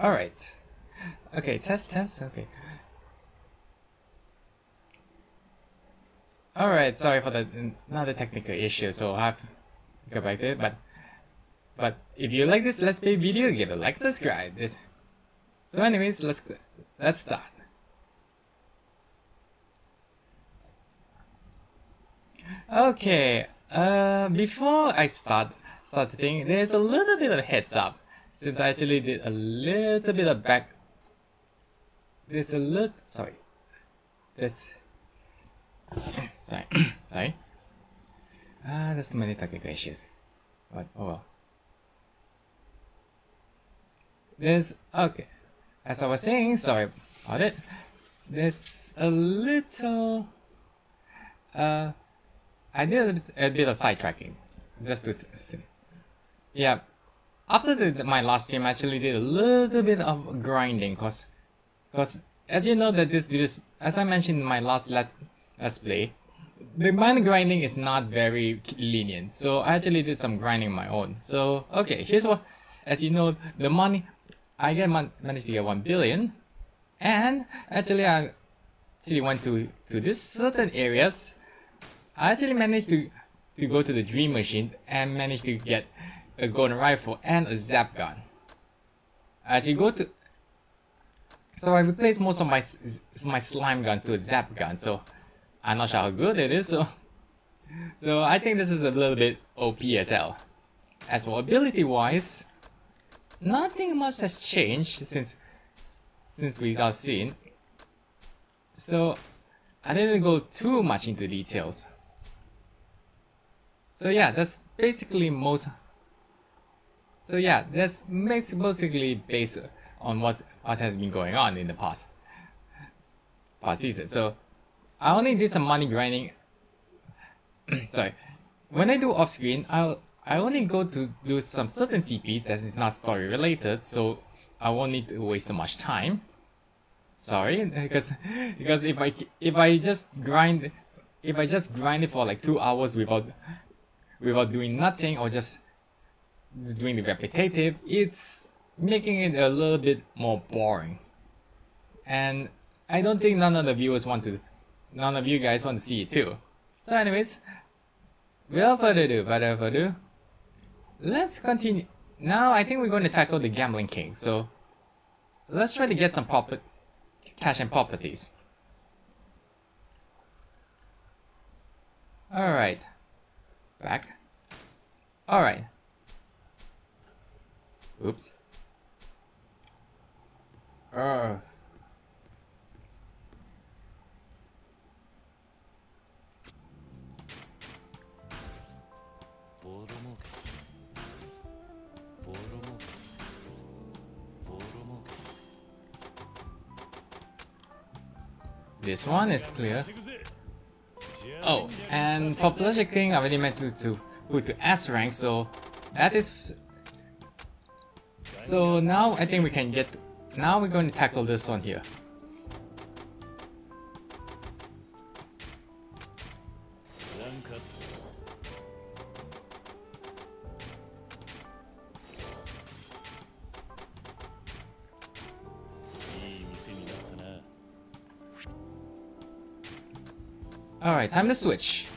Alright. Okay, test, test, okay. Alright, sorry for the another technical issue, so I'll have to go back to it, but but if you like this Let's Play video, give a like, subscribe. This. So anyways, let's let's start. Okay, uh, before I start start the thing, there's a little bit of heads up since I actually did a little bit of back. There's a little sorry. There's sorry sorry. Ah, there's many technical issues. But oh well. There's okay. As I was saying, sorry about it. There's a little uh I did a bit of sidetracking. Just to see Yeah. After the, my last stream I actually did a little bit of grinding cause cause as you know that this this as I mentioned in my last let's, let's play the mine grinding is not very lenient. So I actually did some grinding my own. So okay here's what as you know the money I get man managed to get 1 billion and actually I actually went to to this certain areas. I actually managed to to go to the dream machine and managed to get a golden rifle and a zap gun I actually go to so I replaced most of my my slime guns to a zap gun so I'm not sure how good it is so so I think this is a little bit OP as hell as for ability wise nothing much has changed since since we are seen. So I didn't go too much into details. So yeah, that's basically most. So yeah, that's basically based on what what has been going on in the past past season. So I only did some money grinding. Sorry, when I do off screen, I'll I only go to do some certain CPs that is not story related, so I won't need to waste so much time. Sorry, because because if I if I just grind if I just grind it for like two hours without without doing nothing or just just doing the repetitive, it's making it a little bit more boring. And I don't think none of the viewers want to, none of you guys want to see it too. So anyways, without further ado, without further ado, let's continue. Now I think we're going to tackle the Gambling King, so let's try to get some proper cash and properties. Alright. Back. Alright. Oops. Uh, This one is clear. Oh, and for Pleasure King, I already meant to, to put to S rank, so that is... So now I think we can get... Now we're going to tackle this one here. Alright, time to switch.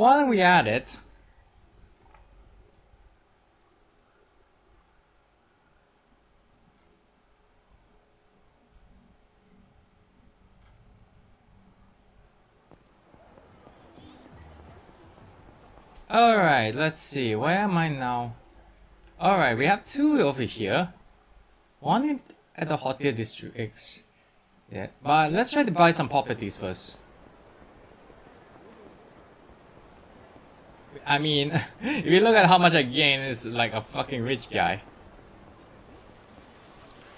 While we at it, Alright, let's see. Where am I now? Alright, we have two over here. One at the Hotel District. Yeah, but let's try to buy some properties first. I mean, if you look at how much I gain, it's like a fucking rich guy.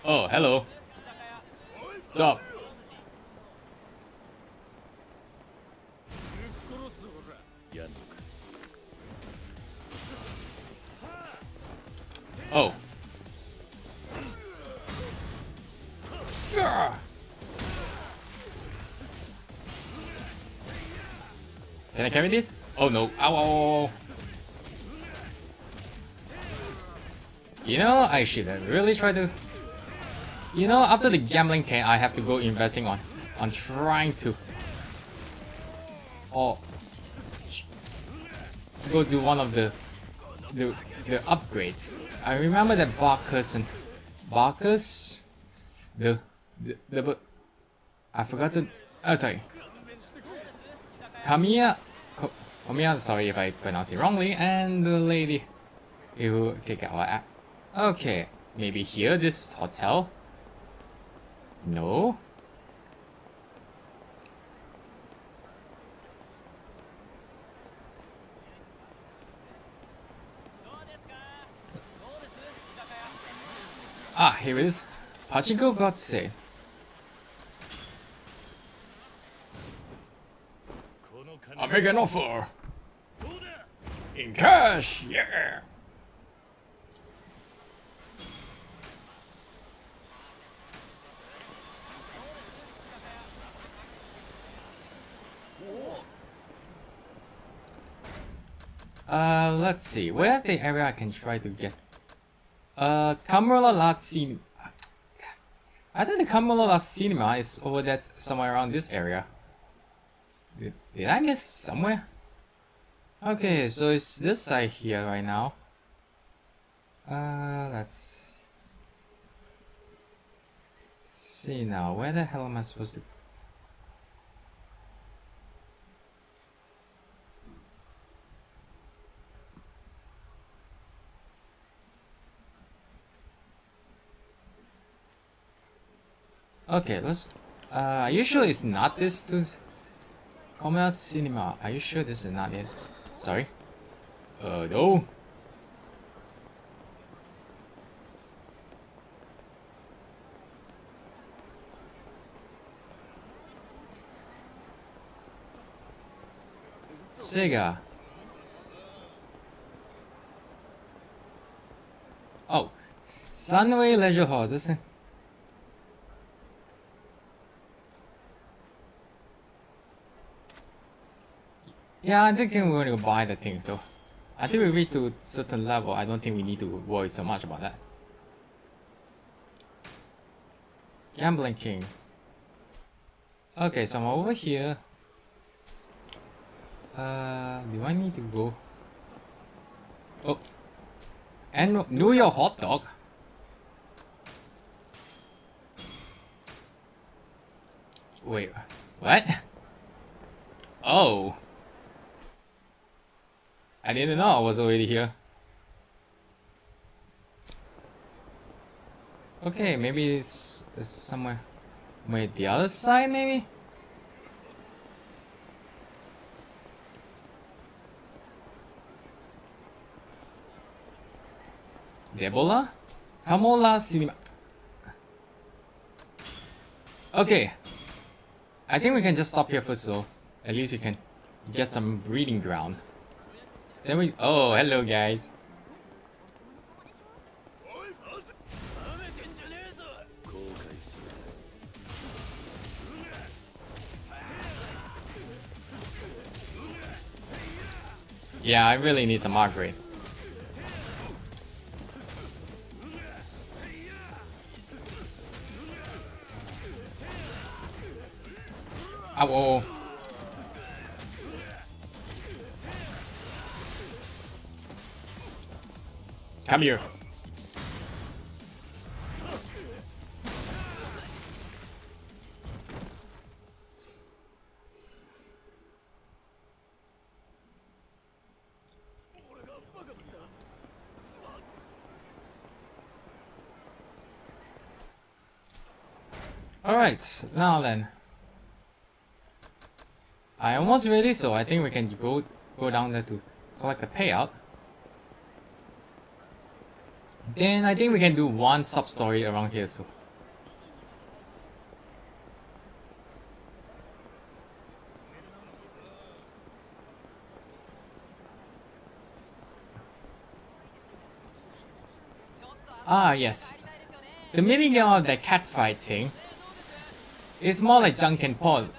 Oh, hello. What's? Oh. Can I carry this? Oh no. Ow, ow. You know, I should have really tried to... You know, after the gambling king, I have to go investing on on trying to... Or... Go do one of the... The, the upgrades. I remember that Bacchus and... Bacchus? The... The... the I forgot the... Oh, sorry. Kamiya... Kamiya, sorry if I pronounce it wrongly, and the lady who... Okay, okay, okay, maybe here, this hotel? No? Ah, here it is. Pachinko Gotse. Make an offer. In cash, yeah. Uh, let's see. Where's the area I can try to get? Uh, Kamala Last Cinema. I think the Kamala Last Cinema is over that somewhere around this area. Did, I miss somewhere? Okay, so it's this side here right now. Uh, let's see now. Where the hell am I supposed to Okay, let's. Uh, sure it's not this to Commerce Cinema? Are you sure this is not it? Sorry. Uh, no. Sega. Oh, Sunway Leisure Hall. This. Yeah, I think we're to buy the thing, so I think we reached to a certain level. I don't think we need to worry so much about that. Gambling King. Okay, so I'm over here. Uh, do I need to go? Oh, and New York hot dog. Wait, what? Oh. I didn't know I was already here. Okay, maybe it's, it's somewhere. Wait, the other side maybe? Debola? Kamola Cinema. Okay. I think we can just stop here first so at least we can get some breeding ground. Then we. Oh, hello, guys. Yeah, I really need some upgrade. Ow, oh, oh. Come here. Alright, now then. I almost ready, so I think we can go go down there to collect the payout. Then I think we can do one sub story around here so. Ah yes. The meaning of the cat fight thing it's more like junk and pawn.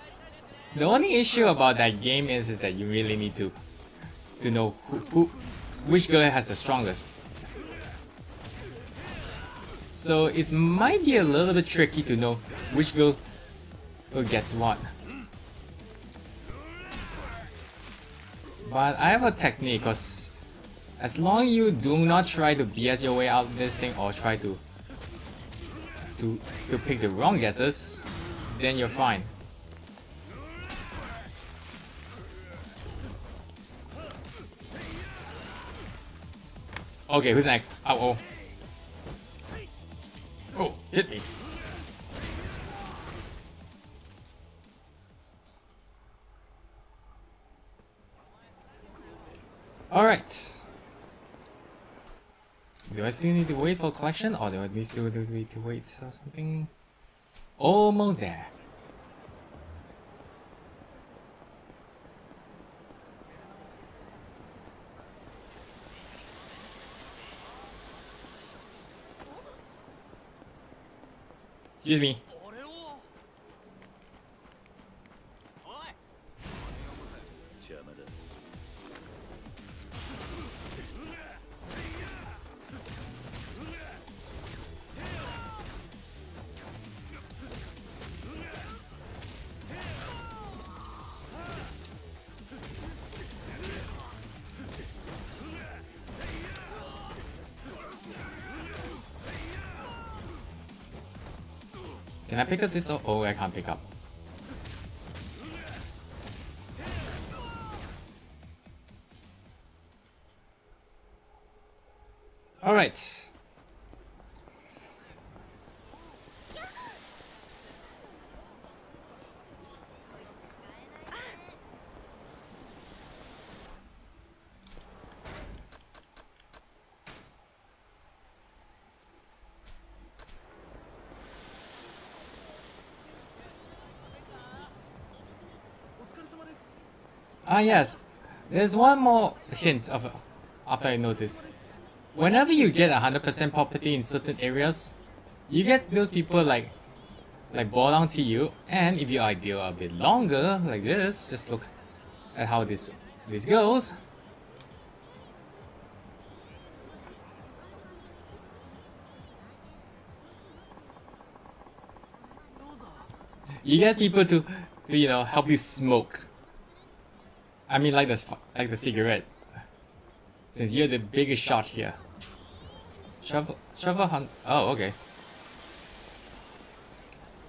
The only issue about that game is, is that you really need to to know who, who which girl has the strongest. So it might be a little bit tricky to know which girl, girl gets what. But I have a technique because as long you do not try to BS your way out this thing or try to to to pick the wrong guesses, then you're fine. Okay, who's next? Oh, oh. Oh, hit me. Alright. Do I still need to wait for collection or do I need to, to wait for something? Almost there. Excuse me. Pick up this? Oh, I can't pick up. Alright. Ah yes, there's one more hint of after I notice. Whenever you get 100% property in certain areas, you get those people like like bow down to you and if you ideal a bit longer like this, just look at how this this goes. You get people to, to you know help you smoke I mean like the like the cigarette. Since you're the biggest shot here. Travel hunt oh okay.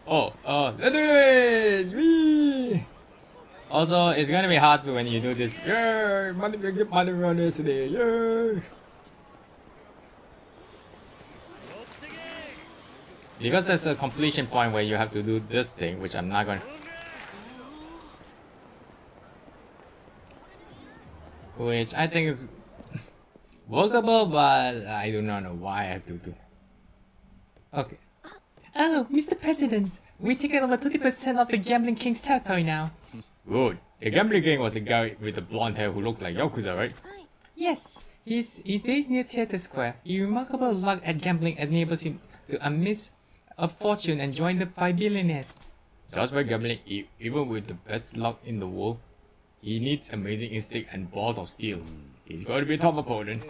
Oh, oh, Whee! Also, it's gonna be hard when you do this. Yeah, money, money runners today. Yeah. Because there's a completion point where you have to do this thing, which I'm not gonna. Which I think is workable, but I do not know why I have to do. Okay. Oh, Mr. President, we take over 30% of the Gambling King's territory now. Good. The Gambling King was the guy with the blonde hair who looked like Yakuza, right? Yes. He's, he's based near Theatre Square. His remarkable luck at gambling enables him to amass a fortune and join the five billionaires. Just by gambling, even with the best luck in the world, he needs amazing instinct and balls of steel. He's going to be a tough opponent.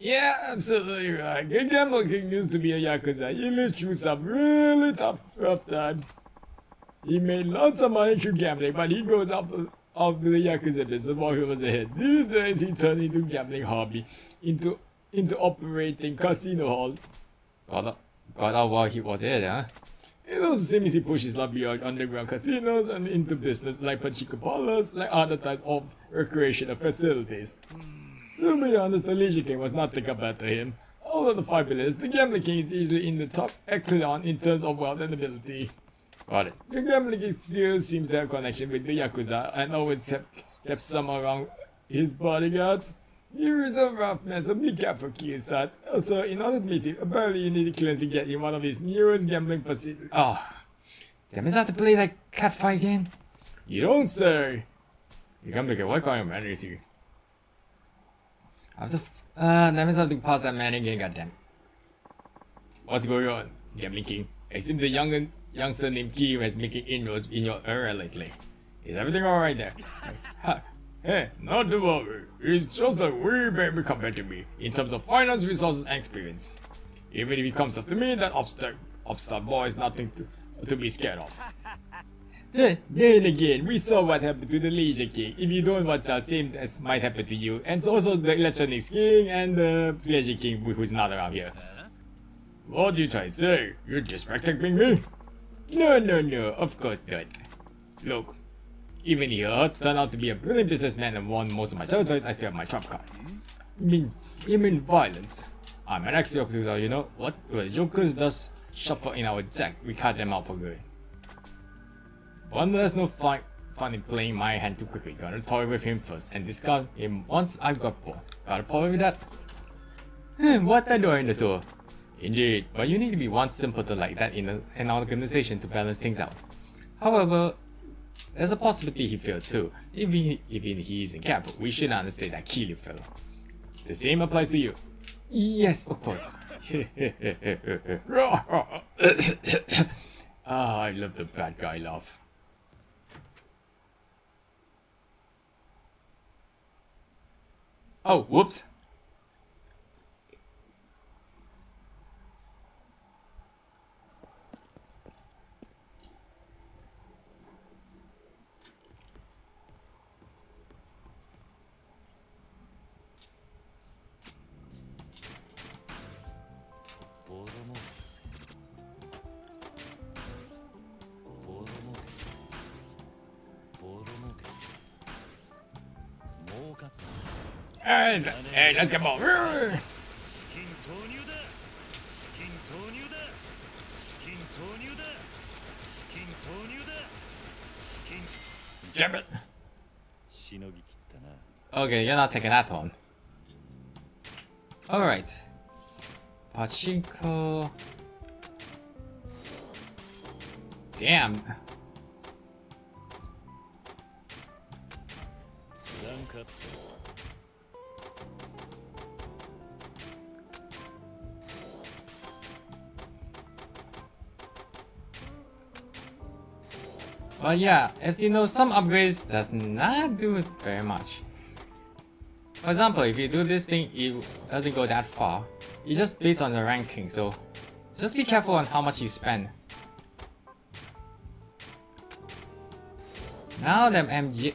Yeah, absolutely right. Gamble King used to be a Yakuza. He lived through some really tough, rough times. He made lots of money through gambling, but he goes up of the Yakuza business while he was ahead. These days he turned into gambling hobby, into into operating casino halls. Got out, got out while he was ahead, huh? It also seems he pushes love beyond underground casinos and into business like pachinko parlors, like other types of recreational facilities. To be honest, the Leisure King was not the compared to him. Although the five pillars, the Gambling King is easily in the top echelon in terms of wealth and ability. Got it. The Gambling King still seems to have connection with the Yakuza and always have kept some around his bodyguards. Here is a rough mess of the careful Kiyosat. Also, in order to meet him, apparently you need a clearance to get in one of his newest gambling facilities. Oh. Damn, is that to play that cat fight again? You don't say. You can make a what kind of man is he? After, uh, that means something past that man again, goddamn. What's going on, Gambling King? It seems the young youngster named Key is making inroads in your area lately. Is everything alright there? hey, not to worry. It's just a wee baby compared to me in terms of finance, resources, and experience. Even if he comes after me, that upstart, upstart boy is nothing to, to be scared of. Then, then again, we saw what happened to the Leisure King. If you don't watch out, same as might happen to you. And so also the Electronics King and the Pleasure King who's not around here. What do you try to say? You're disrespecting me? No, no, no, of course not. Look, even here, turned out to be a brilliant businessman and won most of my territories, I still have my trump card. You mean, you mean violence? I'm an ex-Yakuza, you know? What? Well, Jokers does shuffle in our deck, we cut them out for good. But there's no fun, fun in playing my hand too quickly. Gonna toy with him first and discard him once I've got ball. Got a problem with that? Hmm, what a dinosaur! Indeed, but you need to be one simpleton like that in a, an organization to balance things out. However, there's a possibility he failed too. Even, even he isn't careful, we should understand that Keely fell. The same applies to you. Yes, of course. ah, I love the bad guy laugh. Oh, whoops. And, hey, let's get more. Damn it. Okay, you're not taking that one. Alright. Pachinko. Damn. ship. But yeah, as you know, some upgrades does not do very much. For example, if you do this thing, it doesn't go that far. It's just based on the ranking, so just be careful on how much you spend. Now them MG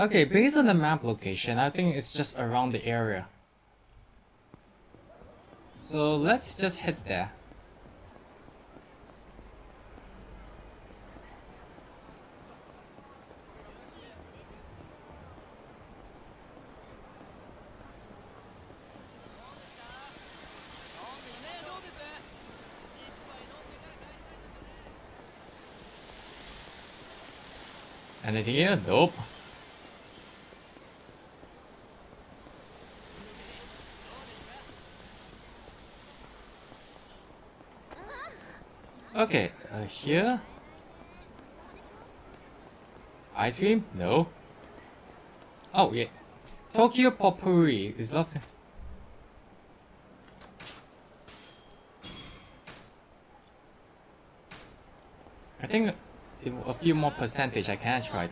Okay, based on the map location, I think it's just around the area. So let's just hit there. Anything here? Nope. Okay, uh, here. Ice cream? No. Oh, yeah. Tokyo Potpourri is lost. I think a few more percentage I can try.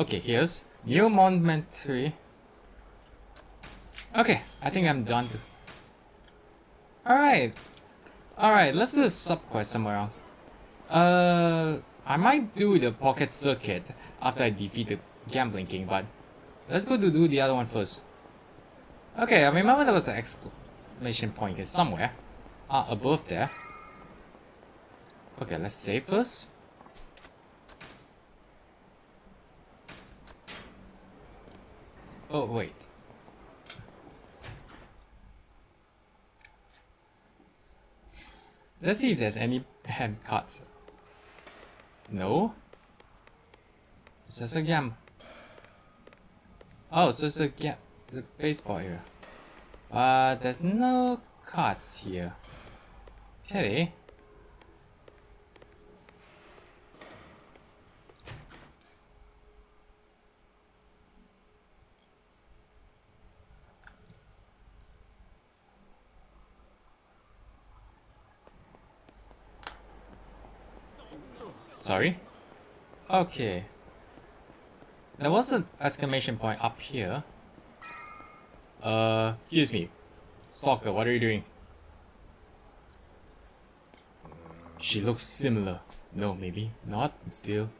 Okay, here's new monumentary. Okay, I think I'm done. Alright. Alright, let's do a sub quest somewhere else. Uh, I might do the pocket circuit after I defeat the gambling king, but let's go to do the other one first. Okay, I remember there was an exclamation point here somewhere. are above there. Okay, let's save first. Oh, wait. Let's see if there's any hand cards. No? It's just a game. Oh, so it's a game. The baseball here. Uh, there's no cards here. Pity. Sorry? Okay. There was an exclamation point up here. Uh, excuse me. Soccer, what are you doing? She looks similar. No, maybe not, still.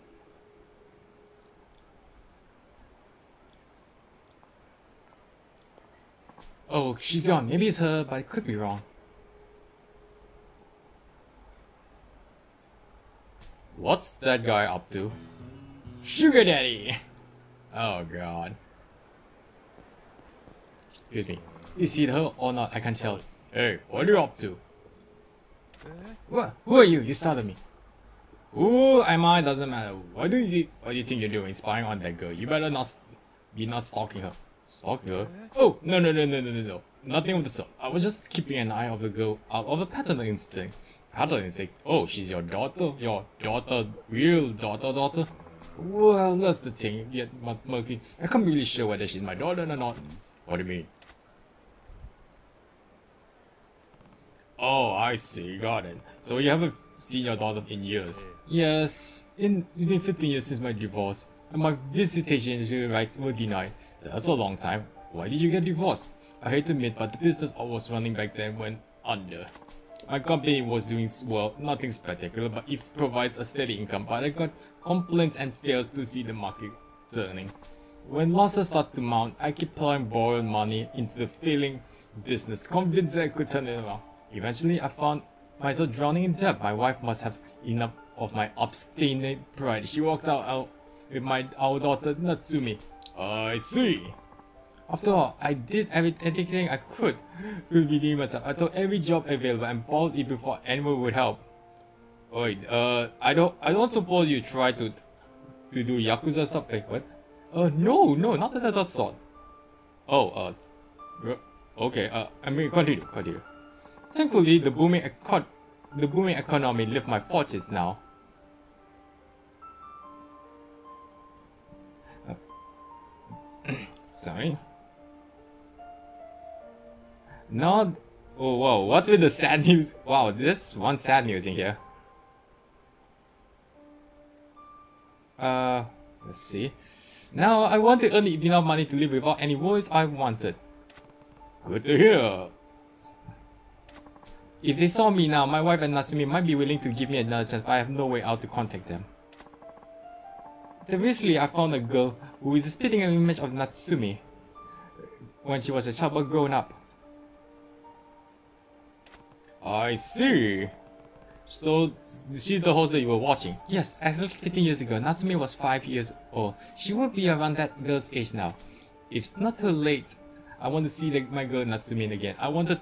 Oh, she's gone. Maybe it's her, but I could be wrong. What's that guy up to? Sugar Daddy! Oh god. Excuse me. Is it her or not? I can't tell. Hey, what are you up to? What? Who are you? You startled me. Who am I? Doesn't matter. What do you What do you think you're doing? Spying on that girl? You better not be not stalking her. Stalking her? Oh no no no no no no no! Nothing of the sort. I was just keeping an eye on the girl out of a paternal instinct. Paternal instinct? Oh, she's your daughter? Your daughter? Real daughter? Daughter? Well, that's the thing. Yet, Murky, I can't really sure whether she's my daughter or not. What do you mean? Oh, I see. Got it. So you haven't seen your daughter in years. Yes, in, it's been 15 years since my divorce, and my visitation rights were denied. That's a long time. Why did you get divorced? I hate to admit, but the business I was running back then went under. My company was doing well, nothing spectacular, but it provides a steady income, but I got complaints and fails to see the market turning. When losses start to mount, I keep pouring borrowed money into the failing business, convinced that I could turn it around. Eventually, I found myself drowning in debt. My wife must have enough of my obstinate pride. She walked out, out with my our daughter Natsumi. I see. After all, I did every, everything I could to redeem myself. I took every job available and bought it before anyone would help. Wait, uh, I don't, I don't suppose you tried to, to do yakuza stuff. What? Uh, no, no, not that that sort. Oh, uh, okay. Uh, I mean, continue, continue. Thankfully, the booming econ, the booming economy lift my fortunes now. Uh, sorry. Not. Oh, whoa, what's with the sad news? Wow, this one sad news in here. Uh, let's see. Now, I want to earn enough money to live without any worries I wanted. Good to hear. If they saw me now, my wife and Natsumi might be willing to give me another chance, but I have no way out to contact them. Previously, I found a girl who is spitting image of Natsumi when she was a child but grown up. I see. So she's the host that you were watching. Yes, exactly 15 years ago, Natsumi was 5 years old. She would be around that girl's age now. If it's not too late, I want to see the, my girl Natsumi again. I want to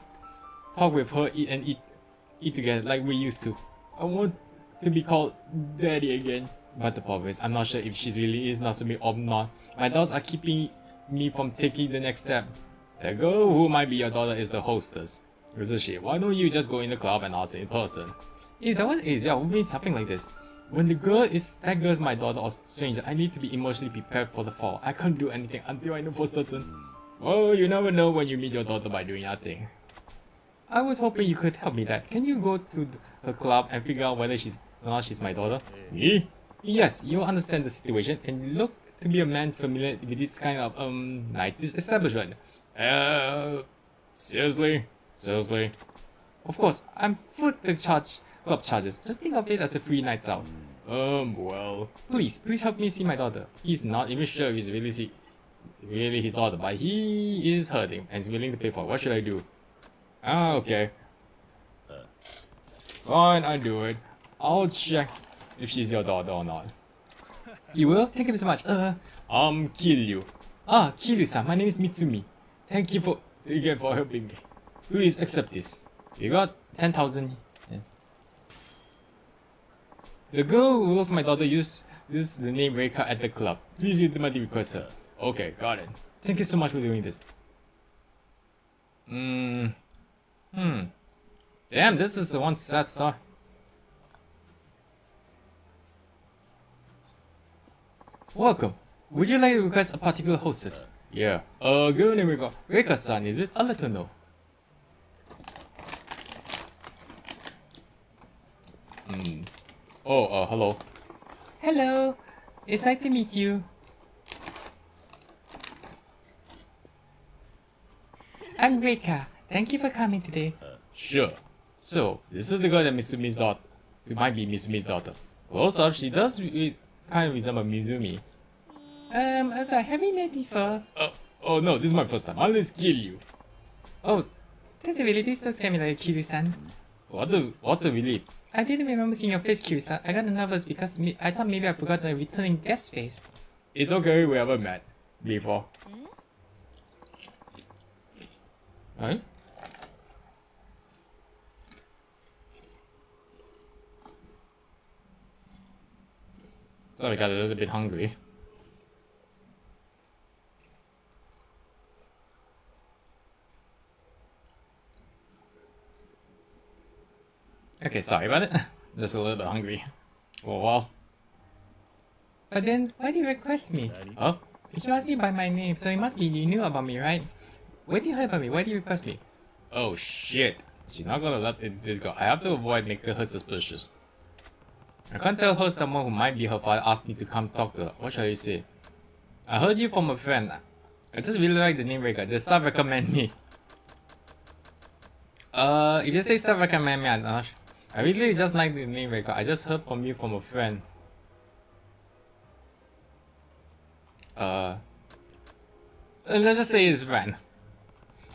talk with her eat and eat, eat together like we used to. I want to be called daddy again. But the problem is, I'm not sure if she really is Natsumi or not. My doubts are keeping me from taking the next step. The girl who might be your daughter is the hostess. She? Why don't you just go in the club and ask in person? If that was easy, I would mean something like this. When the girl is that girl is my daughter or stranger, I need to be emotionally prepared for the fall. I can't do anything until I know for certain. Oh, you never know when you meet your daughter by doing nothing. I was hoping you could help me that. Can you go to her club and figure out whether she's or not she's my daughter? Me? Yes, you understand the situation and look to be a man familiar with this kind of um night establishment. Uh seriously? Seriously? Of course, I'm foot the charge club charges. Just think of it as a free night out. Um, well... Please, please help me see my daughter. He's not even sure if he's really see, really his daughter, but he is hurting and is willing to pay for it. What should I do? Ah, okay. Fine, I'll do it. I'll check if she's your daughter or not. You will? Thank you so much. Uh, um, kill you. Ah, Kiryu-san, my name is Mitsumi. Thank you for again for helping me. Please accept this. You got 10,000. Yeah. The girl who was my daughter used this the name Reika at the club. Please use the money request her. Okay, got it. Thank you so much for doing this. Hmm. Hmm. Damn, this is the one sad story. Welcome. Would you like to request a particular hostess? Yeah. A girl named Rika. Rika-san, is it? I'll let her know. Hmm. Oh, uh, hello. Hello. It's nice to meet you. I'm Rika. Thank you for coming today. Sure. So, this is the girl that Mitsumi's daughter. It might be Mitsumi's daughter. Close up, she does kind of resemble Mitsumi. Um, Asa, have we met before? Oh, oh no, this is my first time. I'll just kill you. Oh, that's a really this does scare me like Kiryu-san. What the, what's a relief? I didn't remember seeing your face, Kiryu-san. I got nervous because I thought maybe I forgot the returning guest face. It's okay, we haven't met before. Huh? So I got a little bit hungry. Okay, sorry about it. Just a little bit hungry. Well, well. But then, why did you request me? Oh? You asked me by my name, so it must be you knew about me, right? Where do you hear about me? Why did you request me? Oh shit. She's not gonna let it this go. I have to avoid making her suspicious. I can't tell her someone who might be her father asked me to come talk to her. What shall I say? I heard you from a friend. I just really like the name Rika. The staff recommend me. Uh, if you say staff recommend me, I'm not sure. I really just like the name Rika. I just heard from you from a friend. Uh, let's just say his friend.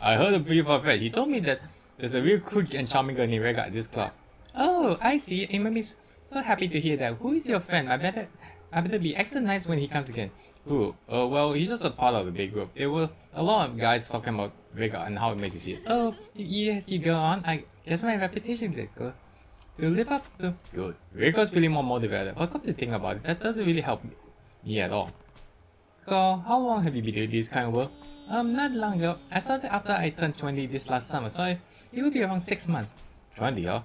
I heard a brief of it. He told me that there's a real cool and charming girl named Reika at this club. Oh, I see. It made me so happy to hear that. Who is your friend? I better, I better be extra nice when he comes again. Who? Oh, well, he's just a part of the big group. There were a lot of guys talking about Reika and how it makes you feel. Oh, yes, you go on. I guess my reputation did go. To live up to good. Reika's feeling more motivated. But come to think about it, that doesn't really help me, at all. So, how long have you been doing this kind of work? Um, not long ago. I started after I turned 20 this last summer, so I, it will be around 6 months. 20, huh?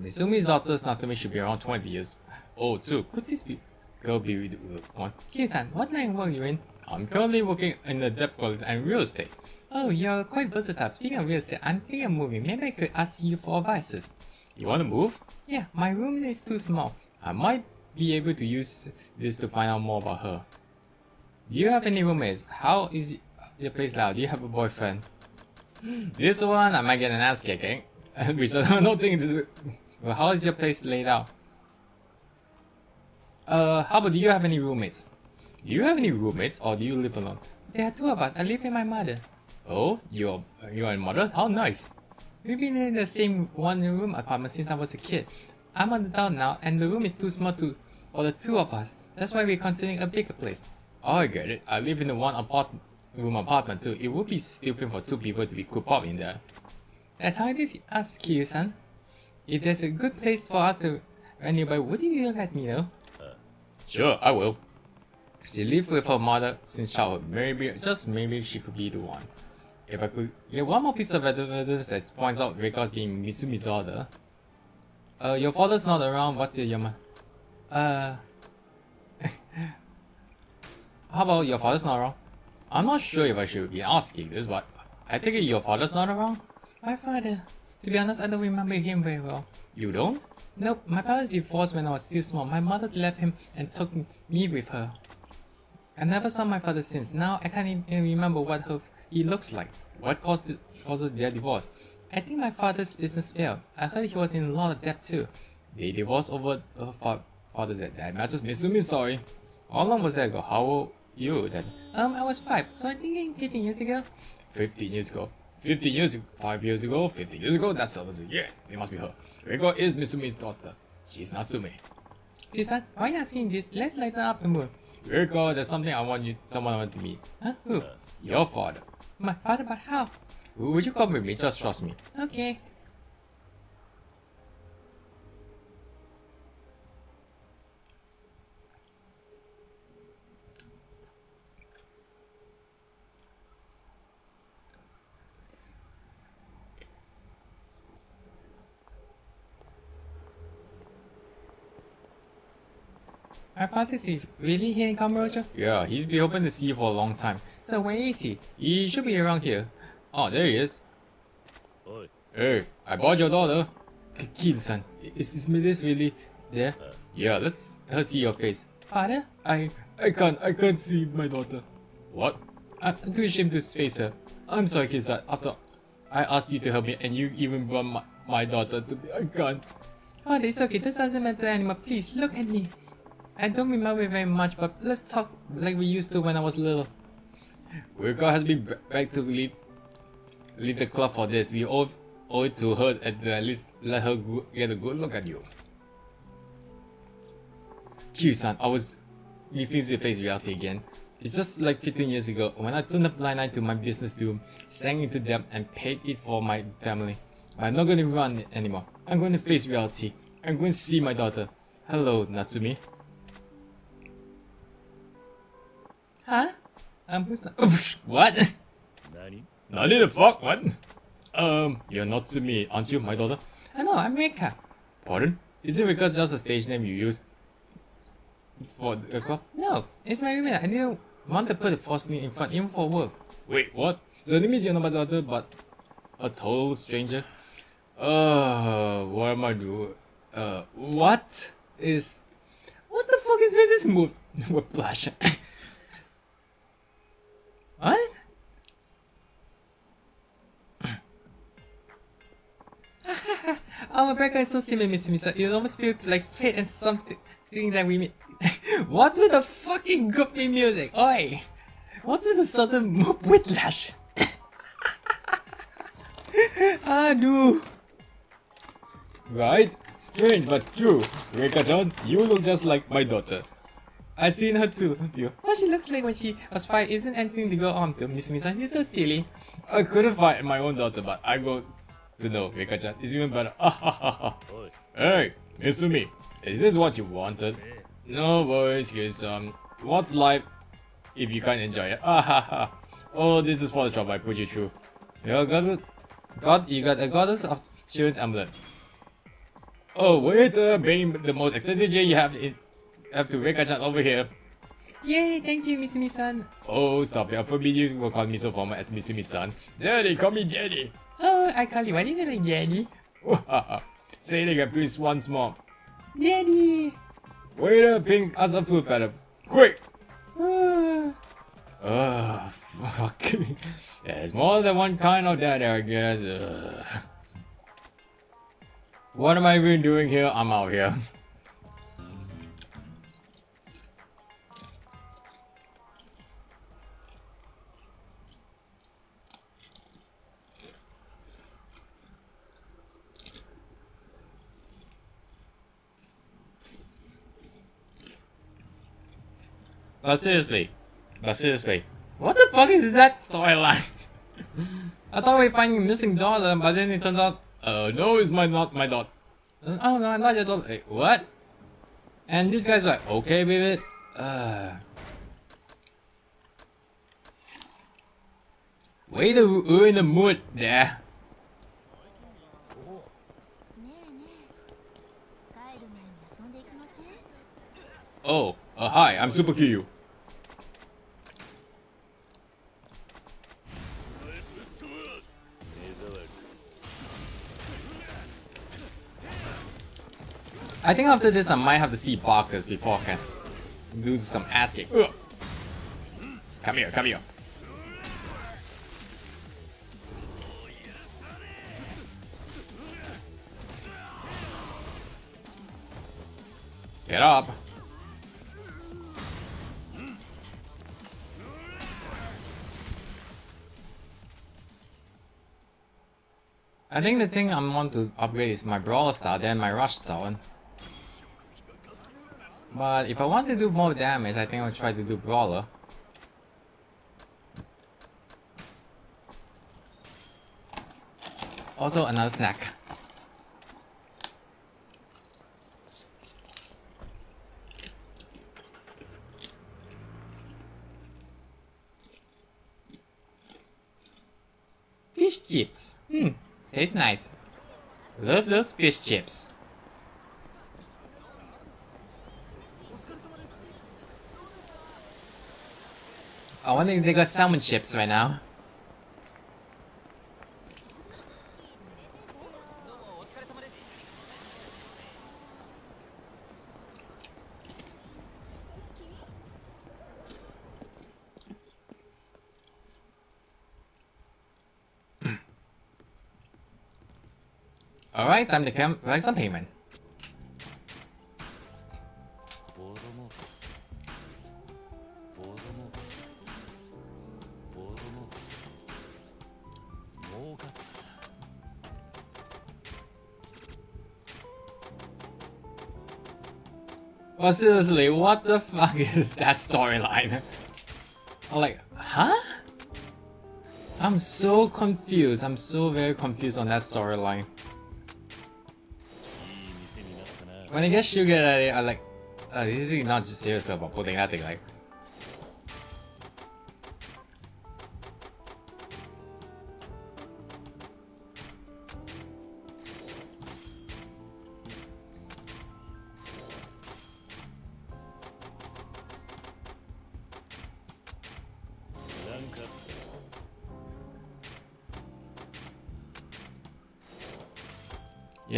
Mitsumi's daughter's Natsumi should be around 20 years old too. Could this be girl be with uh, one? Kisan, what line of work you in? I'm currently working in the debt collection and real estate. Oh, you're quite versatile. Speaking of real estate, I'm thinking of moving. Maybe I could ask you for advices. You want to move? Yeah, my room is too small. I might be able to use this to find out more about her. Do you have any roommates? How is your place now? Do you have a boyfriend? This one, I might get an ass kicking. Which I don't think this is... Well, how is your place laid out? Uh, how about do you have any roommates? Do you have any roommates or do you live alone? There are two of us. I live with my mother. Oh, you're, you're a mother? How nice. We've been in the same one-room apartment since I was a kid. I'm an adult now, and the room is too small to for the two of us. That's why we're considering a bigger place. Oh, I get it. I live in the one apart room apartment too. It would be stupid for two people to be cooped up in there. That's how it is, ask Kiryu-san. If there's a good place for us to rent nearby, would you let me know? Uh, sure, I will. She lived with her mother since childhood. Maybe, just maybe she could be the one. If I could get one more piece of evidence that points out Reika being Mitsumi's daughter. Uh, your father's not around, what's your yama? Uh... How about your father's not around? I'm not sure if I should be asking this, but I take it your father's not around? My father. To be honest, I don't remember him very well. You don't? Nope, my parents divorced when I was still small. My mother left him and took me with her. I never saw my father since. Now I can't even remember what her, he looks like. What caused causes their divorce? I think my father's business failed. I heard he was in a lot of debt too. They divorced over her fa- father's debt. That matches Mitsumi's story. How long was that ago? How old you then? Um, I was five, so I think 15 years ago. 15 years ago. 50 years ago, 5 years ago, 50 years ago, that's Zelda's yeah, it must be her. Reiko is Mitsumi's daughter. She's Natsumi. Listen, why are you asking this? Let's lighten up the mood. Reiko, there's something I want you, someone I want to meet. Huh? Who? Your father. My father, but how? Would you come with me? Just trust me. Okay. My father is really here in Kamurocho? Yeah, he's been hoping to see you for a long time. So where is he? He should be around here. Oh, there he is. Hey, I bought your daughter. Kid-san, is this, this really there? Yeah, let's her see your face. Father, I I can't I can't see my daughter. What? I'm too ashamed to face her. I'm sorry, Kid-san. After I asked you to help me and you even brought my, my daughter to me, I can't. Father, it's okay. This doesn't matter anymore. Please look at me. I don't remember very much, but let's talk like we used to when I was little. Wilco has been b- back to leave, leave the club for this. You owe, owe it to her at least let her get a good look at you. Q-san, I was refusing to face reality again. It's just like 15 years ago when I turned a blind eye to my business doom, sang into them and paid it for my family. I'm not going to run anymore. I'm going to face reality. I'm going to see my daughter. Hello, Natsumi. Huh? Um, who's not? what? 何 Nani the fuck? What? Um, you're Natsumi, aren't you, my daughter? I know, I'm Reika. Pardon? Is it because just a stage name you use for the club? No, it's my real name. I didn't want to put a false name in front, even for work. Wait, what? So that means you're not my daughter, but a total stranger? Uh, what am I doing? Uh, what is... What the fuck is with this move? Whiplash. What? Oh, Rebecca is so similar, Miss Misa. It almost feels like fate and something that we meet. What's with the fucking goofy music? Oi! What's with the sudden move whiplash? ah, no. Right? Strange but true. Reika-chan, you look just like my daughter. I seen her too. You. What she looks like when she was five isn't anything to go on to, Miss Misa. You're so silly. I couldn't find my own daughter, but I go to know Reika-chan is even better. Hey, Mitsumi, is this what you wanted? No worries, kids. Um, what's life if you can't enjoy it? Oh, this is for the trouble I put you through. You got God, you got a goddess of children's amulet. Oh, wait, uh, being the most expensive J you have in, have to Reika-chan over here. Yay, thank you, Mitsumi-san. Oh, stop it. I forbid you to call me so formal as Mitsumi-san. Daddy, call me Daddy. Oh, I call you even like Daddy? Say it again, please, once more. Daddy! Waiter, ping us a food platter. Quick! Ugh, fuck. There's more than one kind of daddy, I guess. Ugh. What am I even doing here? I'm out here. But seriously, but seriously, what the fuck is that storyline? I thought we find finding a missing daughter, but then it turns out, oh no, it's my not my daughter. Oh no, I'm not your daughter. What? And this guy's like, okay, baby. Ah. Uh, way to ruin the mood there. Oh, uh, hi, I'm Super Q. I think after this I might have to see Bacchus before I can do some ass kick. Ugh. Come here, come here. Get up. I think the thing I want to upgrade is my Brawler Star, then my Rush Stone. But if I want to do more damage, I think I'll try to do Brawler. Also, another snack. Fish chips. Hmm, tastes nice. Love those fish chips. I wonder if they got salmon chips right now. Hmm. Alright, time to come collect some payment. But seriously, what the fuck is that storyline? I'm like, huh? I'm so confused. I'm so very confused on that storyline. When I get sugar at it, I like, uh, this is not just serious about putting that thing like.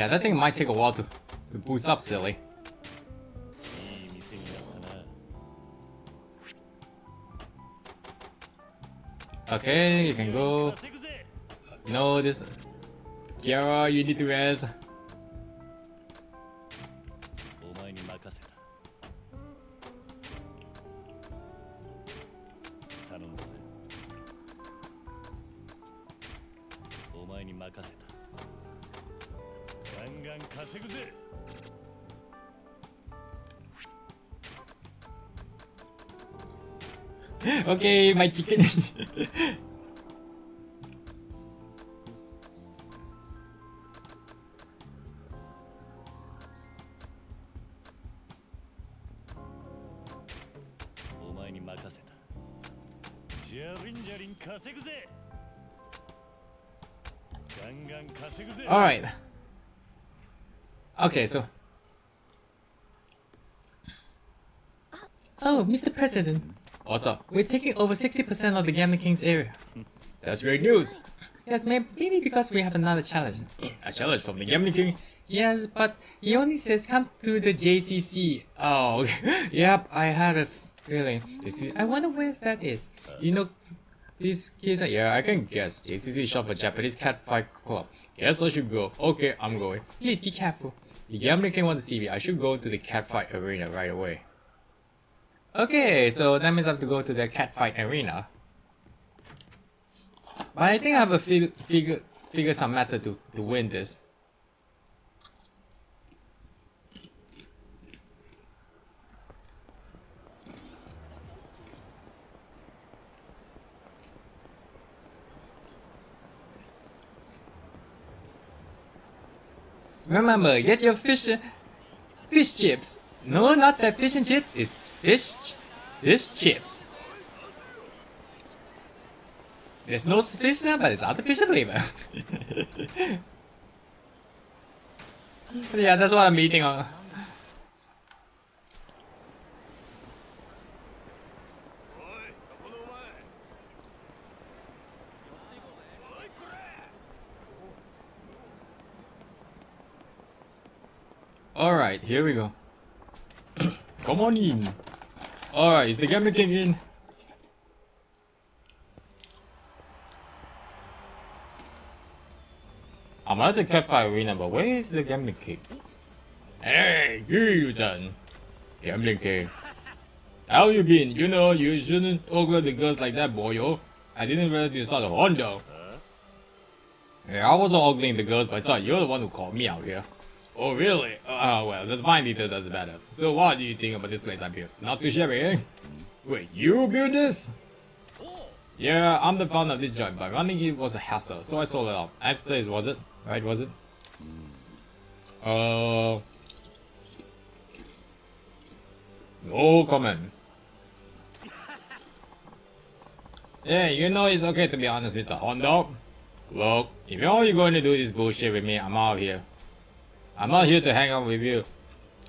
Yeah, that thing might take a while to, to boost up, silly. Okay, you can go. No, this... Kiara, you need to rest. my chicken. All right. Okay, so. Oh, Mr. President. What's up? We're taking over 60% of the Gambling King's area. That's great news. Yes, maybe because we have another challenge. A challenge from the Gambling King? Yes, but he only says come to the JCC. Oh, yep, I had a feeling. You see, I wonder where that is. You know, these kids are, yeah, I can guess. JCC shop for Japanese cat fight club. Guess I should go. Okay, I'm going. Please be careful. The gambling king wants to see me. I should go to the cat fight arena right away. Okay, so that means I have to go to the cat fight arena. But I think I have a fig figure figure some method to, to win this. Remember, get your fish fish chips. No, not that fish and chips. It's fish ch- fish chips. There's no fish now, but it's artificial flavor. yeah, that's what I'm eating uh. on. Alright, here we go. Alright, is the gambling king in? I'm at the campfire arena, but where is the gambling king? Hey, Gyujan! Gambling king. How you been? You know, you shouldn't ogle the girls like that, boyo. I didn't realize you saw the. Yeah, I wasn't ogling the girls, but saw you're the one who called me out here. Oh, really? Uh, well, that's fine details doesn't matter. So what do you think about this place I built? Not too shabby, eh? Wait, you built this? Yeah, I'm the founder of this joint, but running it was a hassle, so I sold it off. Nice place, was it? Right, was it? Uh... No comment. Yeah, you know it's okay to be honest, Mr. Hondo. Look, if all you're going to do is bullshit with me, I'm out of here. I'm not here to hang out with you.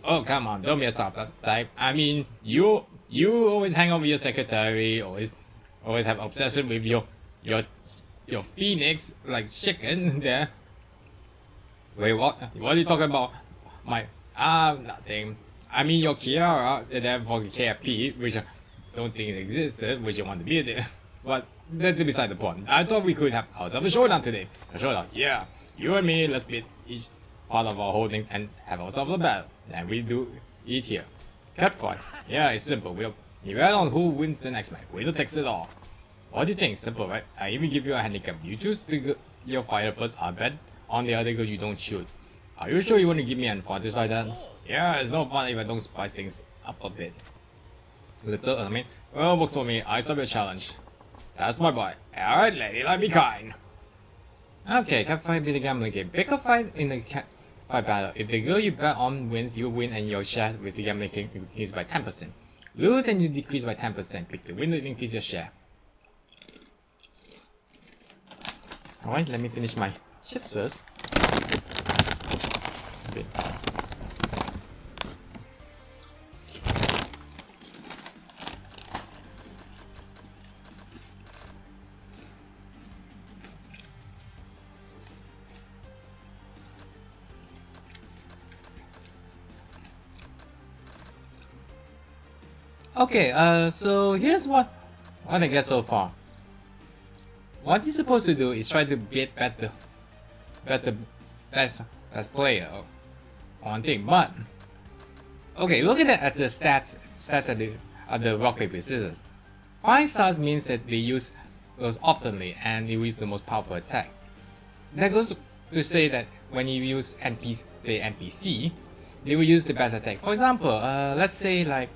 Oh, come on, don't be a soft type. I mean, you you always hang out with your secretary, always always have obsession with your your your phoenix like chicken there. Wait, what? What are you talking about? My ah nothing. I mean your Kiara there for KFP, which I don't think it existed, which you want to be there. But that's beside the point. I thought we could have ourselves a showdown today. A showdown, yeah. You and me, let's beat each part of our holdings and have ourselves a battle. And we do it here. Catfight. Yeah, it's simple. We'll bet on who wins the next match. We'll takes it all. What do you think? Simple, right? I even give you a handicap. You choose the your fighter first. I bet on the other girl you don't shoot. Are you sure you want to give me an advantage like that? Yeah, it's no fun if I don't spice things up a bit. Little, I mean, well, works for me. I accept your challenge. That's my boy. Alright, lady, let me kind. Okay, cat fight be the gambling game. Pick a fight in the cat fight battle. If the girl you bet on wins, you win and your share with the gambling game increases by 10%. Lose and you decrease by 10%. Pick the winner increase your share. Alright, let me finish my chips first. Okay. Okay, uh, so here's what what I get so far. What you're supposed to do is try to beat better, better, best best player on thing. But okay, looking at, at the stats stats at the at the rock paper scissors. Five stars means that they use those oftenly and they use the most powerful attack. That goes to say that when you use NPC, the NPC, they will use the best attack. For example, uh, let's say like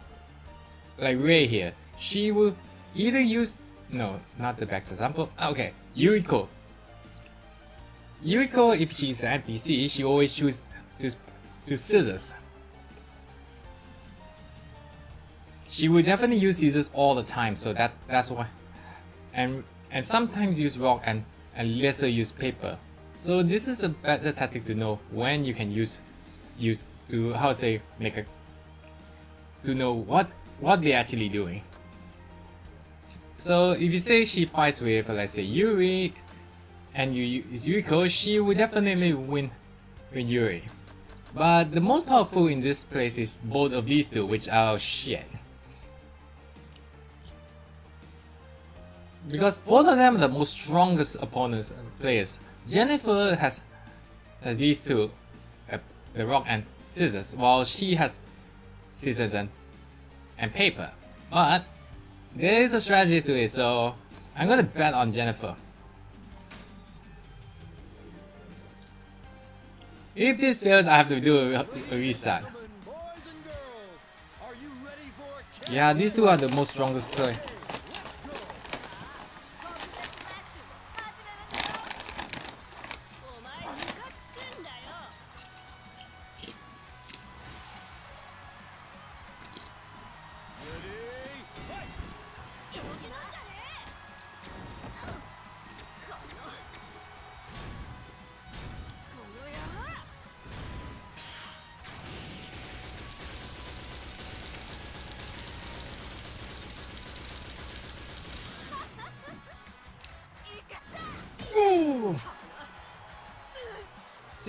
like Ray here, she will either use no, not the best example. Ah, okay, Yuriko. Yuriko, if she's an NPC, she always choose choose choose scissors. She will definitely use scissors all the time, so that that's why. And and sometimes use rock and and lesser use paper. So this is a better tactic to know when you can use use to how to say make a to know what what they're actually doing. So if you say she fights with let's say Yuri and you use Yuriko, she will definitely win with Yuri. But the most powerful in this place is both of these two, which are shit. Because both of them are the most strongest opponents players. Jennifer has has these two, uh, the rock and scissors, while she has scissors and and paper. But there is a strategy to it, so I'm gonna bet on Jennifer. If this fails, I have to do a, a restart. Boys and girls, are you ready for Yeah, these two are the most strongest play.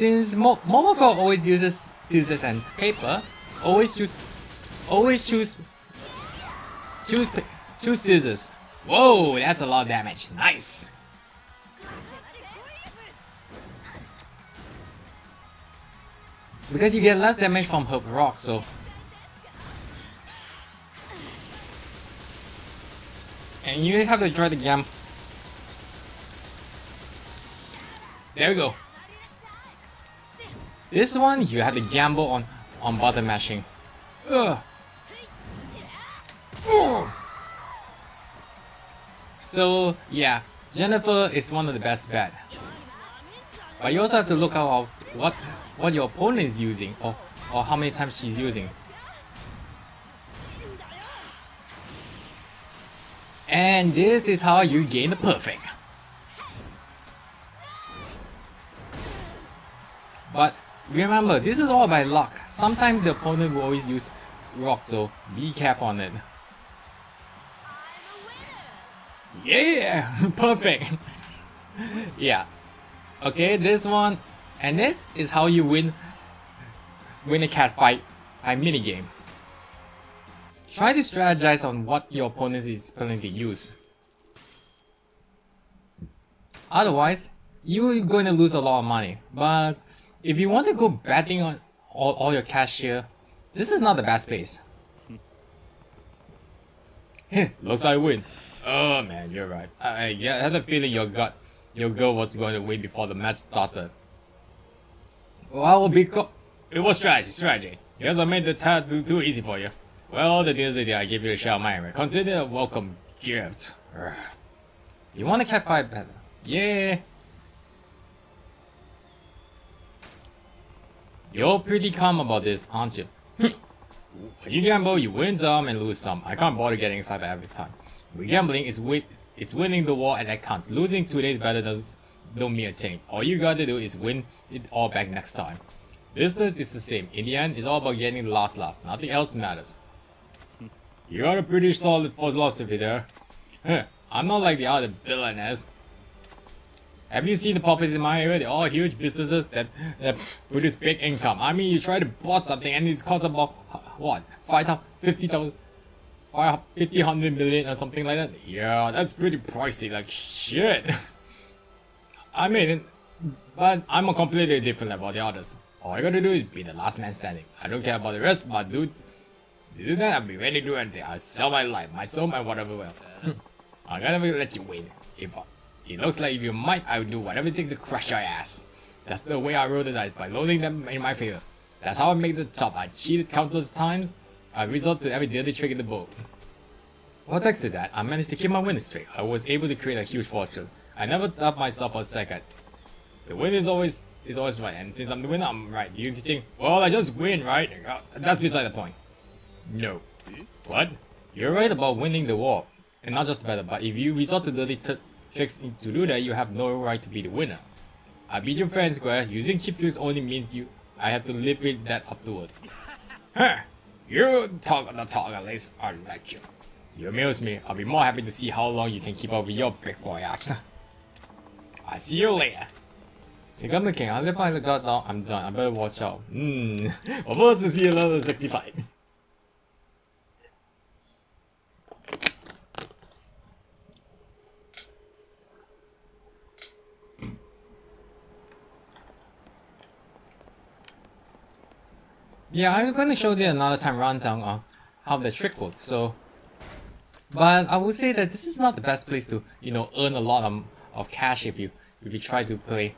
Since Mo Momoko always uses scissors and paper, always choose, always choose, choose, choose scissors. Whoa, that's a lot of damage. Nice. Because you get less damage from her rock, so. And you have to try the game There we go. This one, you have to gamble on, on button mashing. Ugh. So, yeah, Jennifer is one of the best bet. But you also have to look out what what your opponent is using or, or how many times she's using. And this is how you gain the perfect. Remember, this is all by luck. Sometimes the opponent will always use rock, so be careful on it. Yeah! Perfect! yeah. Okay, this one. And this is how you win win a cat fight by minigame. Try to strategize on what your opponent is planning to use. Otherwise, you're going to lose a lot of money. But if you want to go betting on all, all your cash here, this is not the best place. Hmm. Looks like I win. Oh man, you're right. I, I had a feeling your gut, your girl was going to win before the match started. Well, because it was strategy, strategy. Guess I made the task too, too easy for you. Well, the deal is that I give you a shot my Consider a welcome gift. You want a cat fight better? Yeah. You're pretty calm about this, aren't you? when you gamble, you win some and lose some. I can't bother getting excited every time. With gambling, it's, win it's winning the war and that counts. Losing two days better does, don't mean a thing. All you gotta do is win it all back next time. Business is the same. In the end, it's all about getting the last laugh. Nothing else matters. You got a pretty solid philosophy there. I'm not like the other billionaires. Have you seen the properties in my area? They're all huge businesses that, that produce big income. I mean, you try to bought something and it costs about, what, 5,000, 50,000, 50, 100 million or something like that? Yeah, that's pretty pricey, like shit. I mean, but I'm a completely different level the others. All I gotta do is be the last man standing. I don't care about the rest, but dude, do that, I'll be ready to do anything. I'll sell my life, my soul, my whatever will. I'm gonna let you win. If it looks like if you might, I will do whatever it takes to crush your ass. That's the way I roll the dice, by loading them in my favor. That's how I made the top. I cheated countless times. I resort to every dirty trick in the book. Well, thanks to that, I managed to keep my winning streak. I was able to create a huge fortune. I never doubt myself for a second. The win is always is always right, and since I'm the winner, I'm right. You think, well, I just win, right? That's beside the point. No. Hmm? What? You're right about winning the war, and not just better, but if you resort to dirty tricks to do that, you have no right to be the winner. I beat your fair and square, using cheap tricks only means you I have to live with that afterwards. Huh! You talk the talk at least, I like you. You amuse me, I'll be more happy to see how long you can keep up with your big boy act. I'll see you later. 你咁嘅勁下，呢班你覺得 I'm done, I better watch out. Hmm, 我不是 see level 65. Yeah, I'm going to show you another time rundown on how the trick works, so... But I would say that this is not the best place to, you know, earn a lot of, of cash if you if you try to play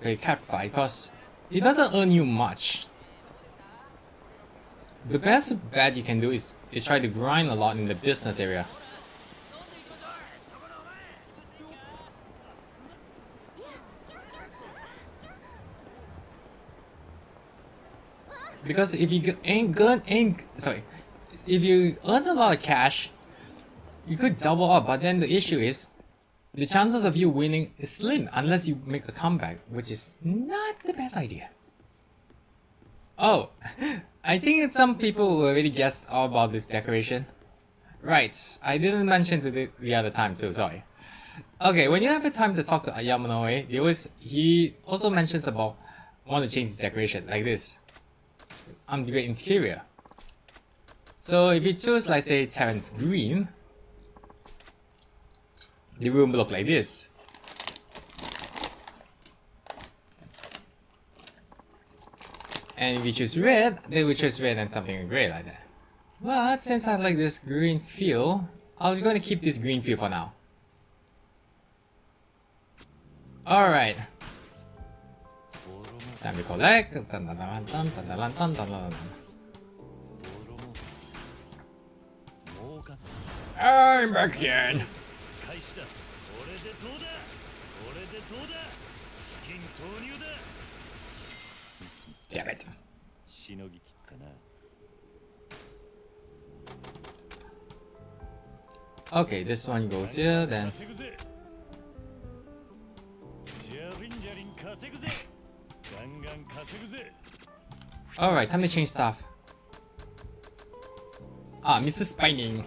play cat fight, because it doesn't earn you much. The best bet you can do is, is try to grind a lot in the business area. Because if you ain't good, ain't sorry, if you earn a lot of cash, you could double up. But then the issue is, the chances of you winning is slim unless you make a comeback, which is not the best idea. Oh, I think some people already guessed all about this decoration. Right, I didn't mention it the, the other time, so sorry. Okay, when you have the time to talk to Yamanoe, he he also mentions about want to change the decoration like this on the interior. So if you choose like say Terrace Green, the room will look like this. And if you choose red, they will choose red and something gray like that. But since I like this green feel, I'm going to keep this green feel for now. Alright time to collect. I'm back again. Damn it. Okay, this one goes here, then Alright, time to change stuff. Ah, Mr. Spining.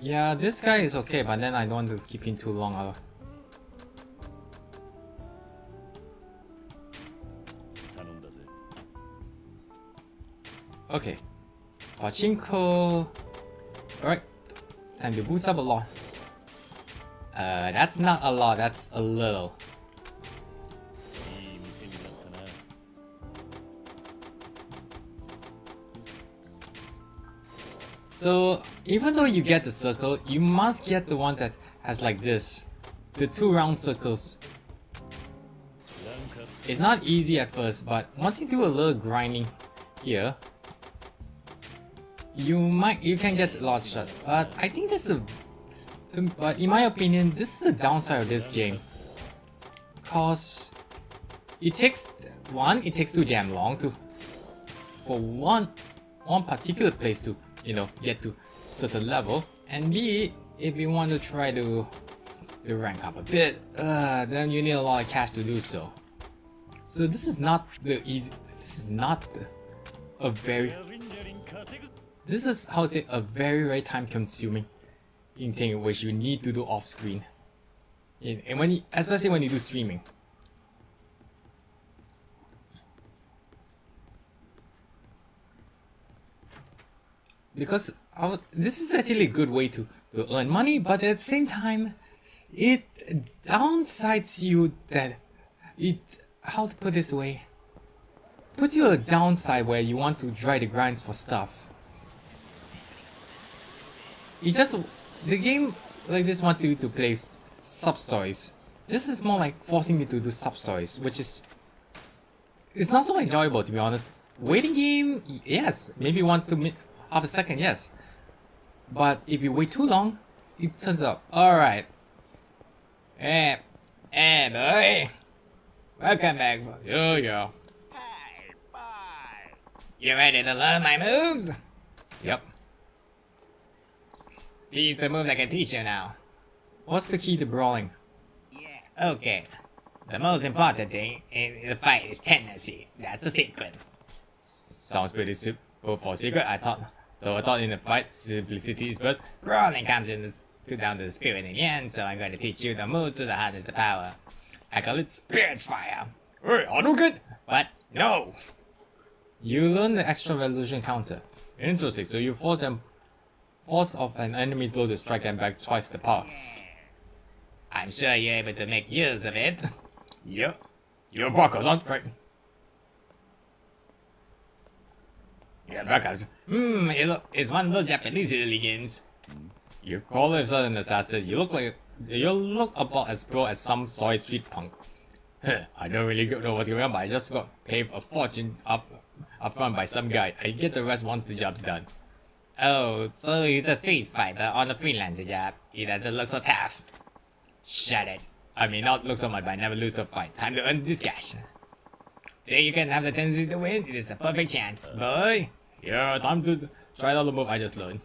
Yeah, this guy is okay, but then I don't want to keep him too long. Uh. Okay. Pachinko. Alright. Time to boost up a lot. Uh, that's not a lot, that's a little. So even though you get the circle, you must get the one that has like this, the two round circles. It's not easy at first, but once you do a little grinding here, you might you can get a lot shot. But I think this a, to, but in my opinion, this is the downside of this game, cause it takes one, it takes too damn long to for one one particular place to you know, get to certain level. And B, if you want to try to, to rank up a bit, uh, then you need a lot of cash to do so. So this is not the easy, this is not the, a very, this is how to say a very very time consuming thing which you need to do off screen. And when you, especially when you do streaming. Because this is actually a good way to, to earn money, but at the same time, it downsides you that it how to put this way puts you a downside where you want to try the grinds for stuff. It just the game like this wants you to play sub stories. This is more like forcing you to do sub stories, which is it's not so enjoyable to be honest. Waiting game, yes, maybe want to half a second, yes. But if you wait too long, it turns out alright. Hey, hey boy, welcome back. Yo yo. Hey, boy! You ready to learn my moves? Yep. These the moves I can teach you now. What's the key to brawling? Yeah. Okay. The most important thing in the fight is tendency. That's the secret. Sounds pretty simple for secret, I thought. Though I thought in the fight, simplicity is first. Brawling comes in to down to the spirit in the end, so I'm going to teach you the move to the harness the power. I call it Spirit Fire. Hey, Hadouken! What? No! You learn the extra resolution counter. Interesting, so you force them force of an enemy's blow to strike them back twice the power. I'm sure you're able to make use of it. Yep. Your buckles aren't right. Your buckles. Hmm, it it's one of those Japanese hooligans. You call yourself an assassin. You look like you look about as pro as some soy street punk. I don't really know what's going on, but I just got paid a fortune up up front by some guy. I get the rest once the job's done. Oh, so he's a street fighter on a freelancer job. He doesn't look so tough. Shut it. I may not look so much, but I never lose the fight. Time to earn this cash. So you can have the tendency to win. It is a perfect chance, boy. Yeah, time to try out the move I just learned.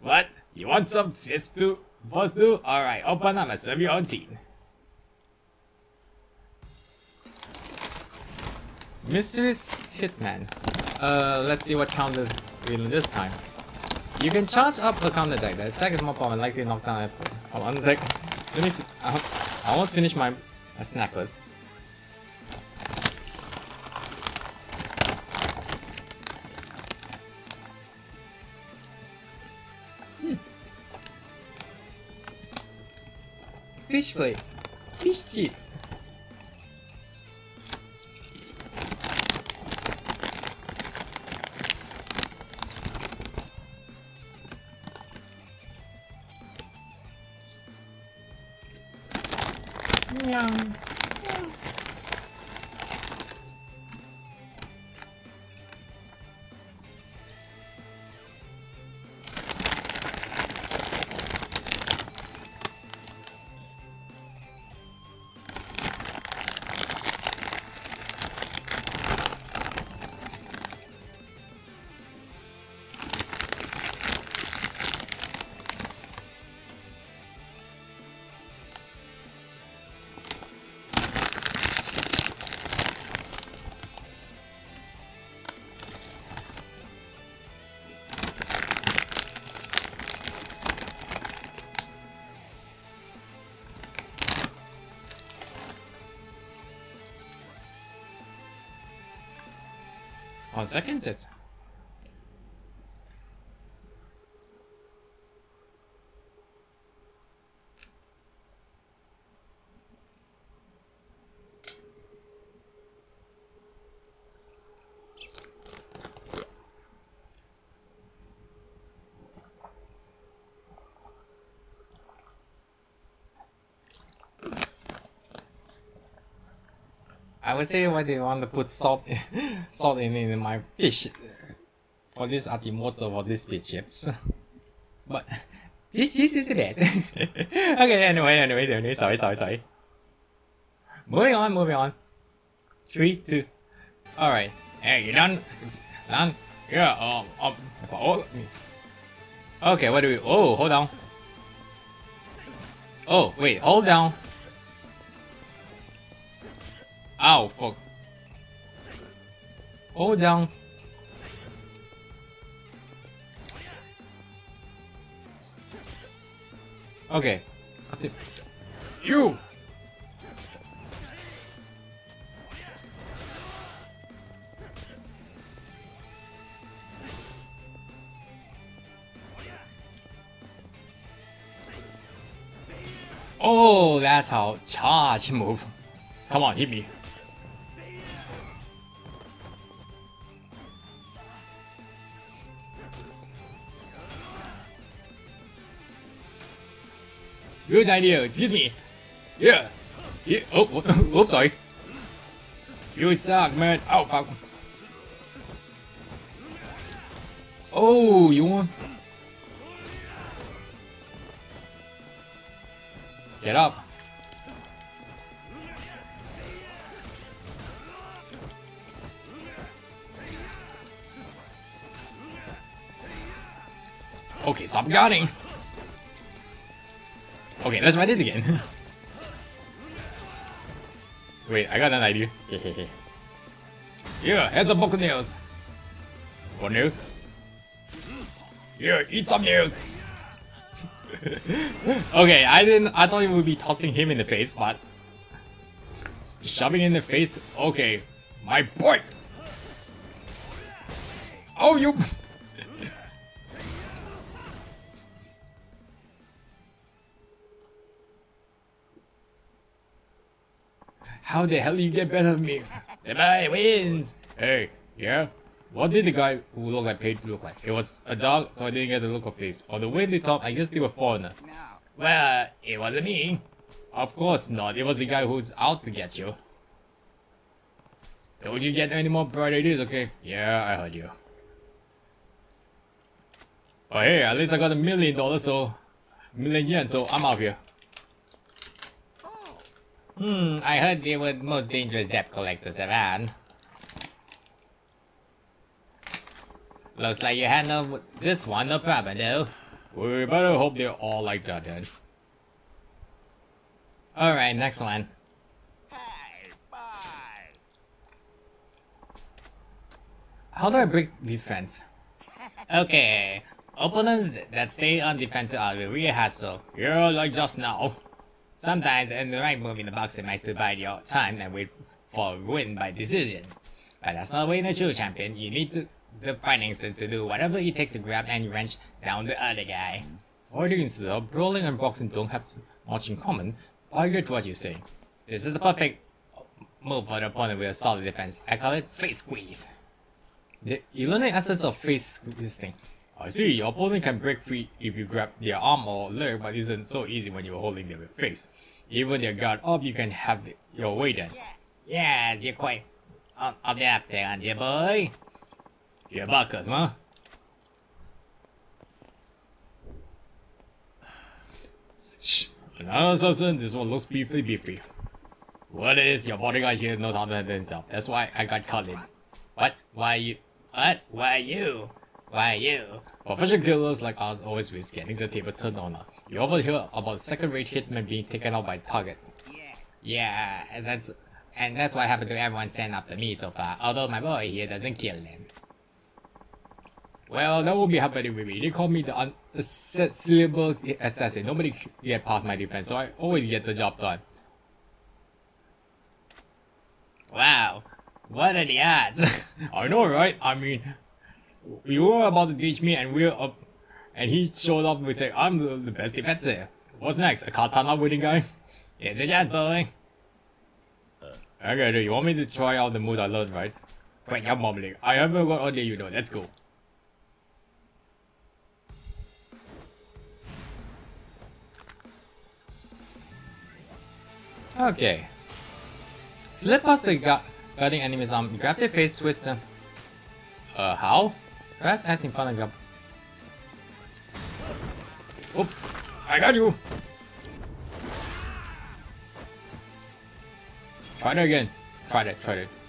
What? You want some fist to first do? Alright, open up and serve your own team. Mysteries Hitman. Uh, let's see what counter we learn this time. You can charge up a counter attack. The attack is more powerful and likely to knock down. Hold on a sec. Let me. Fi- uh, I almost finished my, my snack list. Fish fillet. Fish chips. Meow. One second, just. I would say why they want to put salt salt in, in my fish for this Ajinomoto for these fish chips. But this cheese is the best. okay, anyway, anyway, anyway, sorry, sorry, sorry. Moving on, moving on. Three, two. Alright. Hey, you done? Done? Yeah, um, um, oh. Okay, what do we, oh, hold on. Oh, wait, hold down. Ow, fuck. Hold down. Okay. You! Oh, that's how charge move. Come on, hit me. Good idea, excuse me. Yeah. Yeah. Oh, oops, sorry. You suck, man. Oh, fuck. Oh, you want? Get up. Okay, stop guarding. Okay, let's write it again. Wait, I got an idea. yeah, heads up box of nails. What nails? Yeah, eat some nails. okay, I didn't. I thought it would be tossing him in the face, but shoving in the face. Okay, my boy. Oh, you. How the hell you get better than me? The guy wins! Hey, yeah? What did the guy who looked like Paige look like? It was a dog, so I didn't get the look of face. Or the way they talk, I guess they were foreigner. Well, it wasn't me. Of course not, it was the guy who's out to get you. Don't you get any more bright ideas, okay? Yeah, I heard you. Oh hey, at least I got a million dollars, so... Million yen, so I'm out here. Hmm, I heard they were the most dangerous debt collectors around. Looks like you handled this one no problem though. We better hope they're all like that then. Alright, next one. Hey, bye. How do I break defense? Okay, opponents that stay on defense are the real hassle. Yeah, like just now. Sometimes in the right move in the boxing match to buy your time and wait for a win by decision. But that's not the way in a true champion. You need to, the fighting instinct to do whatever it takes to grab and wrench down the other guy. Fighting instead, brawling and boxing don't have much in common. I get what you're saying. This is the perfect move for the opponent with a solid defense. I call it face squeeze. The, you the essence of face squeezing. I see, your opponent can break free if you grab their arm or leg, but it isn't so easy when you're holding their face. Even their guard up, you can have the, your way then. Yes, you're quite um, adapted, aren't you, boy? You're buckers, huh? Shh, another assassin, this one looks beefy beefy. What is your bodyguard here knows how to handle himself. That's why I got called in. What? Why you? What? Why you? Why you? Professional killers like us always risk getting the table turned on us. You overhear about second-rate hitmen being taken out by target. Yeah, and that's and that's what happened to everyone sent after me so far. Although my boy here doesn't kill them. Well, that won't be happening with me. They call me the unaccessible assassin. Nobody get past my defense, so I always get the job done. Wow, What are the odds? I know, right? I mean, you were about to teach me, and we're up, and he showed up and say, "I'm the, the best defensive." What's next? A katana wielding guy? Here's a chance, boy. Okay, do you want me to try out the moves I learned, right? Quick, I'm mumbling. I haven't got all day, you know. Let's go. Okay. Slip past the gu guarding enemy's arm, grab their face, twist them. Uh, how? Press S in front of them. Oops. I got you! Try that again. Try that, try that.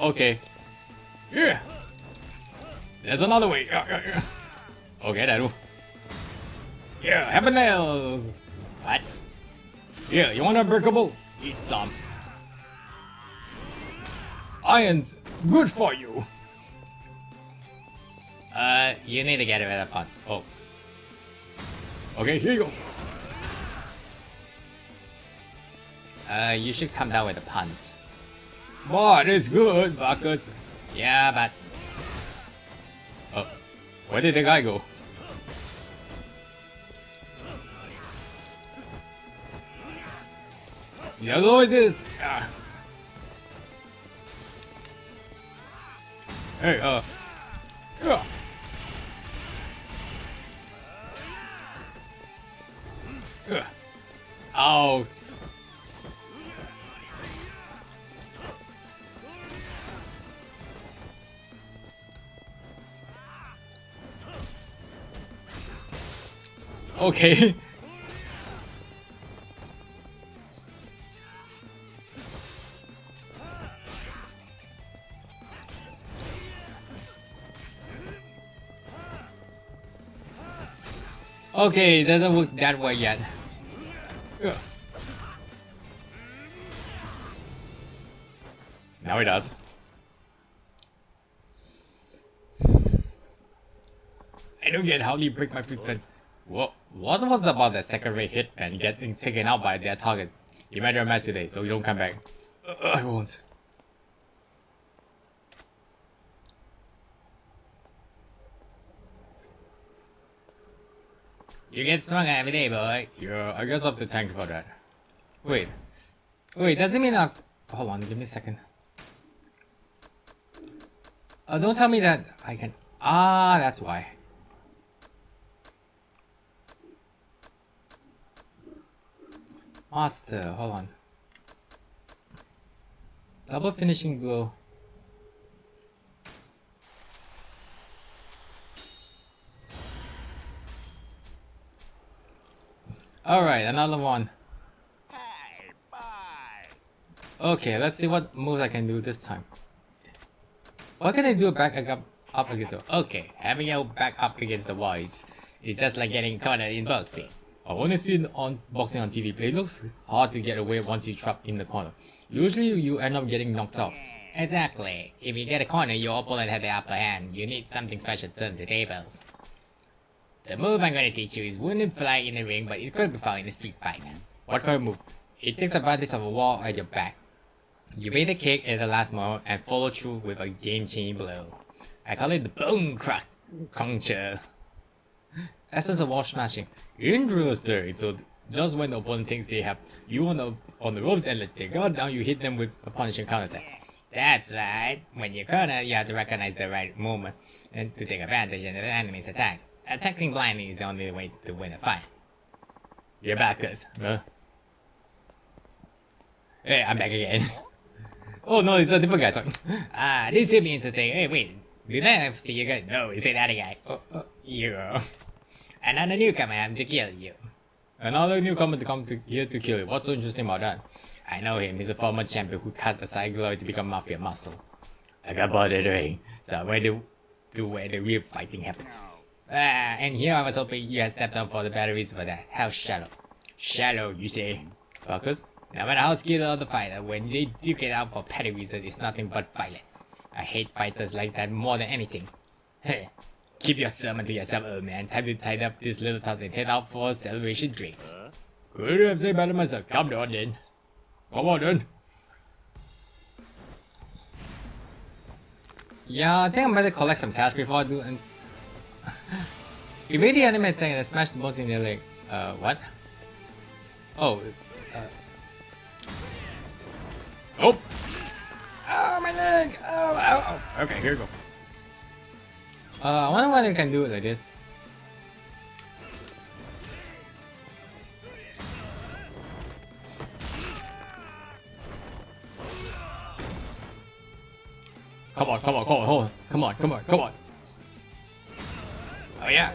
Okay. Yeah. There's another way. Yeah, yeah, yeah. Okay, that'll. Yeah, have a nails. What? Yeah, you want unbreakable? Eat some. Iron's good for you. Uh, you need to get rid of pots. Oh. Okay, here you go. Uh, you should come down with the puns. What is good, Bacchus? Yeah, but... Oh, where did the guy go? There's always this. Ah. Hey, uh. Okay. Okay, doesn't work that way yet. Now it does. I don't get how do you break my defense. What, what was about that second rate hit and getting taken out by their target? You made your match today, so you don't come back. Uh, I won't. You get stronger every day, boy. Yeah, I guess I have to thank you for that. Wait. Wait, does it mean I... Hold on, give me a second. Uh, don't tell me that I can... Ah, that's why. Master, hold on. Double finishing blow. Alright, another one. Okay, let's see what moves I can do this time. What can I do back up, up against the Okay, having your back up against the wall is, is just like getting cornered in boxing. I only see it on boxing on TV, but it looks hard to get away once you trap in the corner. Usually you end up getting knocked out. Exactly. If you get a corner, your opponent has the upper hand. You need something special to turn the tables. The move I'm gonna teach you is wouldn't fly in the ring, but it's gonna be found in the street fight. What kind of move? It takes advantage of a wall at your back. You bait a kick at the last moment and follow through with a game-changing blow. I call it the bone crack puncture. Essence of wall smashing. Interesting. So just when the opponent thinks they have you on the on the ropes and let their guard down, you hit them with a punishing counterattack. That's right. When you corner, you have to recognize the right moment and to take advantage of the enemy's attack. Attacking blindly is the only way to win a fight. You're back, Gus. Huh? Hey, I'm back again. oh no, it's a different guy. Sorry. Ah, this should be interesting. Hey, wait. Did I see you guys? No, it's that guy. Oh, oh, you. Another newcomer I'm to kill you. Another newcomer to come to here to kill you. What's so interesting about that? I know him. He's a former champion who cast aside glory to become mafia muscle. I got bored of the ring, so where the to where the real fighting happens. Ah, and here I was hoping you had stepped up for the batteries for that. Shut up. Shallow, you say? Focus. No matter how skilled of the fighter, when they duke it out for petty reasons, it's nothing but violence. I hate fighters like that more than anything. Keep your sermon to yourself, old man. Time to tie up this little toss and head out for celebration drinks. Could have said better myself. Come on then. Come on then. Yeah, I think I'm gonna collect some cash before I do. And evade the enemy attack and smashed the boss in their leg. Uh, what? Oh. Uh. Oh. Oh, my leg! Oh, oh, oh. Okay, here we go. Uh, I wonder why they can do it like this. Come on, come on, come on, hold on. Come on, come on, come on. Oh yeah.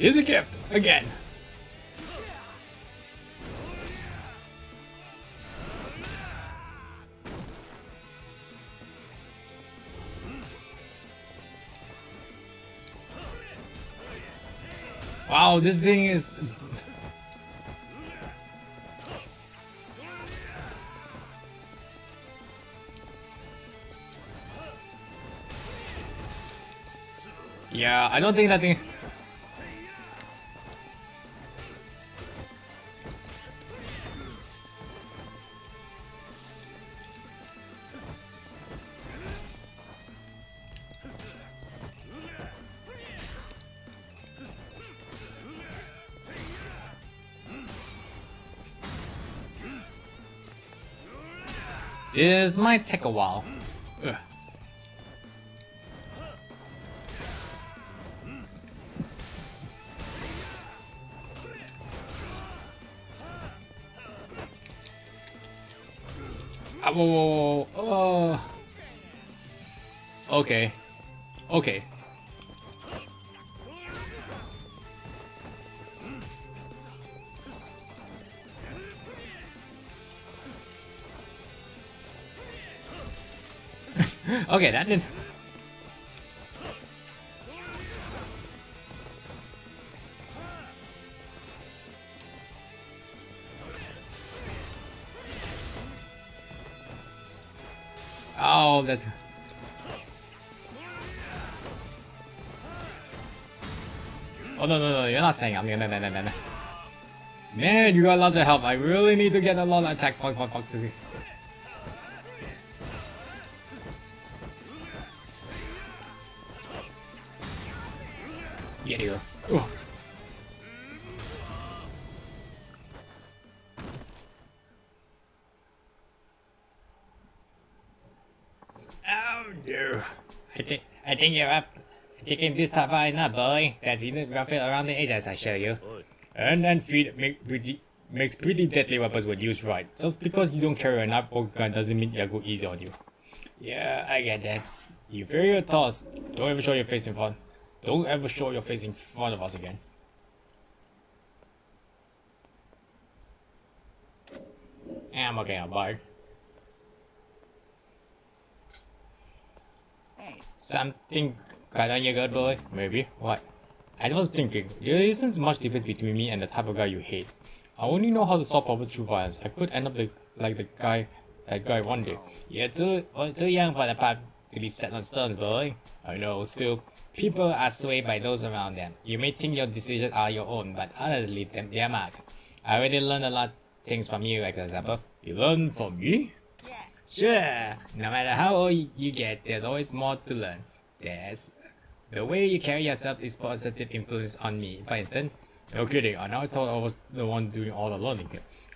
Here's a gift again. Wow, this thing is. Yeah, I don't think that thing. This might take a while. Ugh. Whoa, whoa. Oh. Okay. Okay. Okay, that did. Oh, that's. Oh no no no! You're not staying. I'm gonna no no no no. Man, you got lots of help. I really need to get a lot of attack. Fuck fuck fuck think you're up. Taking this top far enough, boy. That's even roughly around the edge as I show you. And then feed make pretty makes pretty deadly weapons when used right. Just because you don't carry an upward gun doesn't mean it'll go easy on you. Yeah, I get that. You fear your thoughts. Don't ever show your face in front. Don't ever show your face in front of us again. I'm okay, I'm bye. Something got on your good boy? Maybe. What? I was thinking, there isn't much difference between me and the type of guy you hate. I only know how to solve problems through violence. I could end up like, like the guy, that guy one day. You're too, oh, too young for the path to be set on stones, boy. I know, still, people are swayed by those around them. You may think your decisions are your own, but honestly, them they are not. I already learned a lot things from you, as example. You learn from me? Sure, no matter how old you get, there's always more to learn. There's the way you carry yourself is positive influence on me. For instance, no kidding, I now thought I was the one doing all the learning.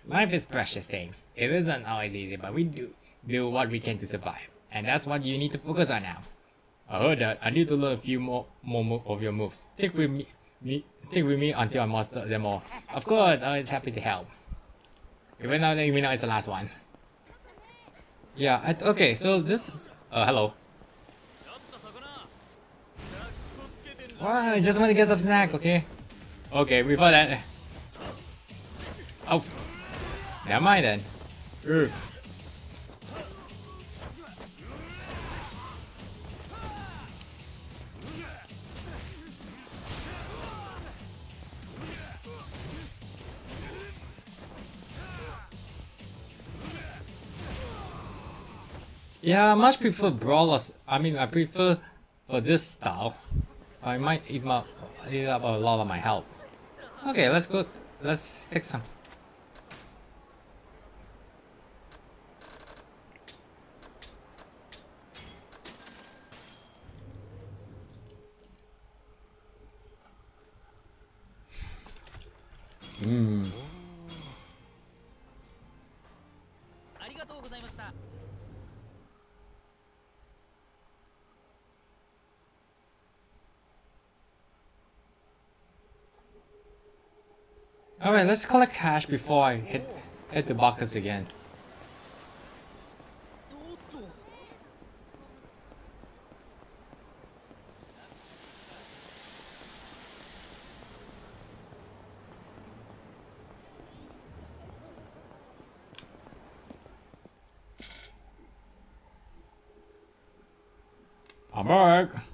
Life is precious things. It isn't always easy, but we do do what we can to survive. And that's what you need to focus on now. I heard that I need to learn a few more more mo- of your moves. Stick with me, me stick with me until I master them all. Of course, I'm always happy to help. Even though we know it's the last one. Yeah, I, okay, so this is... Uh, hello. Well, I just want to get some snack, okay? Okay, before that... Oh. Never mind then. Ugh. Yeah, I much prefer brawlers. I mean, I prefer for this style. I might eat, my, eat up a lot of my health. Okay, let's go. Let's take some. Mmm. Alright, let's collect cash before I hit hit the buckets again. I'm.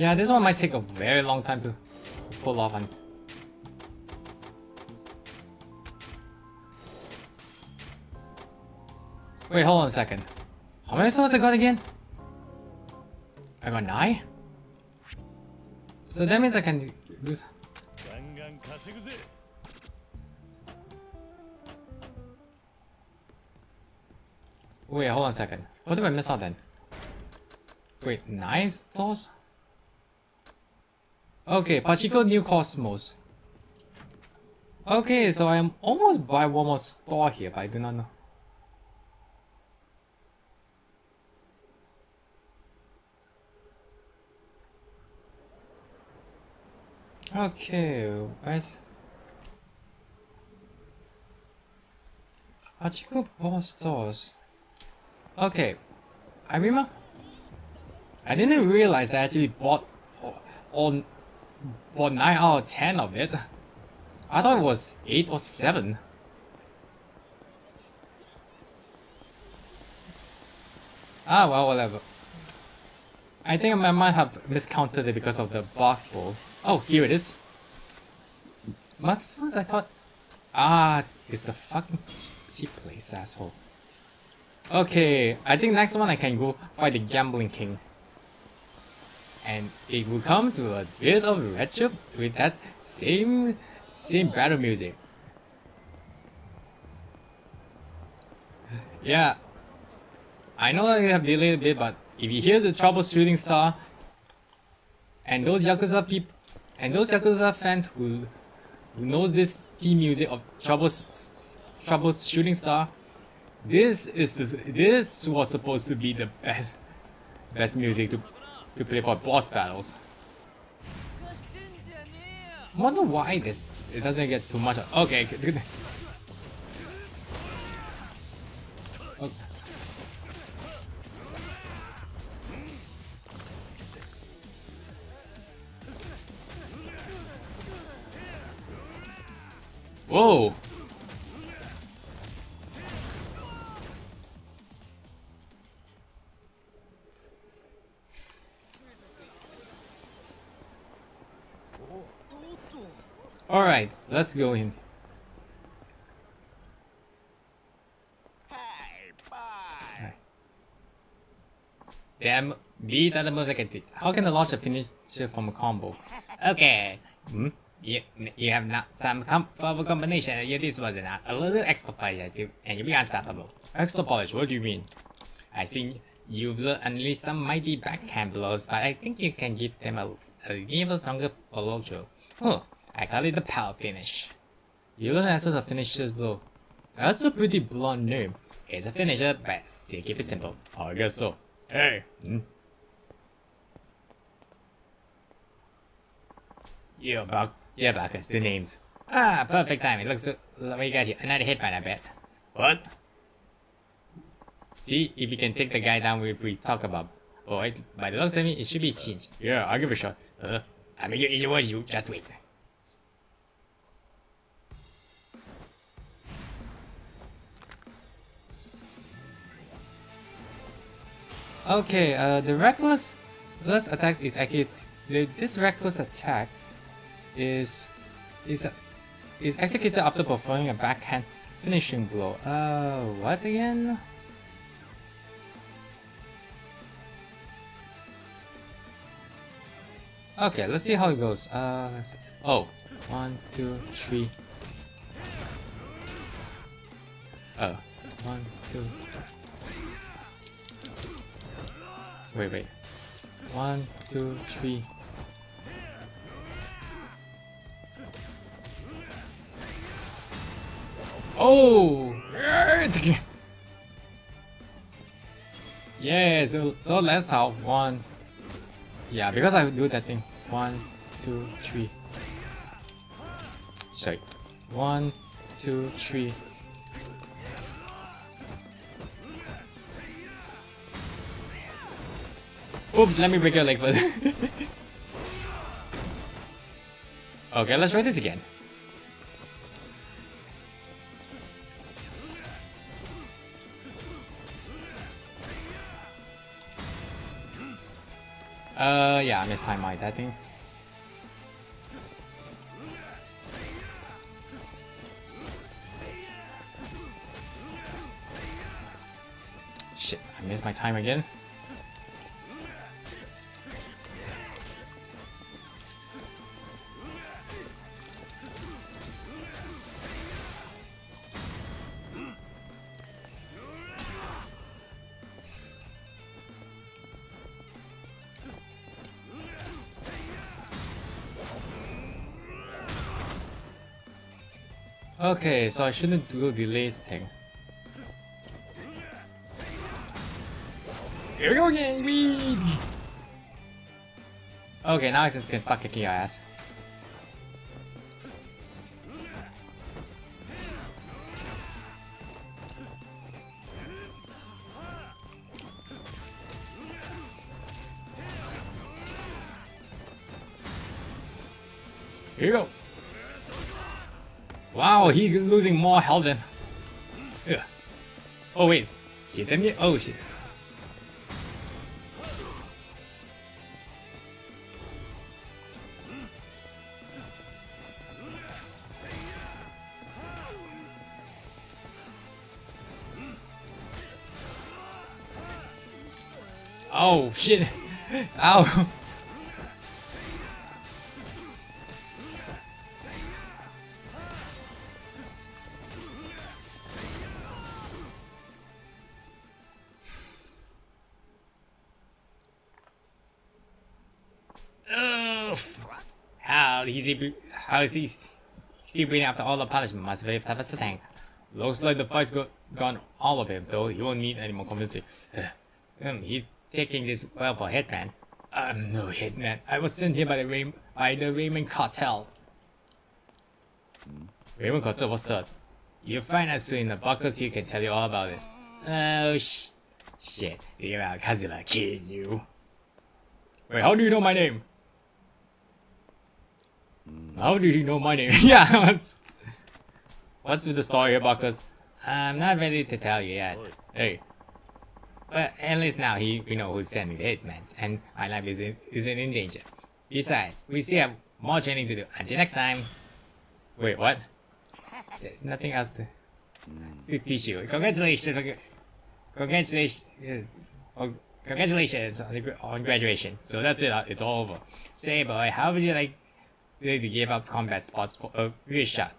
Yeah, this one might take a very long time to pull off on. Wait, hold on a second. How many swords I got again? I got nine? So that means I can lose... Wait, hold on a second. What did I miss out then? Wait, nine swords? Okay, Pachinko New Cosmos. Okay, so I am almost by one more store here, but I do not know. Okay, where's... Pachinko boss stores. Okay, I remember. I didn't realize that I actually bought on bought nine out of ten of it. I thought it was eight or seven. Ah well, whatever. I think I might have miscounted it because of the bark bowl. Oh, here it is. First I thought, ah, it's the fucking cheap place, asshole. Okay, I think next one I can go fight the Gambling King. And it will comes with a bit of retro with that same same battle music. Yeah, I know I have delayed a bit, but if you hear the Trouble Shooting Star and those Yakuza people and those Yakuza fans who who knows this theme music of trouble troubleshooting star this is the, this was supposed to be the best best music to to play for boss battles. Wonder why this it doesn't get too much. Okay. okay. Whoa! Alright, let's go in. Damn, these are the moves I can do. How can I launch a finisher from a combo? Okay. Hmm? You, you have not some com powerful combination. You, this was enough. A little extra polish and you'll be unstoppable. Extra polish? What do you mean? I think you will unleash some mighty backhand blows, but I think you can give them a, a even stronger follow through. Huh. I call it the power finish. You learn essence of finisher's blow. That's a pretty blunt name. It's a finisher, but still keep it simple. I guess so. Hey. Hmm? Yo, Buck. Yeah, Bacchus, the names. Ah, perfect timing. Looks like we got here? Another hitman, I bet. What? See if you can take the guy down if we talk about. Oh, by the looks of it, it should be changed. Yeah, I'll give it a shot. Uh, I mean, it was you. Just wait. Okay, uh, the reckless, reckless attack is actually this reckless attack is is is executed after performing a backhand finishing blow. Uh, what again? Okay, let's see how it goes. Uh, let's see. Oh, one, two, three. Oh, one, two. Wait, wait. One, two, three. Oh! Yeah, so, so let's have one. Yeah, because I do that thing. One, two, three. Sorry. One, two, three. Oops, let me break your leg first. okay, let's try this again. Uh, yeah, I missed time my that thing. Shit, I missed my time again. Okay, so I shouldn't do delays thing. Here we go again! Whee! Okay, now I just can start kicking your ass. Losing more health than. Ugh. Oh wait, he's in here. Oh shit. Oh shit! Ow! How is he still breathing after all the punishment? Must tough as a tank. Looks like the fight's go gone all of him, though he won't need any more convincing. um, he's taking this well for Hitman. I'm no Hitman. I was sent here by the Ray by the Raymond Cartel. Raymond Cartel, what's that? You'll find us soon in the Bacchus he can tell you all about it. Oh sh shit. Zero Kazuma Kiryu. Wait, how do you know my name? How do you know my name? yeah. what's with the story here, Bacchus? I'm not ready to tell you yet. Hey. But at least now he, we know who's sending the hitmans, and my life isn't, isn't in danger. Besides, we still have more training to do. Until next time. Wait, what? There's nothing else to, to teach you. Congratulations. on- Congratulations. Congratulations on, the, on graduation. So that's it. uh, It's all over. Say, boy, how would you like to gave up combat spots for a real shot?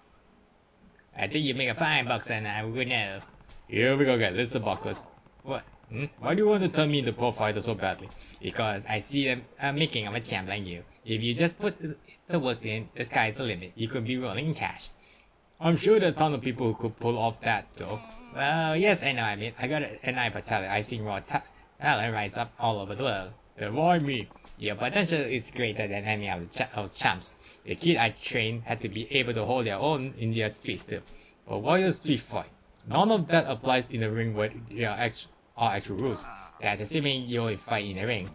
I think you make a fine boxer and I would know. Here we go again. This is the bucklers. What? Hmm? Why do you want to turn me into pro fighter so badly? Because I see them uh, making of a champ like you. If you just put the- works in, the sky's the limit. You could be rolling cash. I'm sure there's a ton of people who could pull off that though. Well, yes, I know. I mean, I got an eye for talent. I seen raw ta- talent rise up all over the world. Then why me? Your potential is greater than any of the, of champs. The kid I trained had to be able to hold their own in their streets too. But a street fight? None of that applies in the ring where there are actual, are actual rules. That's assuming you only fight in the ring.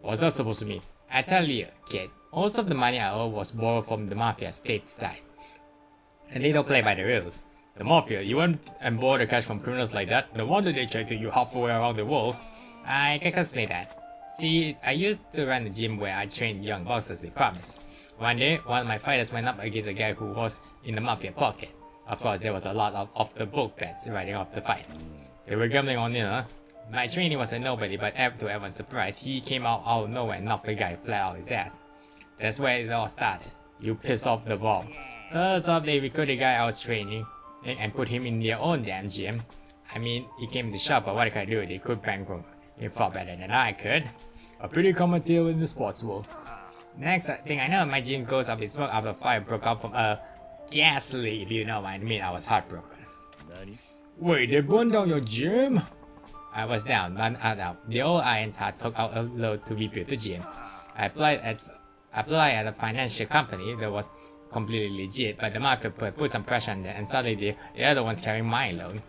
What's that supposed to mean? I tell you, kid, most of the money I owe was borrowed from the mafia stateside. And they don't play by the rules. The mafia, you won't and borrow the cash from criminals like that? No wonder they chase you halfway around the world. I can't explain that. See, I used to run a gym where I trained young boxers, they promised. One day, one of my fighters went up against a guy who was in the mafia pocket. Of course, there was a lot of off-the-book bets riding off the fight. They were gambling on huh? My trainee was a nobody, but to everyone's surprise, he came out out of nowhere and knocked the guy flat out his ass. That's where it all started. You pissed off the bomb. First off, they recruited the guy I was training and and put him in their own damn gym. I mean, he came to shop, but what could I do? They could bankroll. He fought better than I could. A pretty common tale in the sports world. Next thing I know, my gym goes up in smoke after fire broke out from a gas leak. If you know what I mean, I was heartbroken. Wait, they burned down your gym? I was down, but not out. The old Irons had took out a load to rebuild the gym. I applied at applied at a financial company that was completely legit, but the market put, put some pressure on them, and suddenly the, the other ones carrying my loan.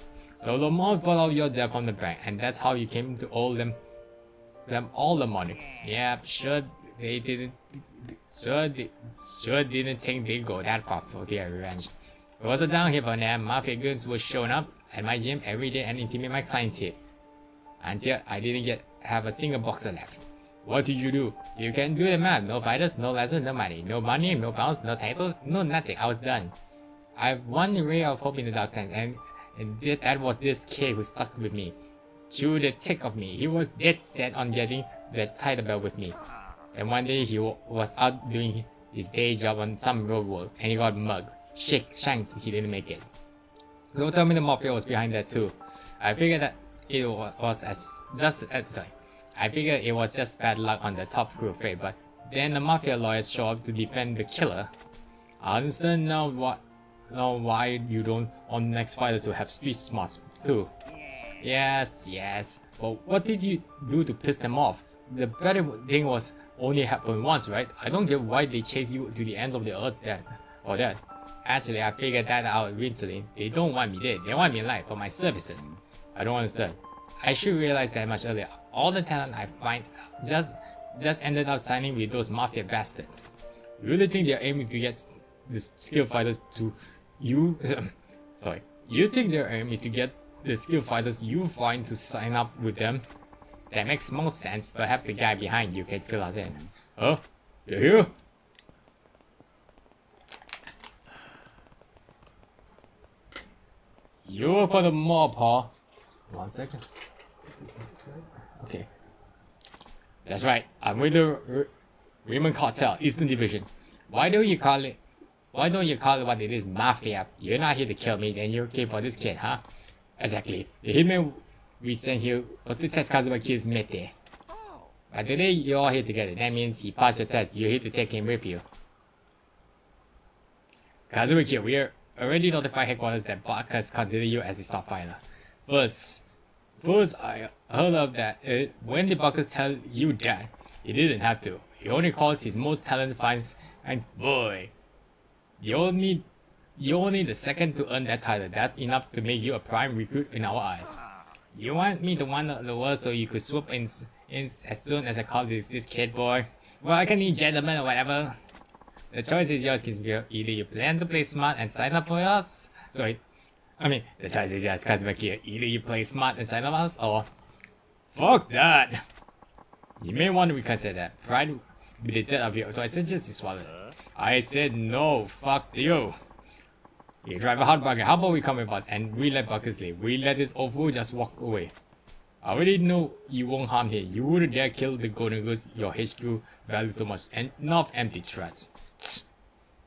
So mob bought out your debt from the bank, and that's how you came to owe them them all the money. Yeah, sure they didn't sure they, sure didn't think they'd go that far for their revenge. It was a downhill for them. Mafia goons were showing up at my gym every day and intimidate my clientele. Until I didn't get have a single boxer left. What did you do? You can do the math. No fighters, no lessons, no money, no money, no pounds, no titles, no nothing. I was done. I have one ray of hope in the dark times, and, and that, that was this kid who stuck with me. Through the tick of me, he was dead set on getting the title belt with me. And one day he wa- was out doing his day job on some road work, and he got mugged. Shake, shanked, he didn't make it. Don't tell me the mafia was behind that too. I figured that it was as just uh, sorry. I figured it was just bad luck on the top crew fate, but then the mafia lawyers show up to defend the killer. I understand now what now why you don't want next fighters to have street smarts too. Yes, yes. But what did you do to piss them off? The better thing was only happened once, right? I don't get why they chase you to the ends of the earth then, or that. Actually, I figured that out recently. They don't want me dead. They want me alive for my services. I don't understand. I should realize that much earlier. All the talent I find just just ended up signing with those mafia bastards. You really think they're aiming to get the skilled fighters to you? Sorry. You think their aim is to get the skill fighters you find to sign up with them? That makes more sense. Perhaps the guy behind you can fill us in. Oh, you're here? You're for the mob, huh? One second. Okay. That's right. I'm with the Raymond Cartel, Eastern Division. Why don't you call it? Why don't you call it what it is, mafia? You're not here to kill me, then you're here for this kid, huh? Exactly. The hitman we sent here was to test Kazuma Kid's mete. But today you're all here together. That means he passed the test. You're here to take him with you. Kazuma Kid, we are already notified headquarters that Bacchus consider you as top fighter. First, first I heard of that. Uh, when did Bacchus tell you that? He didn't have to. He only calls his most talented fighters and boy, you only you only the second to earn that title. That's enough to make you a prime recruit in our eyes. You want me to wander the world so you could swoop in, in as soon as I call this this kid boy? Well, I can be gentleman or whatever. The choice is yours, Kingsville. Either you plan to play smart and sign up for us, So it, I mean, the choice is yours, Kazuma Kiryu. Either you play smart and sign up for us, or fuck that. You may want to reconsider that. Pride will be the death of you. So I suggest you swallow. I said no. Fuck you. You drive a hard bargain. How about we come with us and we let Bacchus leave? We let this old fool just walk away. I already know you won't harm him. You wouldn't dare kill the Golden Goose your HQ values so much. And enough empty threats. Tsk.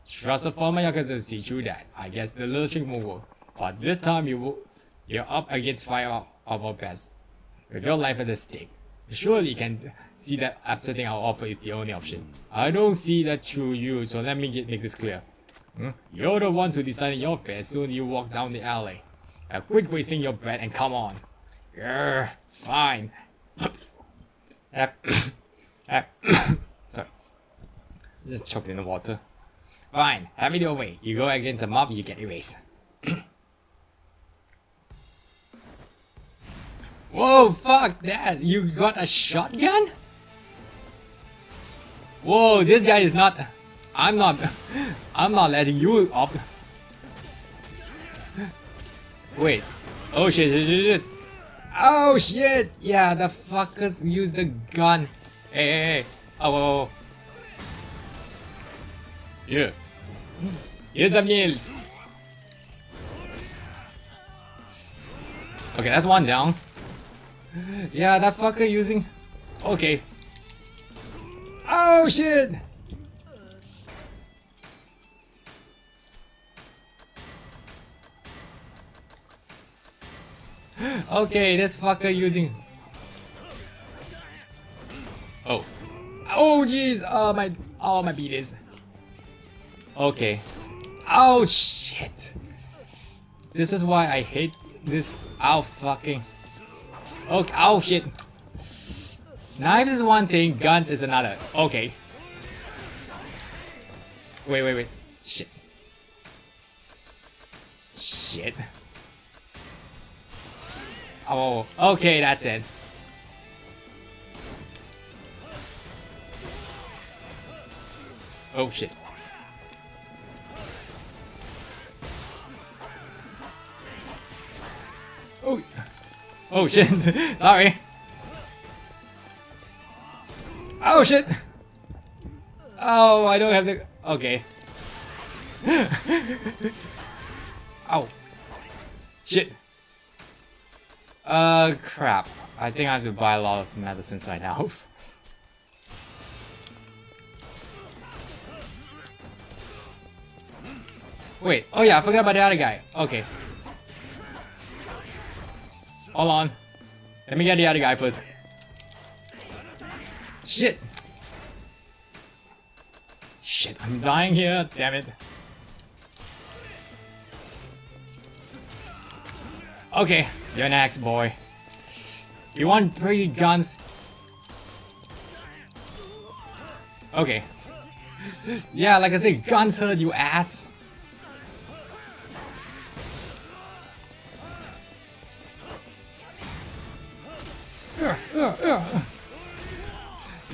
Trust a former Yakuza see through that. I guess the little trick will work. But this time you will, you're up against fire of our best. With your life at the stake. Surely you can see that upsetting our offer is the only option. I don't see that through you, so let me get, make this clear. Hmm? You're the ones who decided your fate as soon as you walk down the alley. Uh, quit wasting your breath and come on. Grr, fine. Sorry. Just choked in the water. Fine, have it your way. You go against a mob, you get erased. Whoa, fuck that! You got a shotgun? Whoa, this guy is not... I'm not... I'm not letting you up. Wait. Oh shit, shit, shit, shit. Oh shit! Yeah, the fuckers use the gun. Hey, hey, hey. Oh, oh, oh. Yeah. Here's some meals. Okay, that's one down. Yeah, that fucker using... Okay. Oh shit! Okay, this fucker using... Oh. Oh jeez! Oh my... Oh my beat is... Okay. Oh shit! This is why I hate this... Oh fucking... Okay, oh shit! Knives is one thing, guns is another. Okay. Wait, wait, wait. Shit. Shit. Oh, okay, that's it. Oh shit. Oh, oh shit. Sorry. Oh shit. Oh, I don't have the. Okay. oh. Shit. Uh, crap. I think I have to buy a lot of medicines right now. Wait, oh yeah, I forgot about the other guy. Okay. Hold on. Let me get the other guy first. Shit! Shit, I'm dying here, damn it. Okay, you're next, boy. You want pretty guns? Okay. Yeah, like I said, guns hurt, you ass.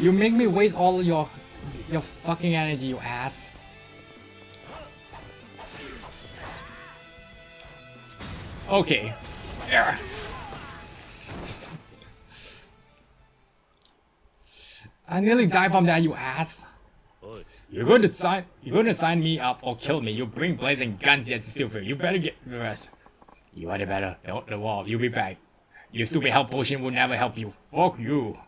You make me waste all your your fucking energy, you ass. Okay. There. I nearly died from that, you ass. You're going to sign. You're going to sign me up or kill me. You bring blazing guns yet still feel. You better get the rest. You are the better. The, the wall. You'll be back. Your stupid help potion will never help you. Fuck you.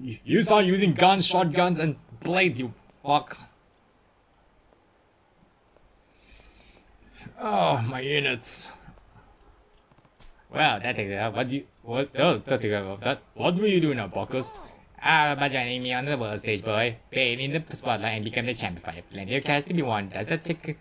You- start using guns, shotguns, and blades. You fucks. Oh, my units. Well, that takes it. What do you... What... Oh, that takes. That... What will you do now, Bacchus? Ah, by joining me on the world stage, boy. Bathe in the spotlight and become the champion. Plenty of cash to be won. Does that take...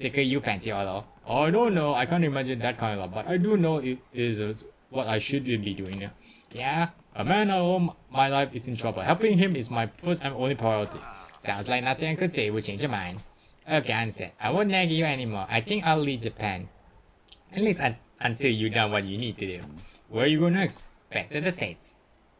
Take you fancy all though? Oh, I don't know. I can't imagine that kind of love, but I do know it is what I should be doing. Yeah, a man home, my life is in trouble. Helping him is my first and only priority. Sounds like nothing I could say will change your mind. Okay, I. I won't nag you anymore. I think I'll leave Japan. At least un- until you've done what you need to do. Where you go next? Back to the States.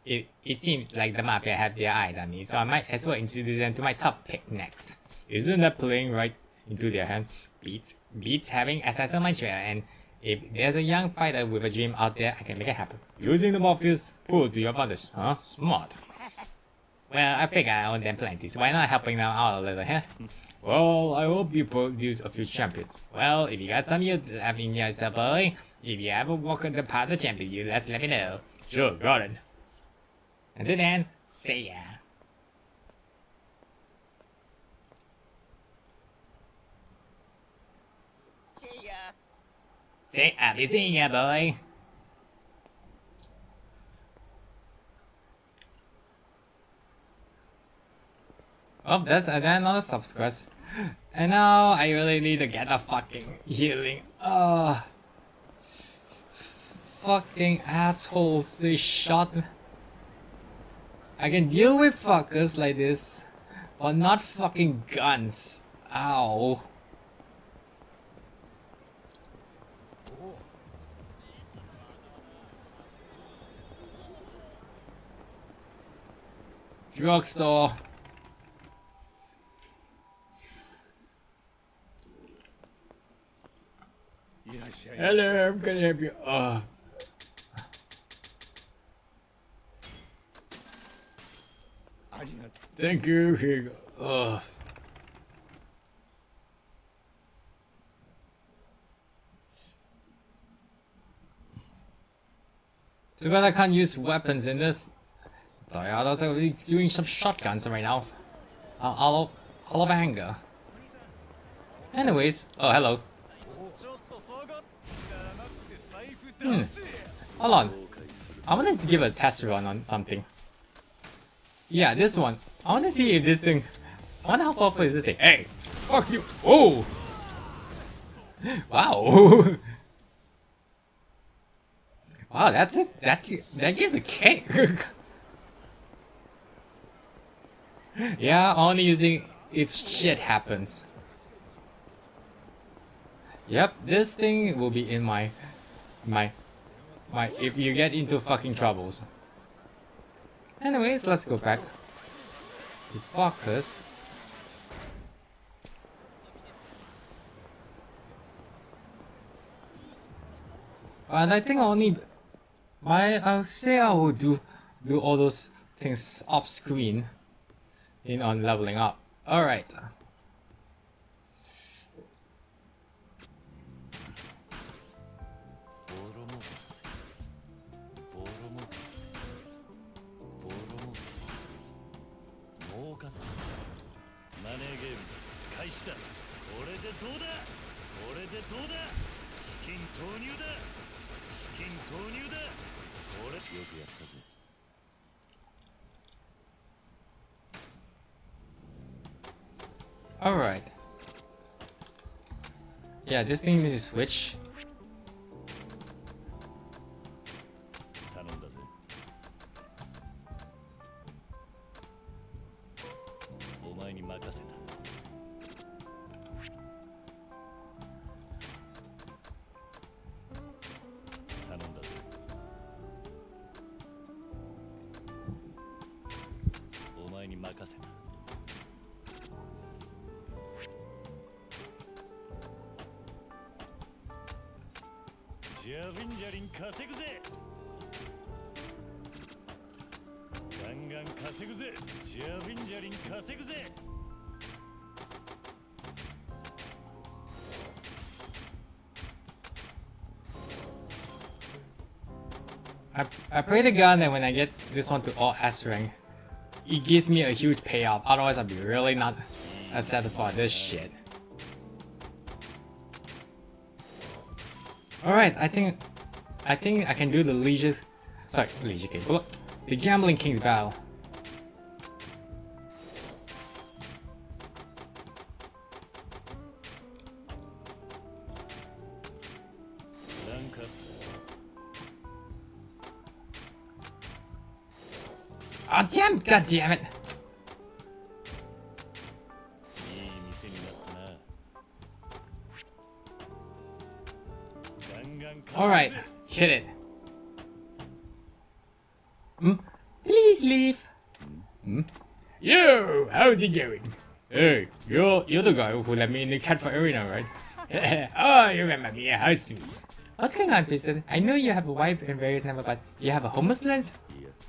It, it seems like the Mafia have their eyes on me, so I might as well introduce them to my top pick next. Isn't that playing right into their hand? beats beats having access to my trail, and if there's a young fighter with a dream out there, I can make it happen. Using the Morpheus pool to your advantage, huh? Smart. Well, I figure I own them plenty, so why not helping them out a little, huh? Well, I hope you produce a few champions. Well, if you got some you left in yourself, boy, if you ever walk on the path of champion, you let's let me know. Sure, got it. Until then, see ya. See, I'll be seeing ya, boy. Oh, that's that's another subquest. And now I really need to get a fucking healing. Oh. Fucking assholes, they shot me. I can deal with fuckers like this, but not fucking guns. Ow. Drugstore. Hello, I'm gonna help you. Uh, thank you. Here you go. Ugh. Too bad I can't use weapons in this. Sorry, I was like, doing some shotguns right now. Uh, all, all of anger. Anyways, oh hello. Hmm. Hold on. I wanted to give a test run on something. Yeah, this one. I want to see if this thing... I wonder how powerful is this thing. Hey! Fuck you! Oh! Wow! wow, that's it. That's, that gives a kick! yeah, only using if shit happens. Yep, this thing will be in my my my, if you get into fucking troubles. Anyways, let's go back to focus. And I think I only My... I'll say I will do do all those things off screen in on leveling up. Alright. ボ Alright. Yeah, this thing needs to switch. That when I get this one to all S rank, it gives me a huge payoff. Otherwise, I'll be really not satisfied with this shit. Alright, I think I think I can do the Leisure sorry, Leisure King. The Gambling King's battle. God damn! God damn it! All right, hit it. Hmm? Please leave. You, Yo, how's it going? Hey, you're you're the guy who let me in the cat for arena, right? oh, you remember me? How sweet. What's going on, Pearson? I know you have a wife and various number, but you have a homeless lens?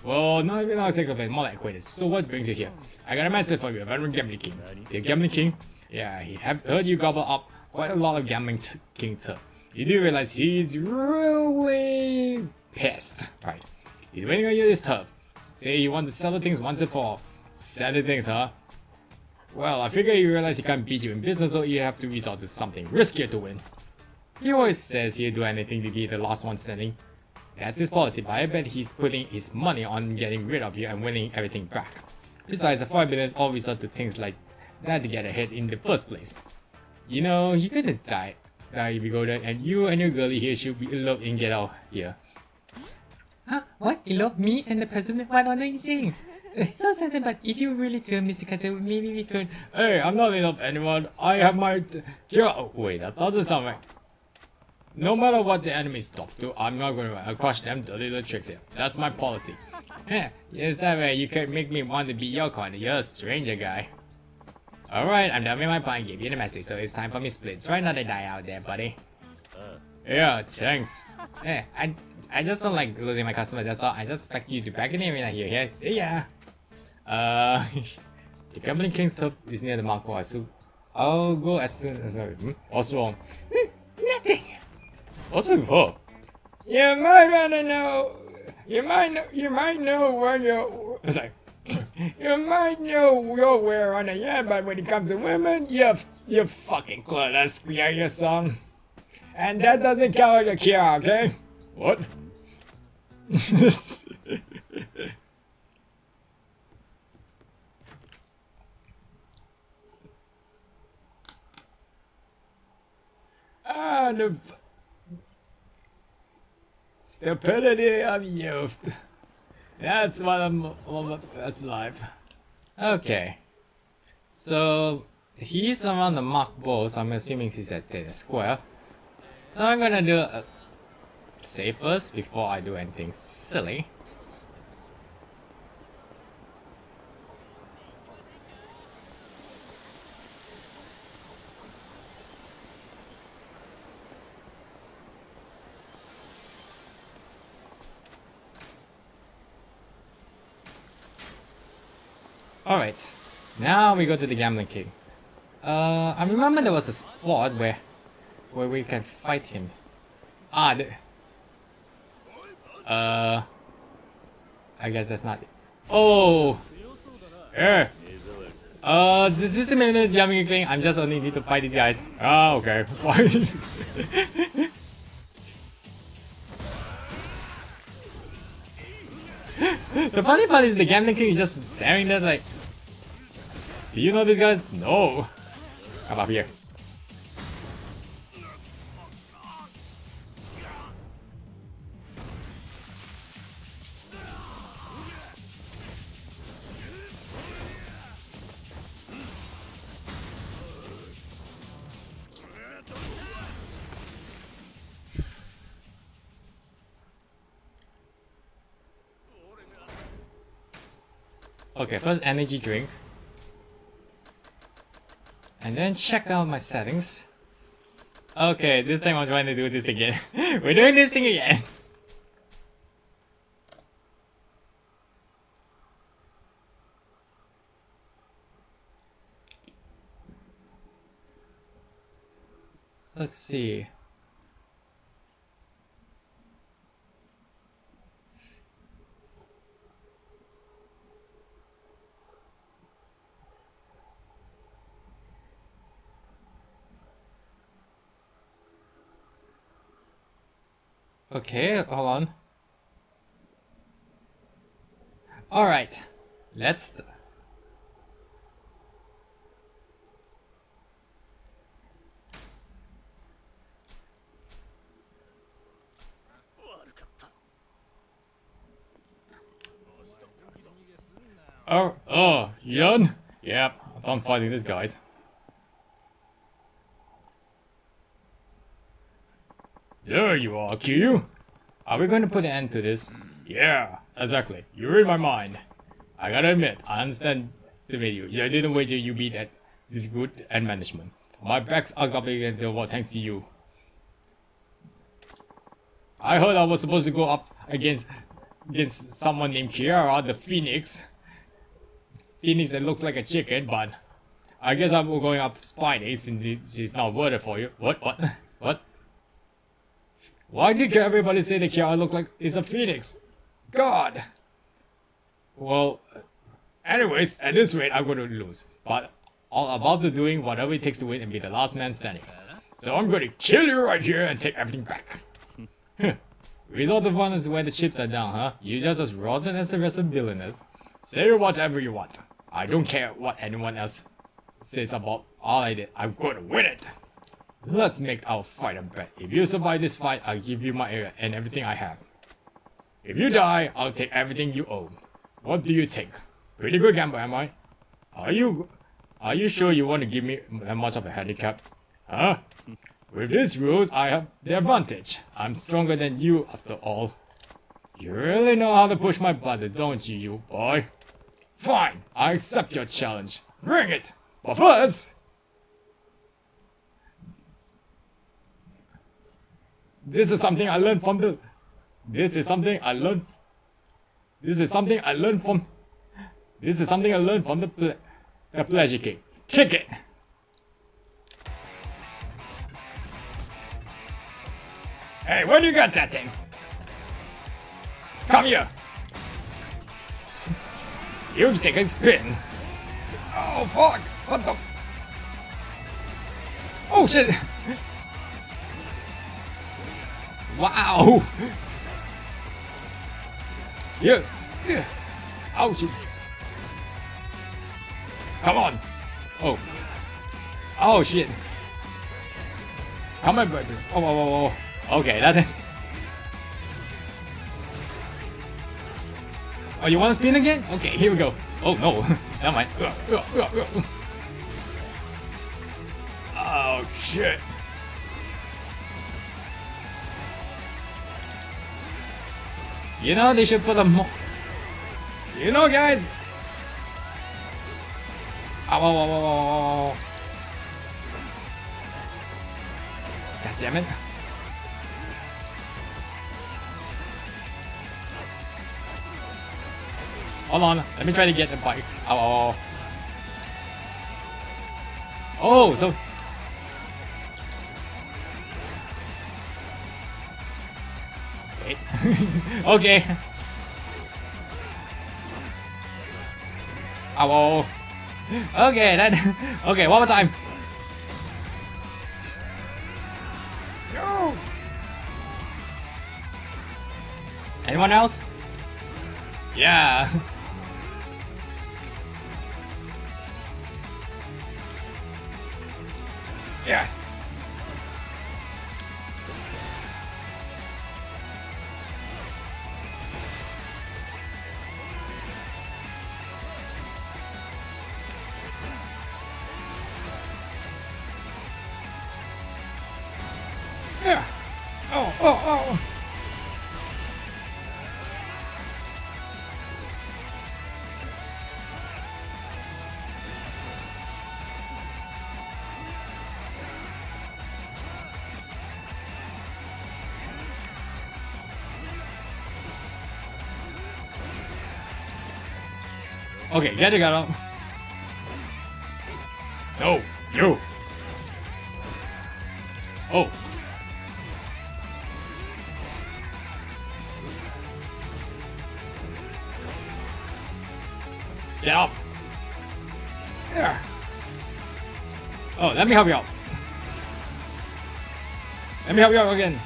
Well, not not exactly, more like acquaintance. So what brings you here? I got a message for you, Veteran Gambling King. The Gambling King? Yeah, he have heard you gobble up quite a lot of Gambling King stuff. You do realize he's really pissed, right? He's waiting on you this tough. Say he wants to settle things once and for all. Settle things, huh? Well, I figure you realize he can't beat you in business, so you have to resort to something riskier to win. He always says he'll do anything to be the last one standing. That's his policy, but I bet he's putting his money on getting rid of you and winning everything back. Besides, the 5 billions all resort to things like that to get ahead in the first place. You know, you could have died, die if you go there, and you and your girlie here should be eloped and get out here. Huh? What? Elope? Me and the president? What are you saying? So sad, but if you really do, Mr. Kaiser, maybe we could... Hey, I'm not in love anyone. I have my... t- oh, wait, that doesn't sound right. No matter what the enemies talk to, I'm not going to crush them dirty little tricks here. That's my policy. Yeah, that way you can make me want to be your kind. You're a stranger guy. Alright, I'm done with my plan. Give you the message, so it's time for me to split. Try not to die out there, buddy. Yeah, thanks. Yeah, I, I just don't like losing my customer, that's all. I just expect you to back in the arena here. Yeah, see ya. Uh, the Gambling King's top is near the Mark IV, so I'll go as soon as... Hmm? What's wrong? What's before? You might wanna know. You might know. You might know when you're. Sorry. you might know your wear on a yeah, but when it comes to women, you're you're fucking clueless. Yeah, your son. And that doesn't count your cure, okay? What? ah, the Stupidity of youth. That's what I'm. What that's life. Okay. So he's around the Mark Ball, so I'm assuming he's at the square. So I'm gonna do a save first before I do anything silly. Alright, now we go to the Gambling King. Uh, I remember there was a spot where where we can fight him. Ah, the, uh, I guess that's not. Oh! Yeah. Uh, this is the minute Gambling King. I'm just only need to fight these guys. Ah, okay. Why? the funny part is the Gambling King is just staring there like, do you know these guys? No. Come up here. Okay, first energy drink. And then check out my settings. Okay, this time I'm trying to do this again. We're doing this thing again. Let's see. Okay, hold on. Alright, let's... Oh, oh, Yun? Yep, I'm done fighting these guys. There you are, Q. Are we going to put an end to this? Yeah, exactly. You read my mind. I gotta admit, I understand the video. I didn't wait till you be that this good at management. My back's up against the wall thanks to you. I heard I was supposed to go up against against someone named Kiara, the Phoenix. Phoenix that looks like a chicken, but I guess I'm going up Spiny since he, she's not worth it for you. What? What? What? Why did everybody say that Kiara look like is a phoenix? God! Well, anyways, at this rate, I'm going to lose. But all about to doing whatever it takes to win and be the last man standing. So I'm going to kill you right here and take everything back. Result of one is where the chips are down, huh? You're just as rotten as the rest of the billionaires. Say whatever you want. I don't care what anyone else says about all I did. I'm going to win it. Let's make our fight a bet. If you survive this fight, I'll give you my area and everything I have. If you die, I'll take everything you own. What do you think? Pretty good gamble, am I? Are you... Are you sure you want to give me that much of a handicap? Huh? With these rules, I have the advantage. I'm stronger than you, after all. You really know how to push my buttons, don't you, you boy? Fine, I accept your challenge. Bring it! But first... This is something I learned from the... This is something I learned... This is something I learned from... This is something I learned from the, ple the pleasure kick. Kick it! Hey, where do you got that thing? Come here! You take a spin! Oh fuck! What the? Oh shit! Wow! Yes! Yeah. Oh shit! Come on! Oh! Oh shit! Come on, baby! Oh, oh, oh, oh! Okay, that. Oh, you want to spin again? Okay, here we go. Oh no, never mind. Oh shit. You know they should put a more. You know, guys. Ow, ow, ow. God damn it. Hold on, let me try to get the bike. Ah, ow, ow. Oh, so... okay. Ow. Okay, then... Okay, one more time. No. Anyone else? Yeah. Yeah. Okay, get it. No, you. Oh. Get up. There. Oh, let me help you out. Let me help you out again.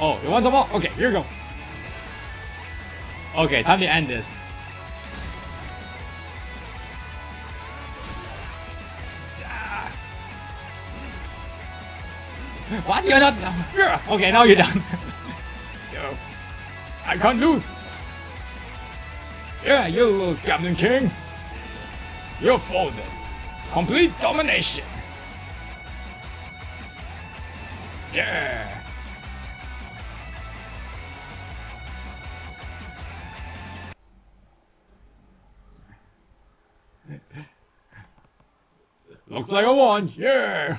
Oh, you want some more? Okay, here you go. Okay, time to end this. What? You're not. Yeah. Okay, now you're done. Yo, I can't lose. Yeah, you lose, Captain King. You're folded. Complete domination. Yeah. Looks like I won. Yeah.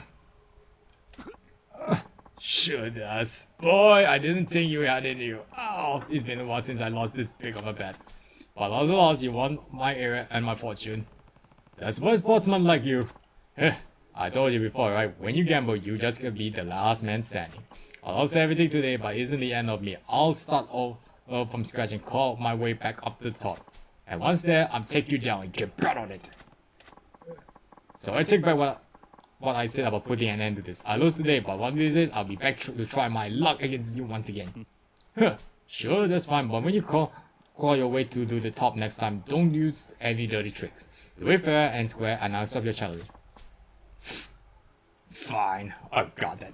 Sure does. Boy, I didn't think you had it in you. Oh, it's been a while since I lost this big of a bet. But I lost lost, you won my area and my fortune. That's what sportsmen like you. Eh, I told you before, right? When you gamble, you just gonna be the last man standing. I lost everything today, but isn't the end of me. I'll start all from scratch and claw my way back up the top. And once there, I'll take you down and get back on it. So I take back what what I said about putting an end to this. I lose today, but one of these days I'll be back to try my luck against you once again. Huh, sure, that's fine, but when you call, claw your way to do the top next time, don't use any dirty tricks. Do it fair and square, and I'll stop your challenge. Fine, oh, I got that.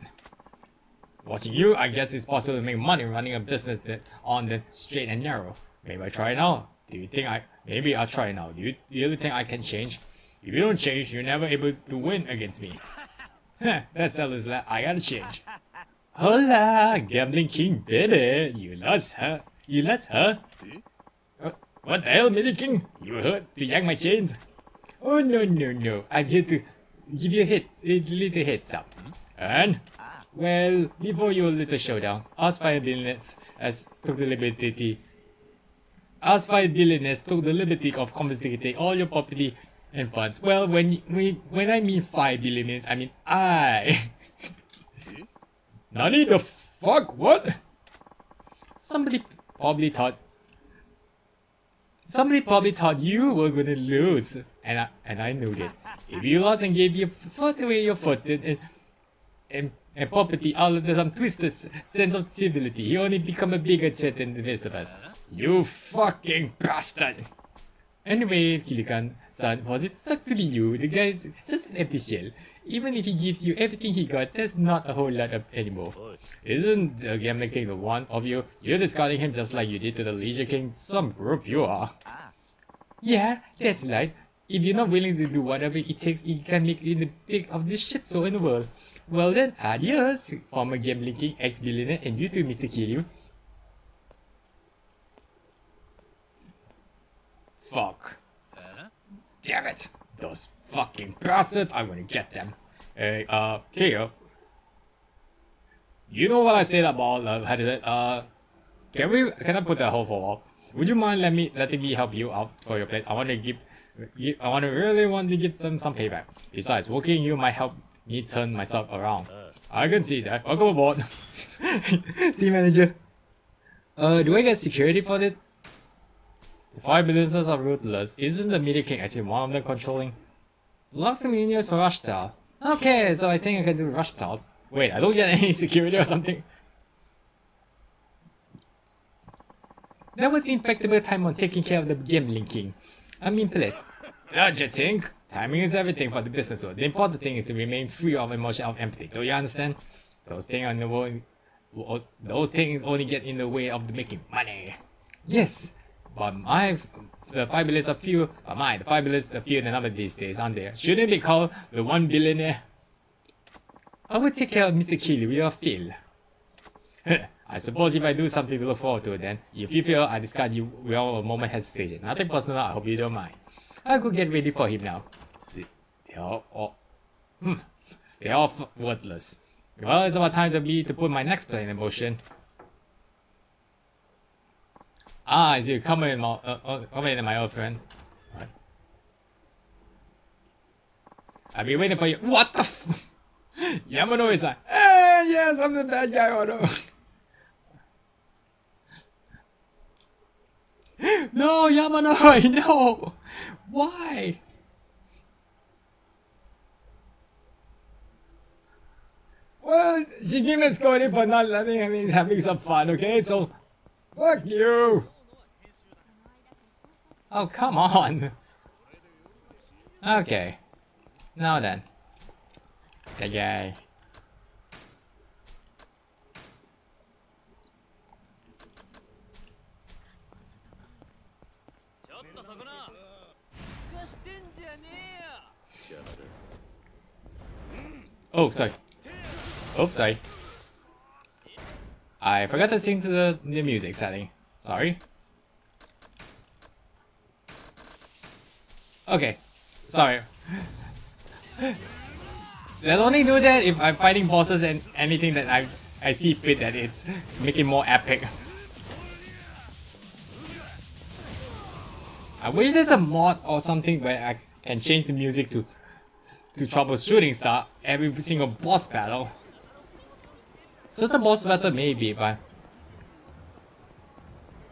Watching you, I guess it's possible to make money running a business that on the straight and narrow. Maybe I try it now. Do you think I? Maybe I'll try it now. Do you, do you think I can change? If you don't change, you're never able to win against me. That's it's like. I gotta change. Hola, gambling king Billy. You lost, huh? You lost, huh? Uh, what the hell, Billy King? You hurt to yank my chains? Oh no no no! I'm here to give you a hit, a little heads up. And well, before your little showdown, us five billionaires has took the liberty. Us five billionaires took the liberty of confiscating all your property and funds. Well, when we when I mean five billionaires, I mean I. Nani the fuck? What? Somebody probably thought. Somebody probably thought you were gonna lose, and I and I knew it. If you lost and gave your foot away your fortune and and, and property all under some twisted sense of civility, you only become a bigger threat than the rest of us. You fucking bastard! Anyway, Kilikan, son, was it actually you? The guy's just an empty shell. Even if he gives you everything he got, there's not a whole lot of anymore. Isn't the Gambling King the one of you? You're discarding him just like you did to the Leisure King. Some group you are. Yeah, that's right. If you're not willing to do whatever it takes, you can make in the big of this shit show in the world. Well then, adios, former Gambling King, ex-billionaire, and you too, Mr. Kiryu. Fuck. Damn it! Those fucking bastards! I'm gonna get them. Hey, uh, Kyo. You know what I said about uh, how to uh, can we can I put that hold for while? Would you mind let me letting me help you out for your place? I want to give, give I want to really want to give some some payback. Besides, working you might help me turn myself around. I can see that. Welcome aboard, team manager. Uh, do I get security for this? Five businesses are ruthless. Isn't the Media King actually one of them controlling? Minions for Rush Okay, so I think I can do Rush Wait, I don't get any security or something? That was impeccable time on taking care of the gambling king. I'm impressed. Don't you think? Timing is everything for the business world. The important thing is to remain free of emotion of empathy. Do you understand? Those things on the world, those things only get in the way of making money. Yes, but my the five billions are few. But my the five billions are few than other these days, aren't there? Shouldn't they call the one billionaire? I will take care of Mr. Kiryu with your feel. I suppose if I do something to look forward to then, if you feel I discard you without a moment hesitation. Nothing personal, I hope you don't mind. I could get ready for him now. They're all, all hmm, they're all worthless. Well, it's about time to me to put my next plan in motion. Ah, is you coming in my, uh, uh, coming in my old friend? I've been waiting for you. What the f- Yamano is like, eh, yes, I'm the bad guy, Otto. no, Yamano, no! Why? Well, she gave me scolding for not letting me having some fun, okay? So, fuck you! Oh, come on! Okay. Now then. The guy. Oh, sorry. Oh, sorry. I forgot to change the, the music setting. Sorry. Okay. Sorry. They'll only do that if I'm fighting bosses and anything that I I see fit that it's making more epic. I wish there's a mod or something where I can change the music to to Trouble Shooting Star every single boss battle. Certain boss battle maybe, but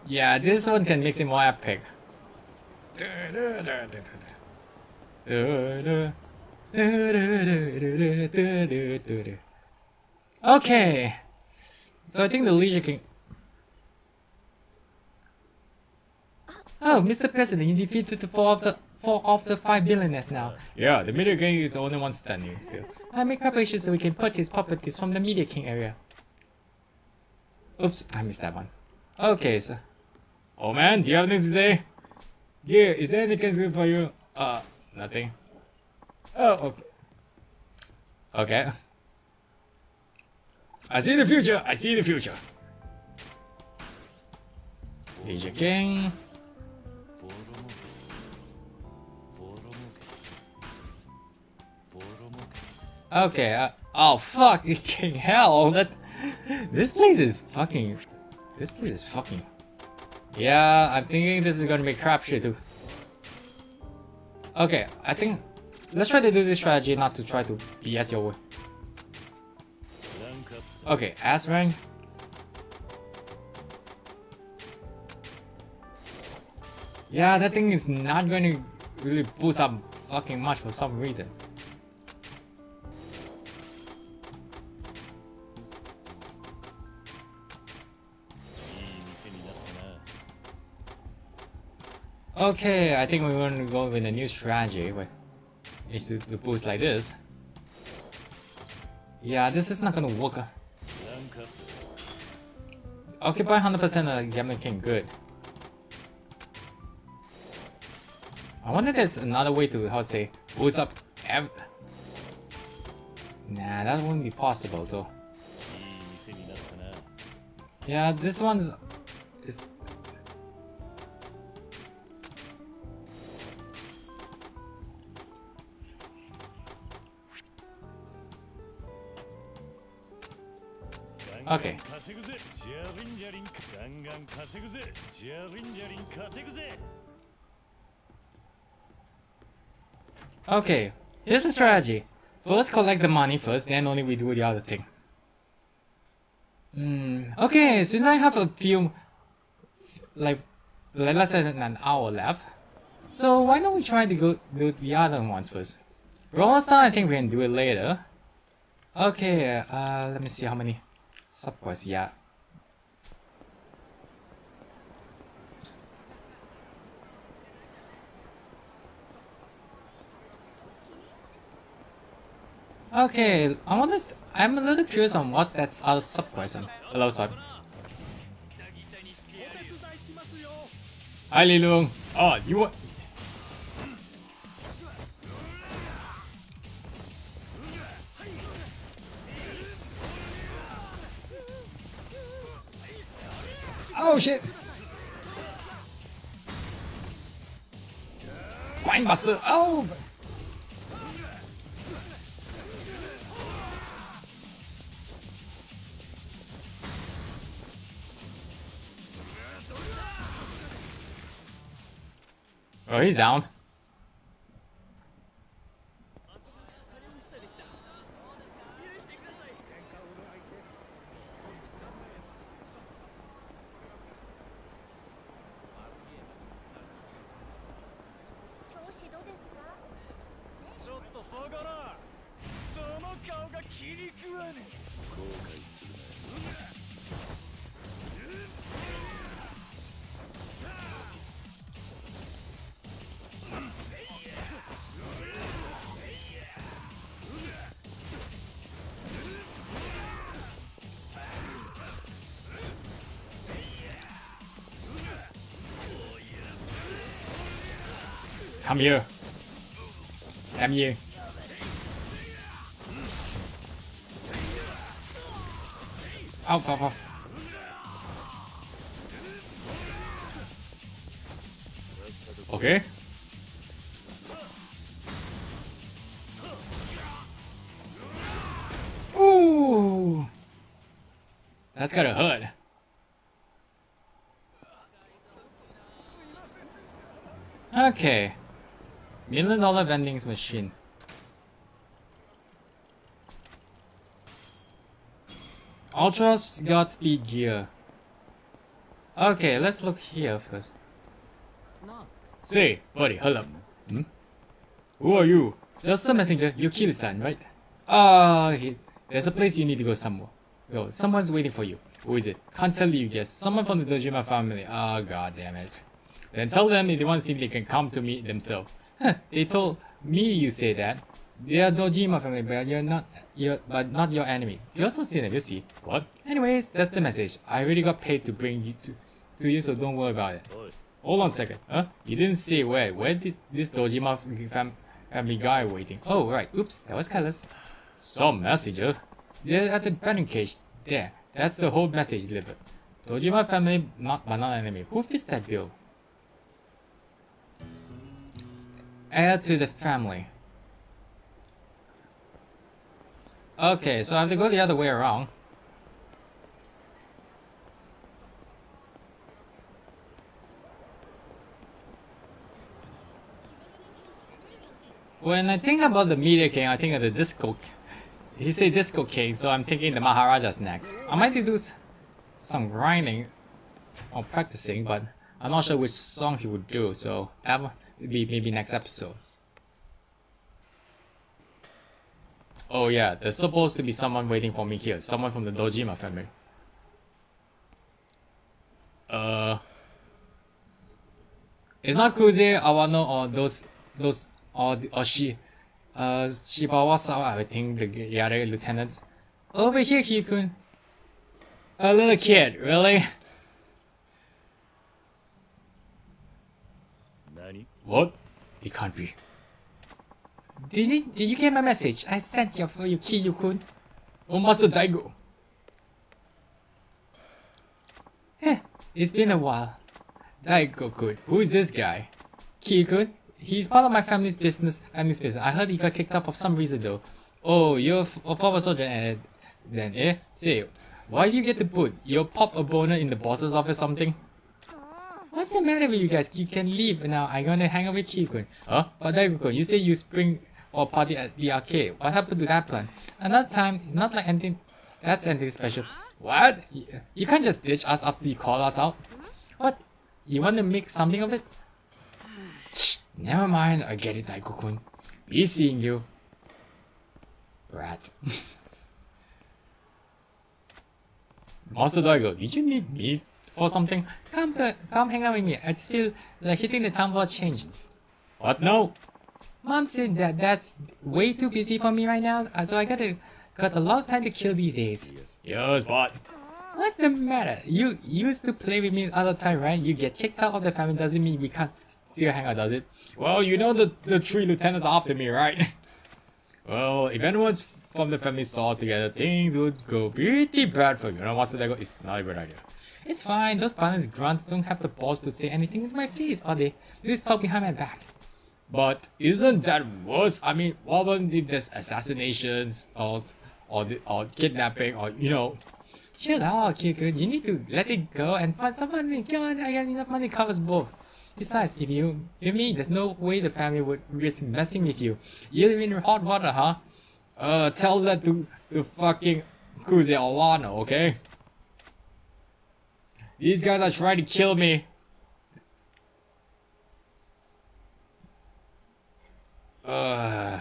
yeah, this one can make it more epic. Okay, so I think the Leisure King. Oh, Mr. President, you defeated the four of the four of the five billionaires now. Yeah, the Media King is the only one standing still. I make preparations so we can purchase properties from the Media King area. Oops, I missed that one. Okay, so. Oh man, do you have anything to say? Gear, is there anything good for you? Uh, nothing. Oh, okay. Okay. I see the future! I see the future! Here's king. Okay, uh, oh fuck, King hell, that, this place is fucking, this place is fucking yeah, I'm thinking this is gonna be crapshoot too. Okay, I think... Let's try to do this strategy not to try to BS your way. Okay, Asmang. Yeah, that thing is not going to really boost up fucking much for some reason. Okay, I think we're going to go with a new strategy. Wait, is to, to boost like this. Yeah, this is not gonna work. Okay, by 100% of Gambling King, good. I wonder if there's another way to, how to say, boost up ev Nah, that wouldn't be possible, though. So. Yeah, this one's ぜ Okay, here's the strategy. First collect the money first, then only we do the other thing. Hmm, okay, since I have a few, like, like less than an hour left, so why don't we try to go do the other ones first? Roller Star, I think we can do it later. Okay, uh, let me see how many subquests, yeah. Okay, I want to. I'm a little curious on what's that other subquest. Hello, sorry. Hi, Li Lung. Oh, ah, you want? Oh shit! Spinebuster! Oh! Oh, he's down. Come here. Damn you. Oh, fuck! ow. Okay. Ooh. That's gotta hurt. Dollar vending machine. Ultra's Godspeed gear. Okay, let's look here first. Say, buddy, up. Hmm? Who are you? Just a messenger. You Kiryu-san, right? Ah, he, there's a place you need to go somewhere. Go, someone's waiting for you. Who is it? Can't tell you, guess. Someone from the Dojima family. Ah, oh, god damn it. Then tell them if they want to see they can come to me themselves. They told me you say that. They are Dojima family, but you're not you're but not your enemy. You also see them, you see. What? Anyways, that's the message. I really got paid to bring you to to you, so don't worry about it. Hold on a second. Huh? You didn't say where. Where did this Dojima fam family guy waiting? Oh right. Oops, that was careless. Some messenger. They're at the batting cage. There. That's the whole message delivered. Dojima family, not but not enemy. Who fits that bill? Heir to the family. Okay, so I have to go the other way around. When I think about the Media King, I think of the Disco He said Disco King, so I'm thinking the Maharaja's next. I might do some grinding or practicing, but I'm not sure which song he would do, so that be maybe next episode. Oh yeah, there's supposed to be someone waiting for me here. Someone from the Dojima family. Uh... It's not Kuze, Awano, or those, those, or, or she, uh, Shibawasawa, I think, the, the other lieutenants. Over here, Kiryu-kun. A little kid, really? What? It can't be. Did you, did you get my message? I sent you for you, Kiryu-kun. Oh, Master Daigo. Heh, it's been a while. Daigo-kun, who's this guy? Kiryu-kun? He's part of my family's business, and family's business. I heard he got kicked out for some reason though. Oh, you're a former soldier and then eh? Say, why do you get the boot? You pop a boner in the boss's office something? What's the matter with you guys? You can leave now. I'm gonna hang out with. Huh? But Daigo-kun, you say you spring or party at the arcade. What happened to that plan? Another time, not like anything. That's anything special. What? You can't just ditch us after you call us out. What? You want to make something of it? Shh, never mind. I get it, Daigo-kun. Be seeing you. Rat. Master Daigo, did you need me for something? Come to, come hang out with me. I just feel like hitting the town for a change. What? No. Mom said that that's way too busy for me right now, uh, so I gotta got a lot of time to kill these days. Yes, but what's the matter? You used to play with me all the time, right? You get kicked out of the family doesn't mean we can't still hang out, does it? Well, you know the the three lieutenants after me, right? well, if anyone from the family saw together, things would go pretty bad for you. You know, Master Daigo, it's not a good idea. It's fine, those balance grunts don't have the balls to say anything in my face, are they? They just talk behind my back. But isn't that worse? I mean, what if there's assassinations or or or kidnapping or you know? Chill out, Kiryu. You need to let it go and find someone. Come on, I got enough money covers both. Besides, if you, if me, there's no way the family would risk messing with you. You live in hot water, huh? Uh, tell that to to fucking Kuze Awano, okay? These guys are trying to kill me. Uh,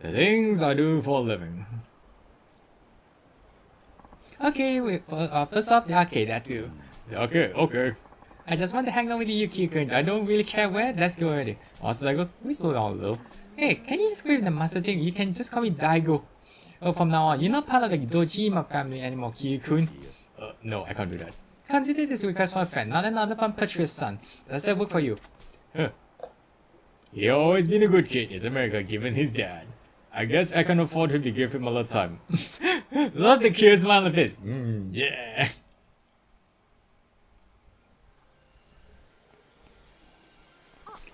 the things I do for a living. Okay, wait, uh, first off, okay, that too. Okay, okay. I just want to hang out with you, Kiryu-kun. I don't really care where, let's go already. Master Daigo, we slow down a little. Hey, can you just quit the master thing? You can just call me Daigo. Oh, from now on, you're not part of the Dojima family anymore, Kiryu-kun. Uh, no, I can't do that. Consider this request from a friend, not another from Patria's son. Does that work for you? Huh. He always been a good kid, is America given his dad. I guess I can afford him to give him a lot of time. Love the cute smile of his. Mm, yeah.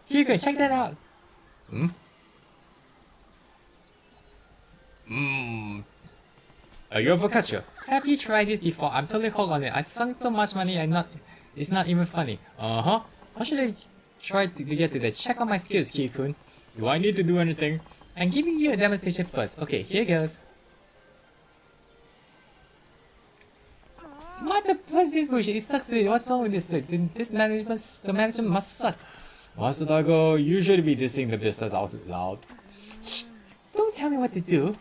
Hugo, check that out. Hmm? Hmm. A focaccia. Have you tried this before? I'm totally hooked on it. I sunk so much money and not it's not even funny. Uh-huh. How should I try to get to that? Check out my skills, Kikun. Do I need to do anything? I'm giving you a demonstration first. Okay, here goes. What the fuck is this bullshit? It sucks. What's wrong with this place? This management, the management must suck. Master Daigo, you should be dissing the business out loud. Shh! Don't tell me what to do.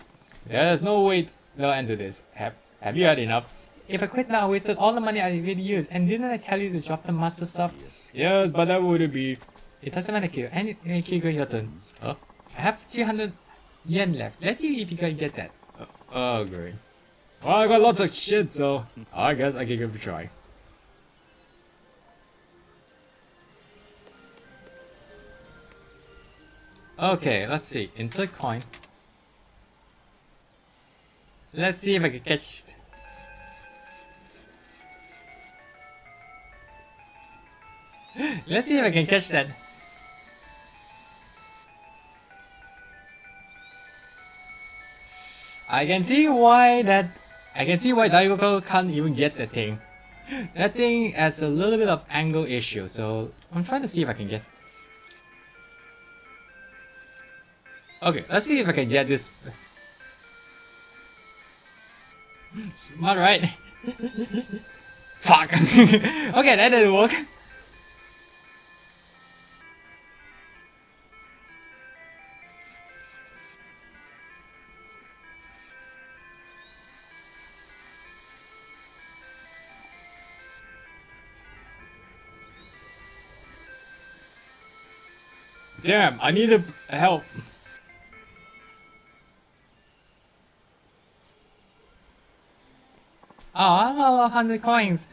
There's no way they'll end to this. Have, have you had enough? If I quit now, I wasted all the money I really used. And didn't I tell you to drop the master stuff? Yes, but that would be... It doesn't matter, Kyo. Any, any Kyo, your turn. Oh, I have 300 yen left. Let's see if you can get that. Oh, oh great. Well, I got lots of shit, so I guess I can give it a try. Okay, let's see. Insert coin. Let's see if I can catch. it. Let's see if I can catch that. I can see why that I can see why Daigo can't even get that thing. That thing has a little bit of angle issue, so I'm trying to see if I can get. Okay, let's see if I can get this. Smart, right? Fuck. okay, that didn't work. Damn, I need help. Oh, I have 100 coins.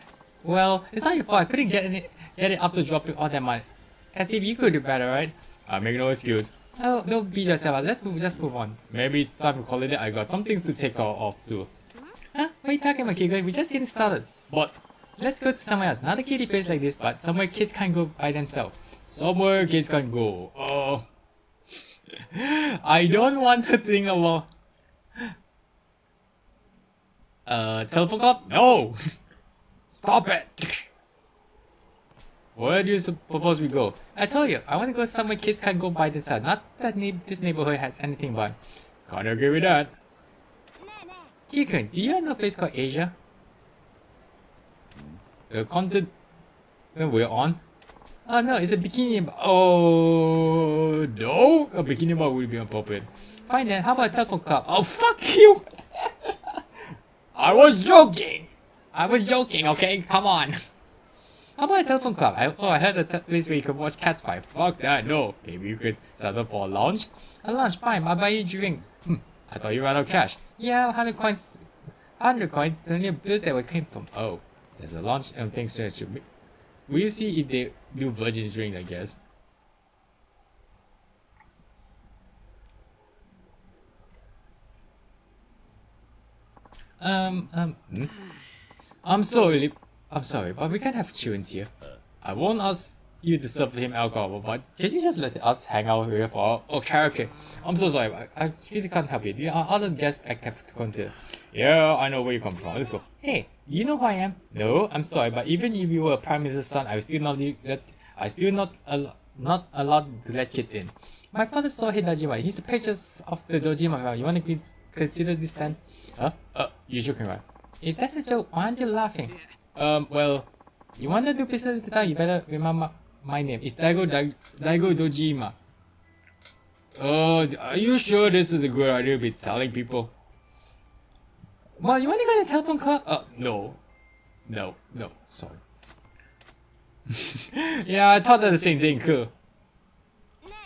Well, it's not your fault. I couldn't get it, get it after dropping all that money. As if you could do better, right? I make no excuse. Oh, don't beat yourself. up. Let's move. Just move on. Maybe it's time to call it. I got some things to take off too. Huh? What are you talking about, Kigo? We're just getting started. But let's go to somewhere else. Not a kiddie place like this, but somewhere kids can't go by themselves. Somewhere kids can go. Oh. I don't want to think about uh, telephone call? No! Stop it! Where do you suppose we go? I told you, I want to go somewhere kids can go by themselves. Not that ne this neighborhood has anything but. Can't agree with that. Kikun, do you know a place called Asia? The content when we're on? Oh no, it's a bikini. Oh no, a bikini bar would be appropriate. Fine then, how about a telephone club? Oh fuck you! I was joking. I was joking. Okay, come on. How about a telephone club? I, oh, I heard a place where you could watch cats fight. Fuck that. No. Maybe you could settle for a lounge. A lounge. Fine. I'll buy you a drink. Hmm. I thought you ran out of cash. Yeah, 100 coins. 100 coins. The only place that we came from. Oh, there's a lounge and things to it. We'll see if they do virgin drink. I guess. Um, um, hmm? I'm sorry, I'm sorry, but we can't have children here. I won't ask you to serve him alcohol, but can you just let us hang out here for oh, karaoke? I'm so sorry, I, I really can't help you. There are other guests I have to consider. Yeah, I know where you come from. Let's go. Hey, you know who I am? No, I'm sorry, but even if you were a prime minister's son, I still not let I still not al not allowed to let kids in. My father Sohei Dojima. He's the pictures of the Dojima. You want to consider this stand? Huh? Uh, you're joking, right? If that's a joke, why aren't you laughing? Um, well, you wanna do business at the time, you better remember my name. It's Daigo da Daigo Dojima. Oh, are you sure this is a good idea to be telling people? Well, you wanna go to the telephone club? Uh, no. No, no, sorry. yeah, I thought that the same thing, cool.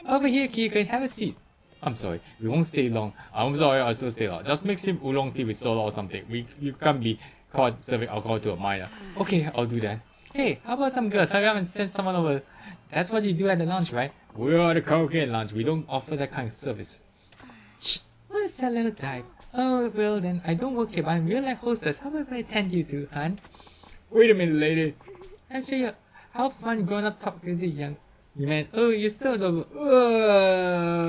Over here, you can have a seat. I'm sorry, we won't stay long. I'm sorry, I still stay long. Just mix him oolong tea with soda or something. We you can't be caught serving alcohol to a minor. Okay, I'll do that. Hey, how about some girls? Hurry up and send someone over. That's what you do at the lounge, right? We are the cocaine lounge. We don't offer that kind of service. Shh, what is that little type? Oh, well then, I don't work here, but I'm real life hostess. How about I attend you to, hon? Wait a minute, lady. I'll show you how fun grown up talk is it, young you meant, oh, you're so double. Uh,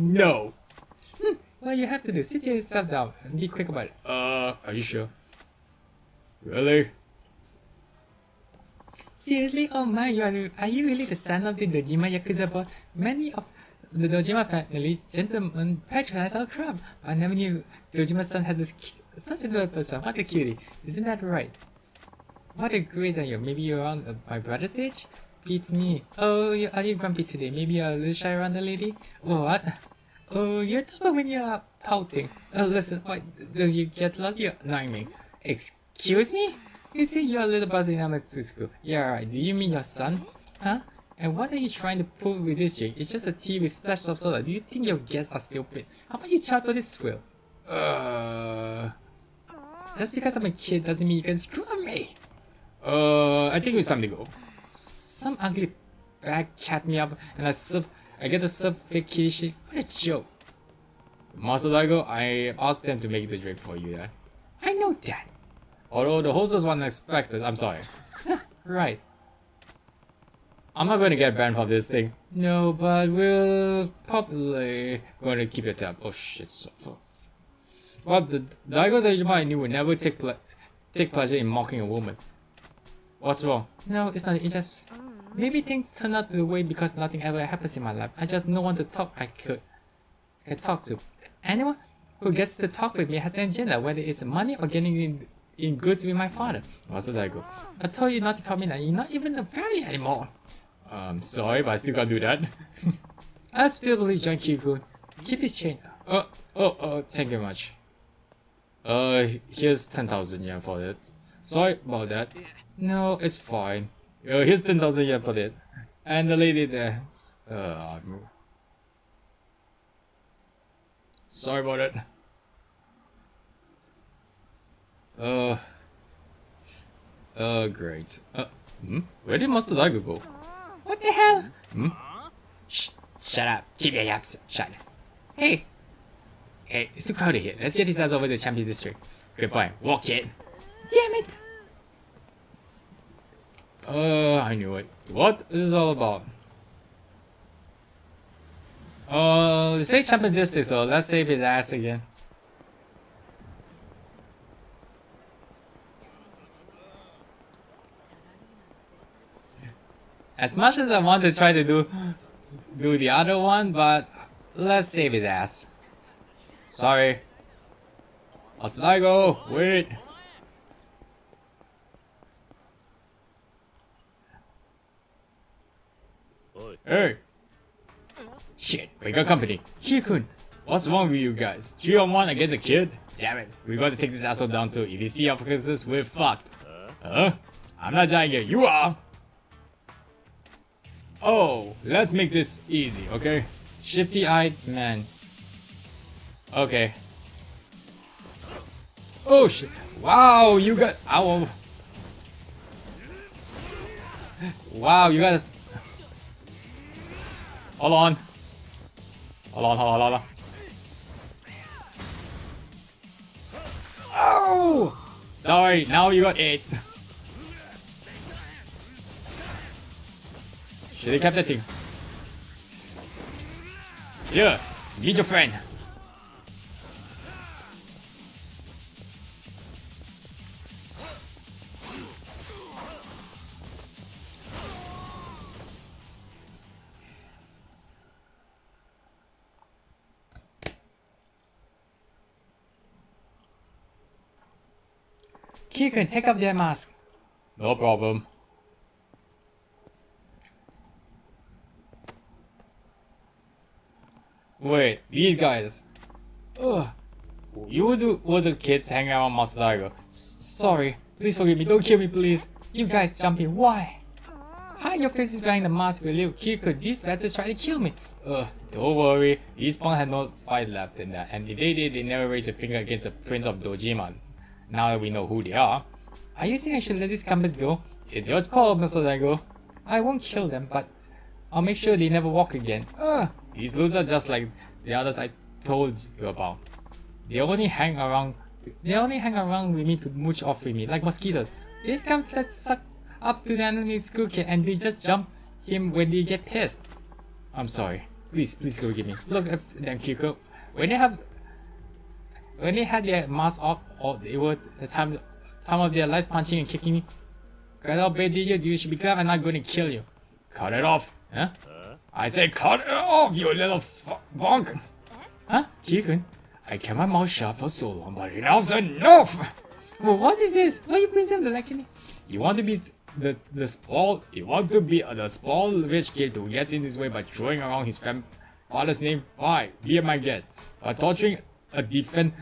no. Hmm, What you have to do, sit yourself down and be quick about it. Uh, are you sure? Really? Seriously? Oh my, you are, are you really the son of the Dojima Yakuza boss? Many of the Dojima family gentlemen patronize our club. I never knew Dojima's son had this such a little person. What a cutie. Isn't that right? What a great are you? Maybe you're around uh, my brother's age? Beats me. Oh, are you grumpy today? Maybe you're a little shy around the lady? What? Oh, you're tougher when you're pouting. Oh, listen, why do you get lost? You're annoying me. Excuse me? You say you're a little buzzy in elementary school. Yeah, right. Do you mean your son? Huh? And what are you trying to pull with this jig? It's just a tea with splash of soda. Do you think your guests are stupid? How about you charge for this swill? Uh... Just because I'm a kid doesn't mean you can screw me. Uh, I think it's time to go. Some ugly bag chat me up and I sub I get a sub fake kitty shit. What a joke. Master Daigo, I asked them to make the drink for you then. I know that. Although the hostess wasn't expected, I'm sorry. right. I'm not going to get banned from this thing. No, but we're probably going to keep it up. Oh shit, so fuck. But the Daigo Dojima I knew would never take, ple take pleasure in mocking a woman. What's wrong? No, it's not. It's just maybe things turn out the way because nothing ever happens in my life. I just no one to talk. I could, I could talk to. Anyone who gets to talk with me has an agenda, whether it's money or getting in, in goods with my father. What's the go? I told you not to come in, and you're not even a family anymore. Um, sorry, but I still can't do that. I still believe John Kiryu-kun. Keep this chain. Oh, oh, oh, thank you much. Uh, here's 10,000 yen for it. Sorry about that. No, it's fine. Uh, here's 10,000 yen for it. And the lady there. Uh, sorry about it. Uh. Uh, great. Uh, hmm? Where did Master Daigo go? What the hell? Hmm? Shh. Shut up. Keep your yaps shut. Hey. Hey, it's too crowded here. Let's get these ass over to the champion district. Good point. Walk it. Damn it. Uh, I knew it. What is this all about? Uh, say champion district, so let's save his ass again. As much as I want to try to do do the other one, but let's save his ass. Sorry. Daigo, wait. Oi, Hey. Shit, we got company. Kiryu-kun, what's wrong with you guys? Three on one against a kid? Damn it, we gotta take this asshole down too. If you see our focuses, we're fucked. Huh? I'm not dying yet, you are! Oh, let's make this easy, okay? Shifty-eyed man. Okay. Oh shit! Wow, you got ow! Wow, you guys. Hold on. Hold on, hold on, hold on. Oh! Sorry, now you got eight. Should have kept that thing. Yeah, meet your friend. Kiryu-kun, take off their mask. No problem. Wait, these guys. Ugh. You were the, were the kids hanging around Master Daigo. Sorry. Please forgive me. Don't kill me, please. You guys jumping. Why? Hide your faces behind the mask, will you? Kyuko, these bastards try to kill me. Ugh, don't worry. These punk had no fight left in that. And if they did, they never raised a finger against the Prince of Dojima. Now that we know who they are. Are you saying I should let these campers go? It's your call, Mr. Daigo. I won't kill them, but I'll make sure they never walk again. Ugh, these losers just like the others I told you about. They only hang around. They only hang around with me to mooch off with me, like mosquitoes. These comes that suck up to the enemy's school and they just jump him when they get pissed. I'm sorry. Please, please go forgive me. Look at them, Kyuko. When they have when they had their mask off, or they were the time time of their lives punching and kicking me. Cut off, bad idiot. You should be glad I'm not going to kill you. Cut it off, huh? I said cut it off, you little fu- bonk. Huh? Kikun, I kept my mouth shut for so long, but enough's enough. Well, what is this? Why you bring him to lecture me? You want to be the the spoiled? You want to be uh, the spoiled rich kid who gets in his way by throwing around his fam- father's name? Why? Be my guest. By torturing a defend,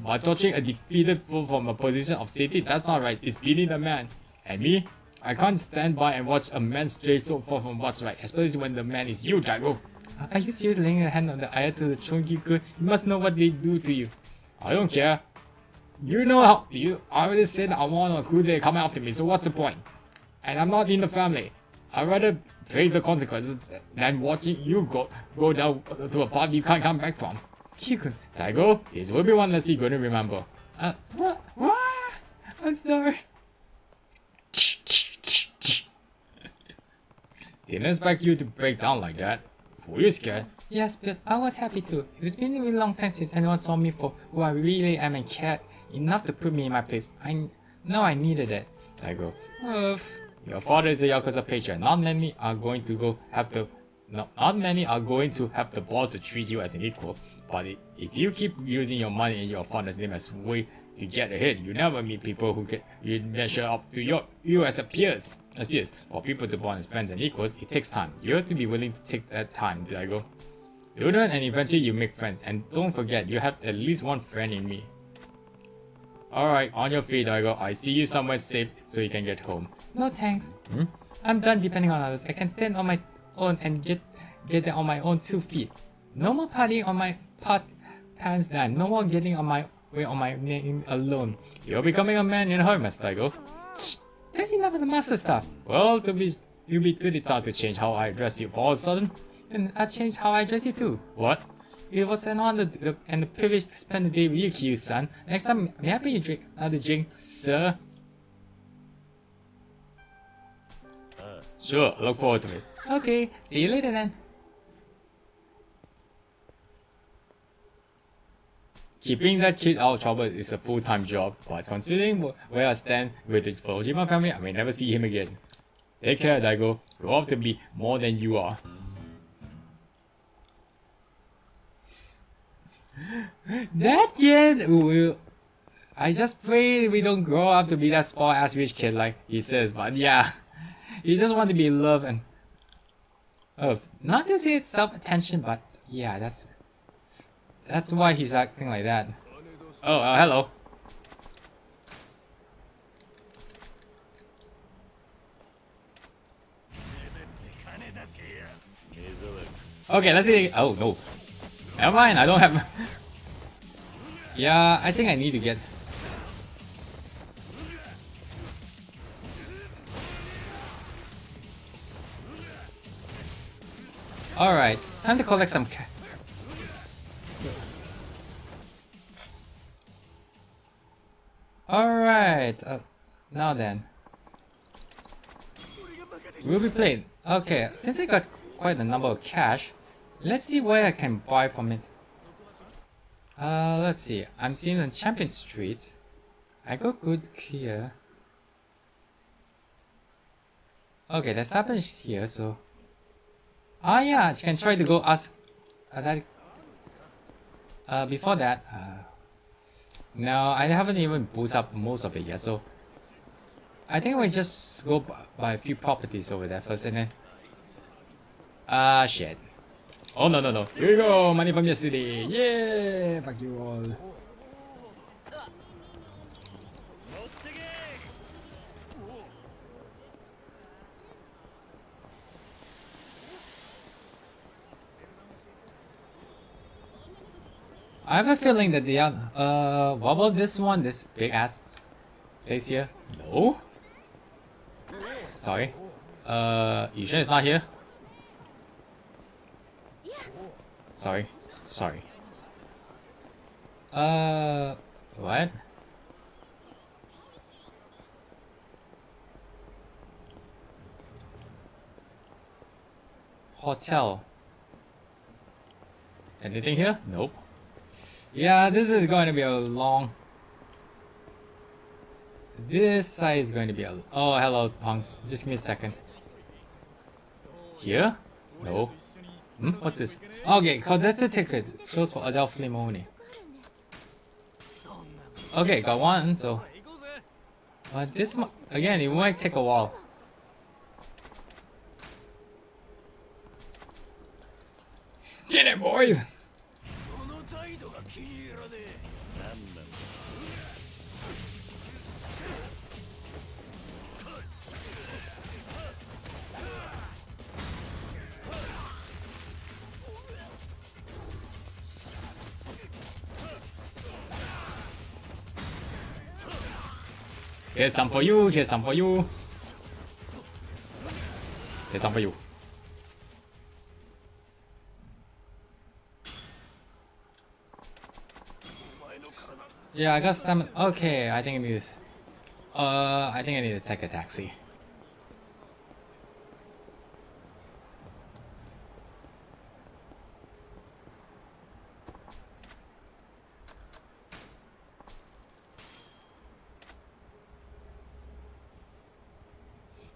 by torturing a defeated foe from a position of safety, that's not right. It's beating the man. And me, I can't stand by and watch a man stray so far from what's right, especially when the man is you, Daigo. Are you seriously laying a hand on the eye to the Chunky good? You must know what they do to you. I don't care. You know how you already said I want a cruiser coming after me, so what's the point? And I'm not in the family. I'd rather face the consequences than watching you go go down to a path you can't come back from. Kikun, Daigo, this will be one less gonna remember. Uh, what? What? I'm sorry. Didn't expect you to break down like that. Were you scared? Yes, but I was happy too. It's been a really long time since anyone saw me for who I really am and cared enough to put me in my place. I know I needed it. I go, Oof. Your father is a Yakuza patron. Not many are going to go have the no, not many are going to have the balls to treat you as an equal. But if you keep using your money and your father's name as way to get ahead, you never meet people who can you measure up to your you as a peers. As peers. For people to bond as friends and equals, it takes time. You have to be willing to take that time, Daigo. Do that and eventually you make friends. And don't forget, you have at least one friend in me. Alright, on your feet, Daigo. I see you somewhere safe so you can get home. No thanks. Hmm? I'm done depending on others. I can stand on my own and get get there on my own two feet. No more partying on my part pants then. No more getting on my way on my name alone. You're becoming a man in a hurry, Master Daigo. Shh, That's enough of the master stuff. Well, to be you'll be pretty tough to change how I dress you all of a sudden. And I changed how I dress you too. What? It was an honor and a privilege to spend the day with you, Kiryu-san. Next time, may I you drink another drink, sir? Uh. Sure, look forward to it. Okay, see you later then. Keeping that kid out of trouble is a full-time job, but considering where I stand with the Dojima family, I may never see him again. Take care, Daigo. Grow up to be more than you are. that kid will... I just pray we don't grow up to be that spoiled ass rich kid like he says, but yeah. He just want to be loved and... Oh, not to say it's self-attention, but yeah, that's... That's why he's acting like that. Oh, uh, hello. Okay, let's see. Oh no. Never mind, I don't have. yeah, I think I need to get. Alright, time to collect some ca- Alright, uh, now then. Ruby Plate. Okay, since I got quite a number of cash, let's see where I can buy from it. Uh, let's see. I'm seeing on Champion Street. I got good here. Okay, that's happened here, so... Ah yeah, I can try to go ask... Uh, that... Uh, before that, uh... No, I haven't even boosted up most of it yet, so... I think we just go b- buy a few properties over there first and then... Ah, shit. Oh, no, no, no. Here we go! Money from yesterday! Yeah! Fuck you all. I have a feeling that the other, uh, what about this one? This big ass place here? No? Sorry. Uh, sure it's not here? Sorry. Sorry. Uh, what? Hotel. Anything here? Nope. Yeah, this is going to be a long. This side is going to be a. Oh, hello, punks. Just give me a second. Here? No. Hmm? What's this? Okay, so that's a ticket. Short for Adelphi Limoni. Okay, got one, so. But this again, it might take a while. Get it, boys! Here's some for you, here's some for you. Here's some for you. Yeah, I got stamina. Okay, I think I need this. Uh, I think I need to take a taxi.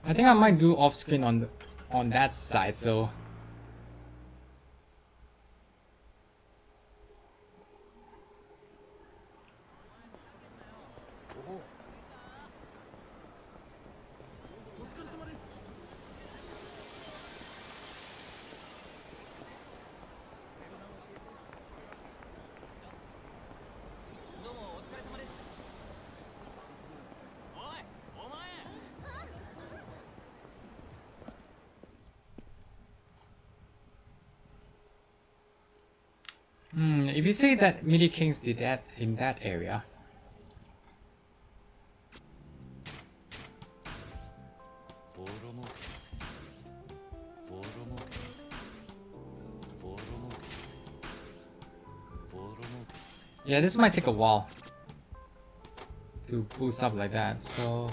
I think I might do off screen on on that side, so Hmm, if you say that Mini Kings did that in that area. Yeah, this might take a while to boost up like that, so...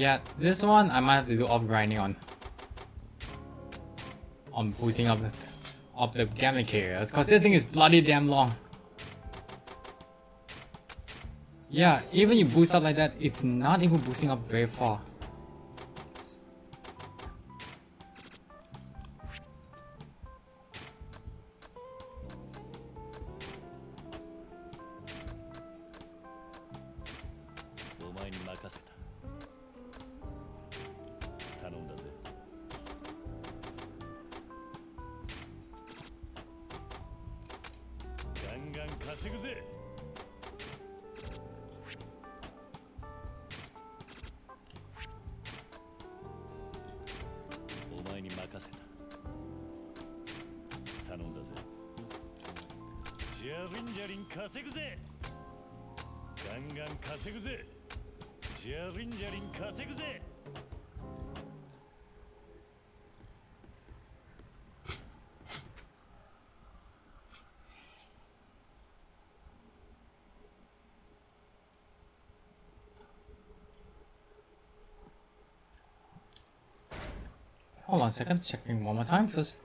yeah, this one I might have to do off grinding on on boosting up the up the gambling carriers because this thing is bloody damn long. Yeah, even you boost up like that, it's not even boosting up very far. Hold on a second, checking one more time first.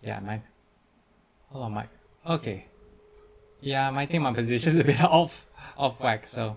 Yeah. Hold on, my. Okay. Yeah, I think my position is a bit off, off whack, so.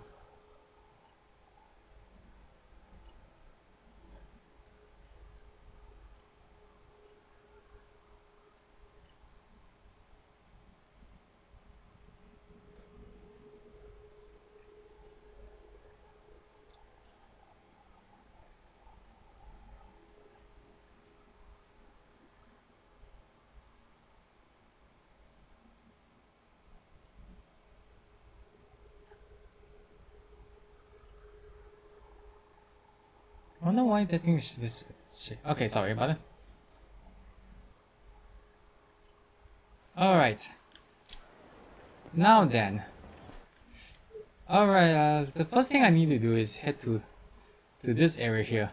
Wonder why that thing is... is- Okay, sorry about it. Alright. Now then. Alright, uh, the first thing I need to do is head to to this area here.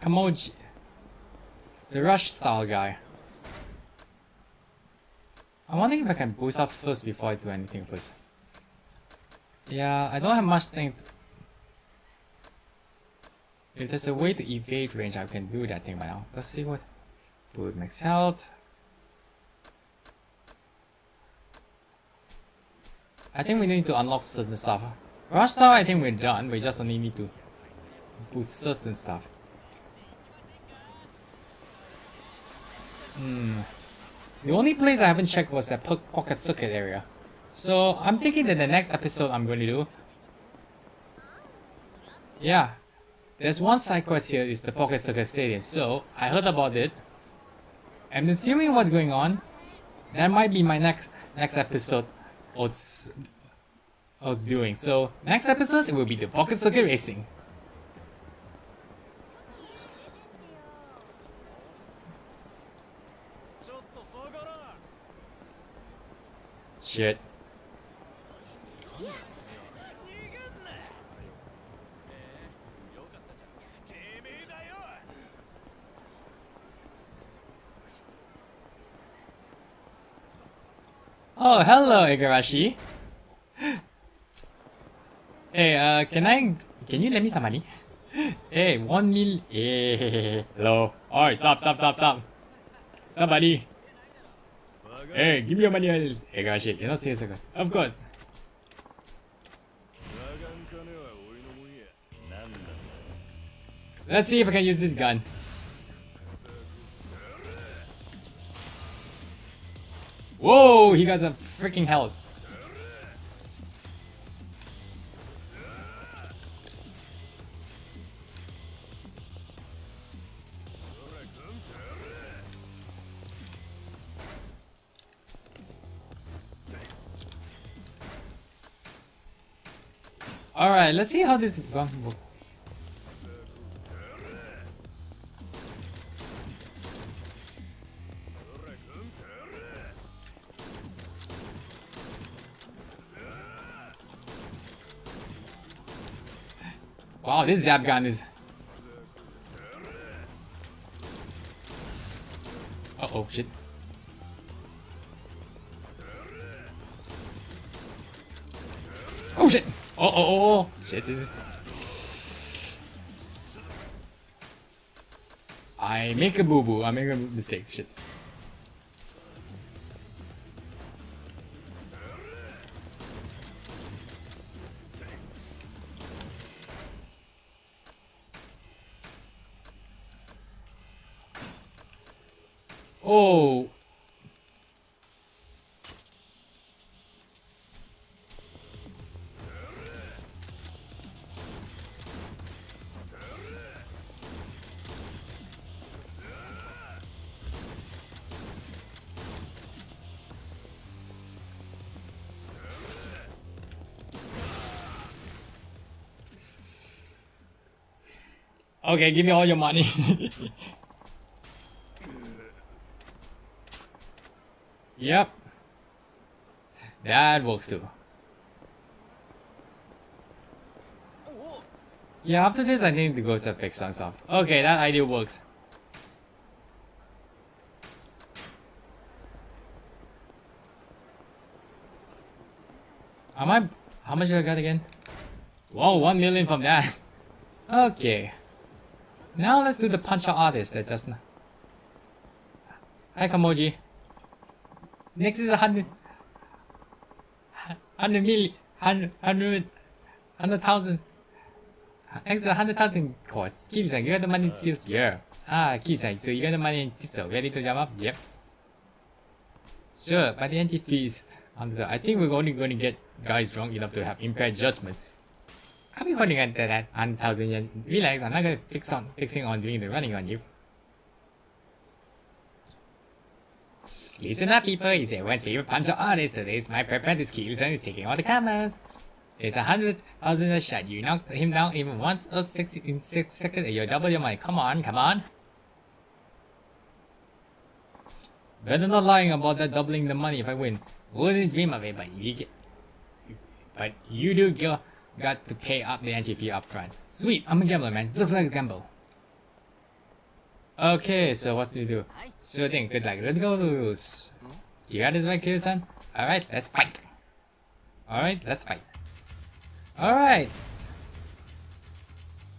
Kamoji. The rush style guy. I'm wondering if I can boost up first before I do anything first. Yeah, I don't have much thing. If there's a way to evade range, I can do that thing by now. Let's see what... Would max health. I think we need to unlock certain stuff. Rush Tower, I think we're done. We just only need to boost certain stuff. Hmm. The only place I haven't checked was that po Pocket Circuit area. So I'm thinking that the next episode I'm going to do. Yeah. There's one side quest here is the Pocket Circuit Stadium, so I heard about it. I'm assuming what's going on. That might be my next next episode What's what's doing. So next episode it will be the Pocket Circuit Racing. Shit. Oh, hello, Igarashi. hey, uh, can I... Can you lend me some money? hey, one mil... Hey, hello. Alright, stop, stop, stop, stop. Somebody. Hey, give me your money. Hey, Igarashi, you're not serious, okay? Of course. Let's see if I can use this gun. Whoa, he got a freaking health. Alright, let's see how this Wow, this zap gun is. Uh oh, shit. Oh shit! Oh oh oh! oh. Shit! Is... I make a boo boo. I make a mistake. Shit. Oh. Okay, give me all your money. yep. That works too. Yeah, after this I need to go to fix some stuff. Okay, that idea works. Am I... How much I got again? Whoa, 1 million from that. Okay. Now let's do the punch out artist that just... Hi Kamoji. Next is a hundred... Hundred million... Hundred... Hundred... Hundred thousand... Next is a hundred thousand course. Kiryu-san, you got the money skills? Yeah. Ah, Kiryu-san, so you got the money in tiptoe. Ready to jump up? Yep. Sure, but the entry fees... I think we're only going to get guys drunk enough to have impaired judgment. I'll be holding on to that 1,000 yen. Relax, I'm not gonna fix on fixing on doing the running on you. Listen up people, he's everyone's favorite puncher artist. Today's my preferred skills and is taking all the cameras. It's a hundred thousand a shot. You knock him down even once or six in six seconds and you double your money. Come on, come on. Better not lying about that doubling the money if I win. Wouldn't dream of it, but you get, but you do go, got to pay up the fee up front. Sweet, I'm a gambler, man. Looks like a gamble. Okay, so what do we do? Sure thing, good luck. Let's go loose. You got this right, Kiryu-san? Alright, let's fight. Alright, let's fight. Alright.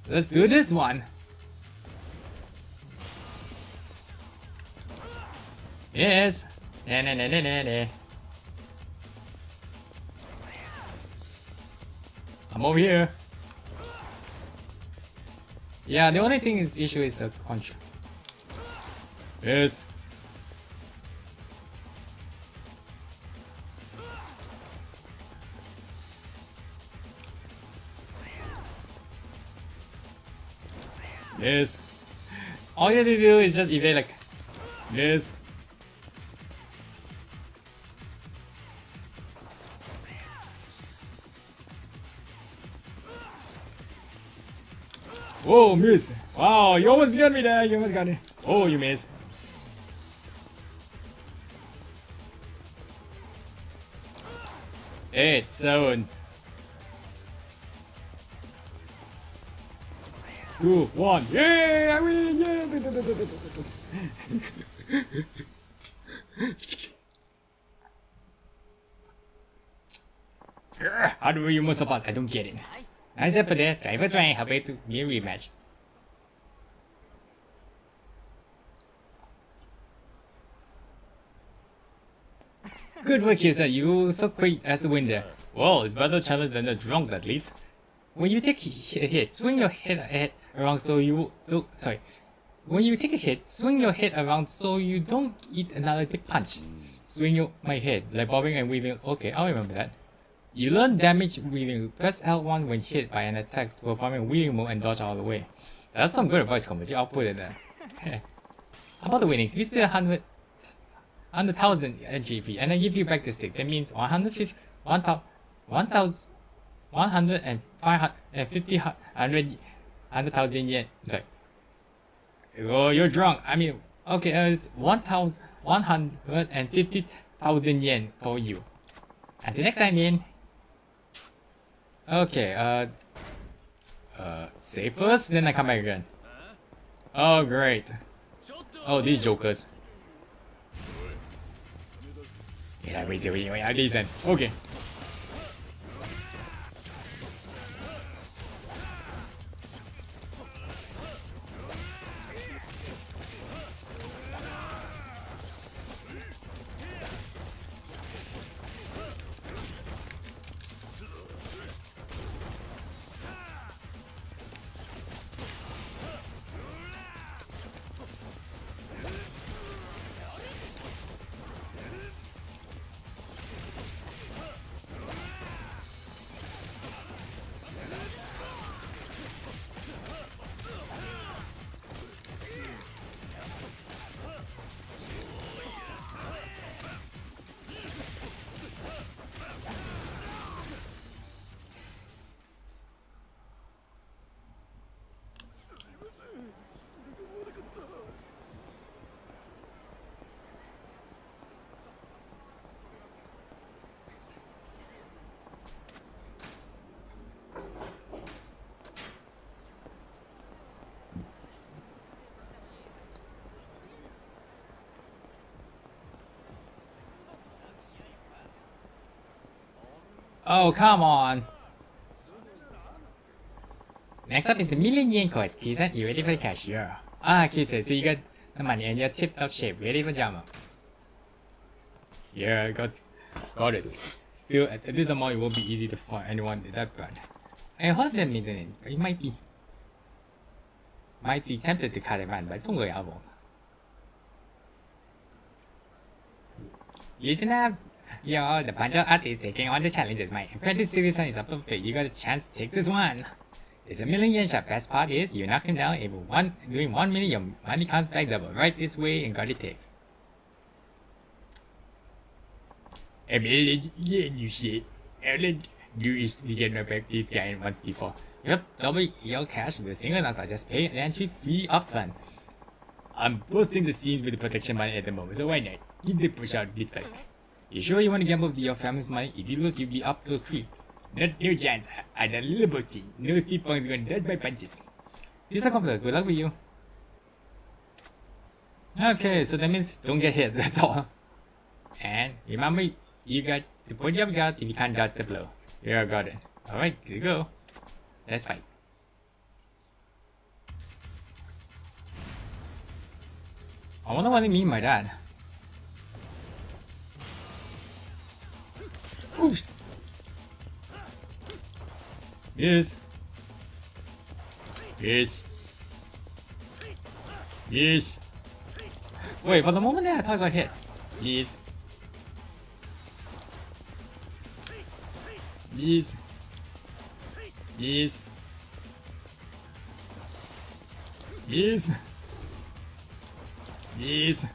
Let's do this one. Yes. Na na na na na na. I'm over here. Yeah, the only thing is issue is the control. Yes. Yes. All you have to do is just evade like this. Whoa, miss! Wow, you almost got me there. You almost got me. Oh, you miss. Eight, seven, two, one. Yeah, I win! Yeah! How do you move apart? I don't get it. Nice up there. Driver trying happy to be a rematch. Good work, Kisa. You were so quick as the win there. Well, it's better challenge than the drunk at least. When you take a hit, swing your head ahead around so you don't. Sorry. When you take a hit, swing your head around so you don't eat another big punch. Swing your my head like bobbing and weaving. Okay, I'll remember that. You learn damage weaving. Press L1 when hit by an attack to perform a weaving move and dodge all the way. That's some good advice, comedy. I'll put it there. How about the winnings? We split 100, 100,000 GP and I give you back the stick. That means 150, 1,000, 1,000, 150, 100, 100,000 yen. Sorry. Oh, you're drunk. I mean, okay, uh, it's 1,000, 150,000 yen for you. Until next time, yen. Okay, uh, uh, save first, then I come back again. Oh, great. Oh, these jokers. Yeah, wait, wait, wait, wait, listen. Oh, come on. Next up is the million yen coins. Kiryu-san, you ready for the cash? Yeah. Ah, Kiryu-san, so you got the money and you're tip top shape, ready for drama. Yeah, I got, got it. Still, at, at this amount, it won't be easy to find anyone that bad. I heard them in it, but it might be. Might be tempted to cut it run, but don't worry, I won't. Listen up! Yo, the bunch of is taking on the challenges. My apprentice Susan is up to play. You got a chance to take this one. It's a million yen shot. Best part is you knock him down. If one doing one minute, your money comes back double. Right this way and got it takes. A million yen, you said. A million, You used to get back this guy once before. Yep, double your cash with a single knuckle. Just pay an entry fee upfront. I'm boosting the scenes with the protection money at the moment, so why not? Give the push out this back. You sure you want to gamble with your family's money? If you lose, you'll be up to a. Not no chance. I little booty. No Steve Punk's gonna dodge my punches. This is a compliment. Good luck with you. Okay, so that means don't get hit, that's all. And remember, you got to put your guards if you can't dodge the blow. Got it. Alright, good to go. Let's fight. I wonder what they mean by that. Oops. Yes. Yes. Yes. Wait, for the moment there, I thought I got hit. Yes. Yes. Yes. Yes. Yes.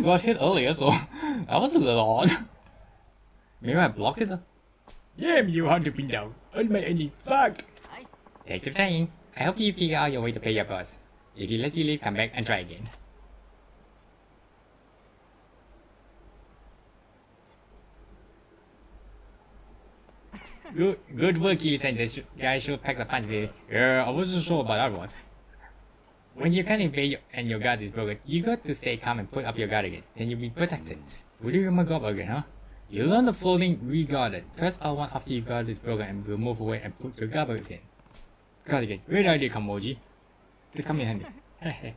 I got hit earlier, so that was a little odd. Maybe I blocked it? Damn you, Hunter Pin down. On my enemy. Fuck! Thanks for trying. I hope you figure out your way to pay your boss. If he lets you leave, come back and try again. Good, good work, you said this guy should pack the punch. Yeah, I wasn't sure about that one. When you can't invade and your guard is broken, you got to stay calm and put up your guard again. Then you'll be protected. Mm. Will you remember guard again, huh? You learn the floating re-guarded. Press R1 after your guard is broken and will move away and put your guard back again. Guard again. Great idea, Kamoji. To come in handy.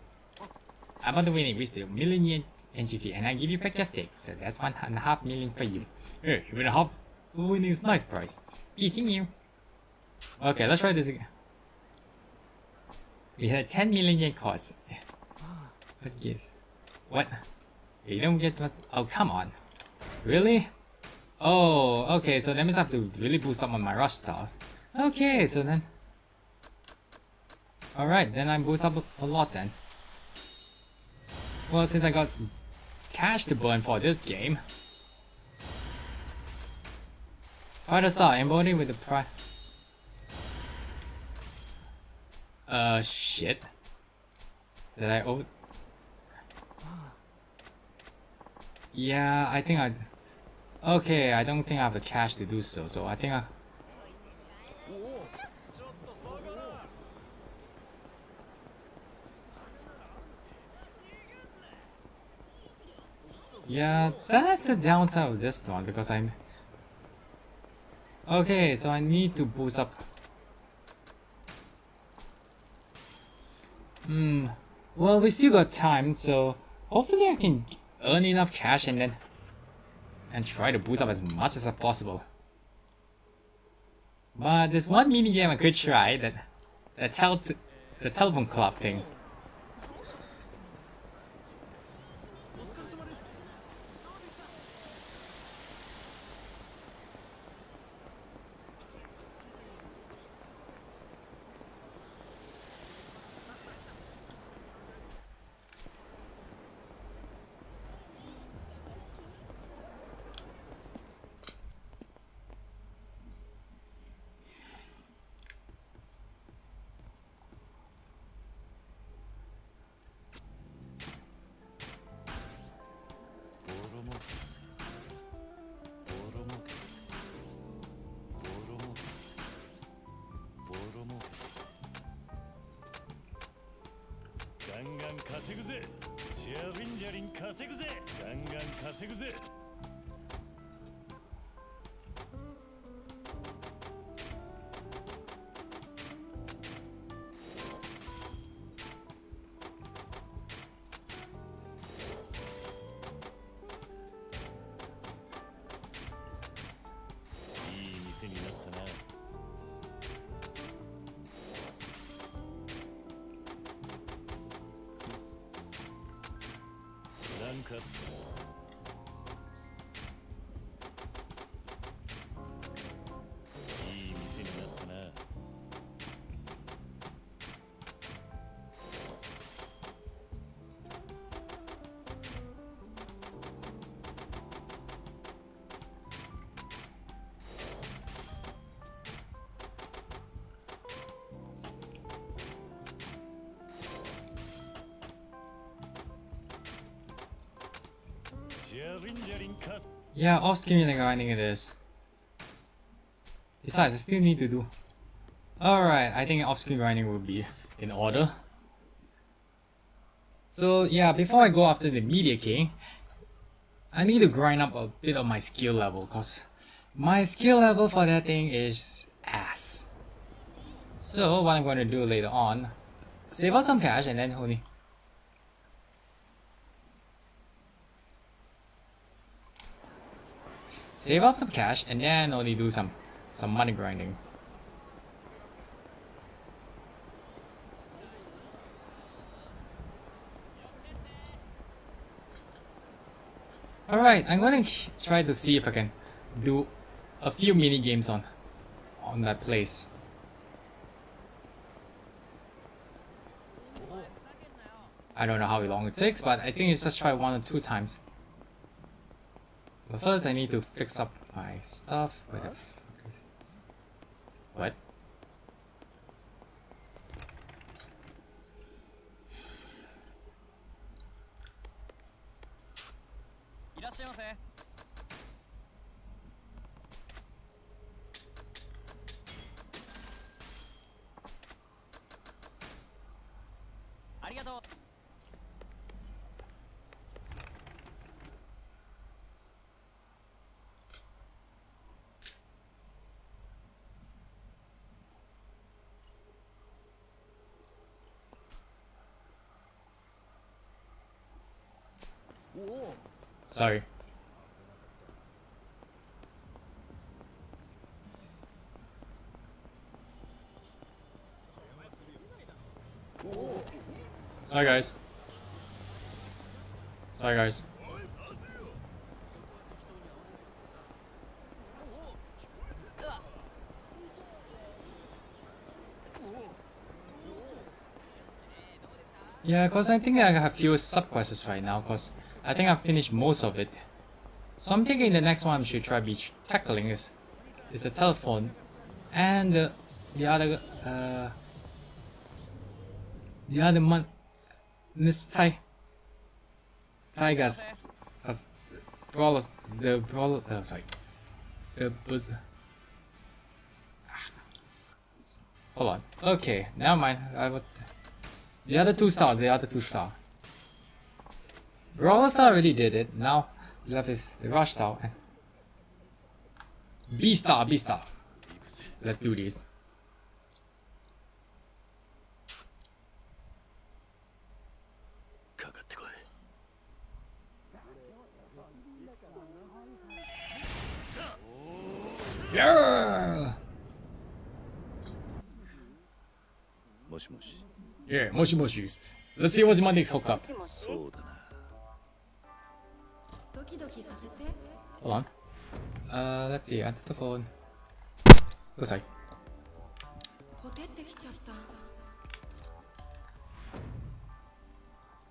About the winning whisper, million yen NGT, and I give you back your stake, so that's one and a half million for you. Hey, even a half winning is nice price. Be seeing you. Okay, let's try this again. We had 10 million yen cost. What gives? What? You don't get what? Oh, come on. Really? Oh, okay, so that means I have to really boost up on my rush stars. Okay, so then... Alright, then I boost up a lot then. Well, since I got cash to burn for this game. Fighter star, embodied with the price. Uh, shit. Did I over... Yeah, I think I... Okay, I don't think I have the cash to do so, so I think I... Yeah, that's the downside of this one, because I'm... Okay, so I need to boost up Hmm. Well, we still got time, so hopefully I can earn enough cash and then and try to boost up as much as possible. But there's one mini game I could try that the tel the telephone club thing. Yeah, off screen grinding it is. Besides, I still need to do. Alright, I think off screen grinding will be in order. So yeah, before I go after the Media King, I need to grind up a bit of my skill level cause my skill level for that thing is ass. So what I'm going to do later on, save up some cash and then only save up some cash and then only do some some money grinding. Alright, I'm gonna try to see if I can do a few mini games on on that place. I don't know how long it takes, but I think it's just try one or two times. But first I need to fix up my stuff. What? Sorry. Sorry guys. Sorry guys. Yeah, cause I think I have few sub quests right now, cause I think I've finished most of it. So I'm thinking the next one I should try be tackling is is the telephone and the, the other uh the other one this Thai Tigers. As brawlers the brawler uh, sorry. The buzz hold on. Okay never mind. I would the other two star the other two star Brawlstar already did it. Now left is the Rush Tower. B-Star, B-Star. Let's do this. Yeah! Yeah, moshi moshi. Let's see what's my next hookup. Hold on. Uh, let's see, answer the phone. Oh, sorry.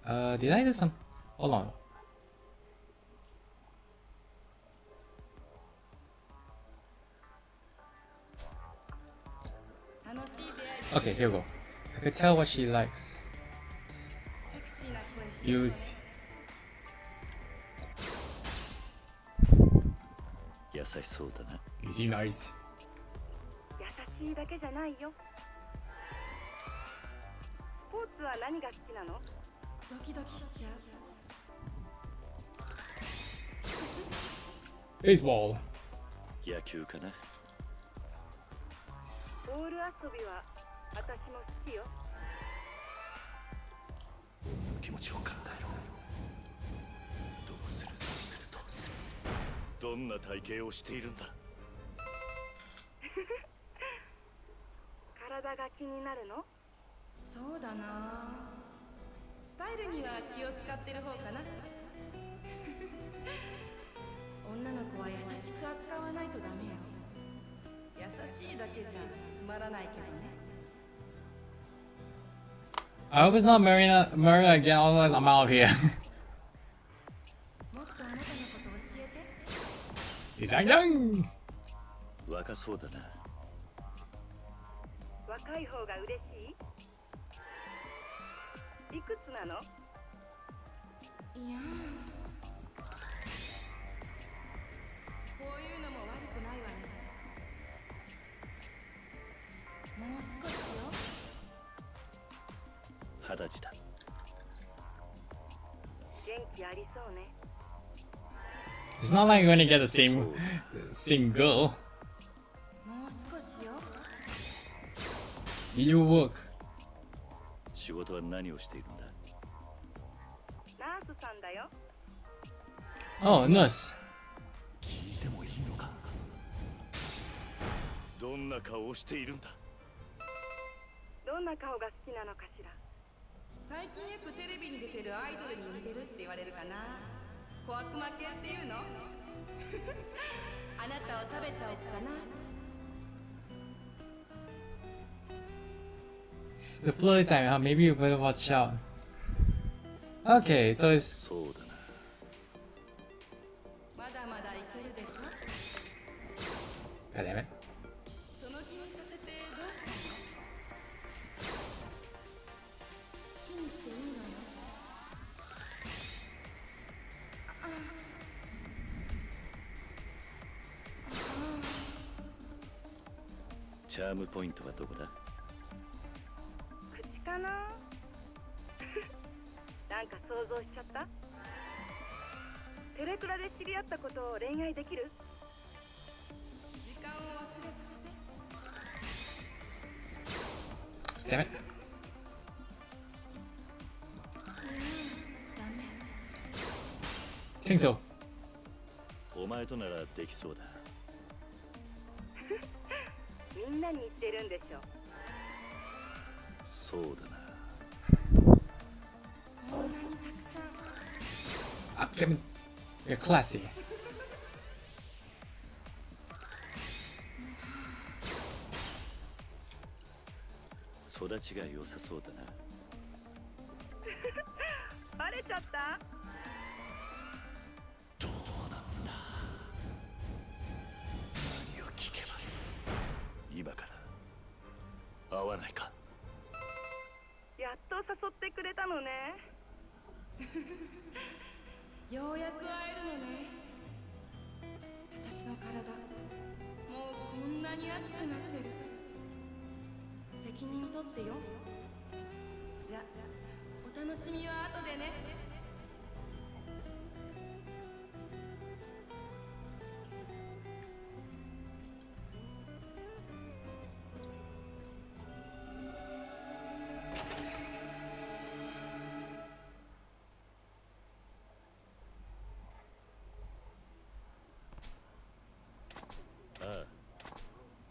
Uh, did I do some... Hold on. Okay, here we go. I could tell what she likes. Use 優しそうだな。Is she nice? 優しいだけじゃないよ。スポーツは何が好きなの？ドキドキしちゃう。Baseball. 野球かな？ボール遊びは私も好きよ。気持ちを考えろどんな体型をしているんだ？体が気になるの？そうだな。スタイルには気を使ってる方かな。女の子は優しく扱わないとダメよ。優しいだけじゃつまらないけどね。I hope it's not Marina, Marina again, otherwise I'm out of here. えて Design done! 若そうだな。若い方が嬉しい？いくつなの？いやこういうのも悪くないわね。もう少しよ。二十歳だ。元気ありそうね It's not like you're gonna get the same same girl. もう少しよ You work? 仕事は何をしているんだ？ナースさんだよ Oh, nurse. 聞いてもいいのか？どんな顔をしているんだ？どんな顔が好きなのかしら最近よくテレビに出てるアイドルに似てるって言われるかな小悪魔系っていうのあなたを食べちゃおうかな The floating time, huh? Maybe you better watch out. Okay, so it's そうだなまだまだいけるでしょ God damn it. チャームポイントはどこだ？口かな？なんか想像しちゃった？テレクラで知り合ったことを恋愛できる？時間を忘れさせて Damn it. ダメ。So. お前とならできそうだってるんでしょそうだなこんなにたくさん Ah, damn it. You're classy. 育ちが良さそうだな バレちゃった？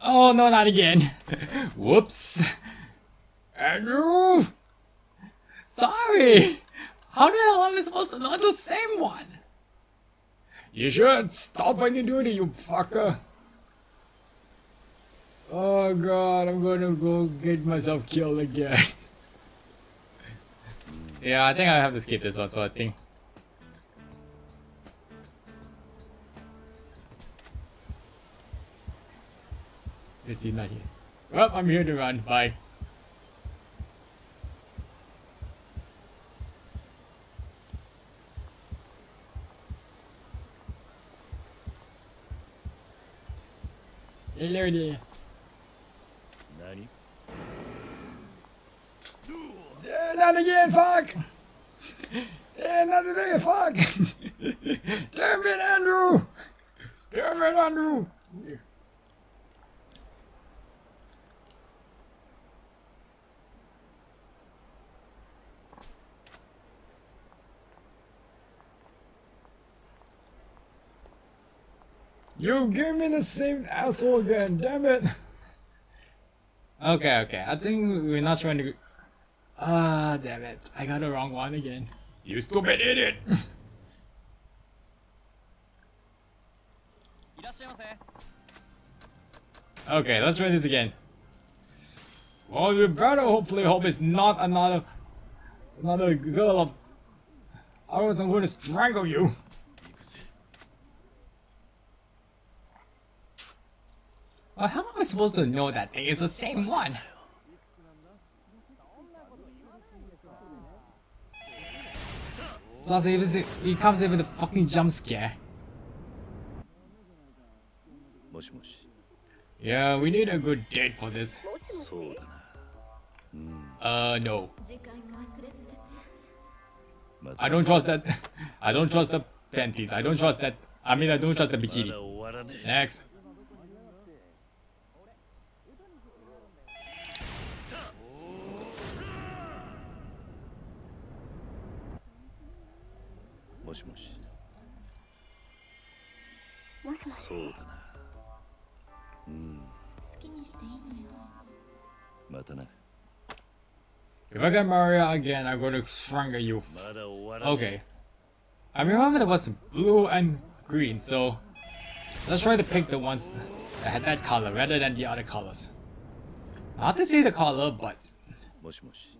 Oh no, not again. Whoops. Andrew! Sorry! How the hell am I supposed to know the same one? You should stop when you do it, you fucker. Oh god, I'm gonna go get myself killed again. yeah, I think I have to skip this one, so I think. He not here? Well, I'm here to run. Bye. Hello there. not again, fuck! Yeah, not today, fuck! Damn it, Andrew! Damn it, Andrew! You gave me the same asshole again, damn it! Okay, okay, I think we're not trying to... Ah, damn it, I got the wrong one again. You stupid idiot! okay, let's try this again. Well, we better hopefully hope it's not another... Another girl of... I was going to strangle you! supposed to know that thing is the same one? Plus, he it, it comes in with a fucking jump scare. Yeah, we need a good date for this. Uh, no. I don't trust that. I don't trust the panties. I don't trust that. I mean, I don't trust the bikini. Next. もしもしもしもしそうだな好きにしていいのよまたな If I get Mario again, I'm gonna strangle you. まだ終わらね Okay. I remember there was blue and green, so let's try to pick the ones that had that color rather than the other colors. Not to say the color, but えもしもしもしもし そう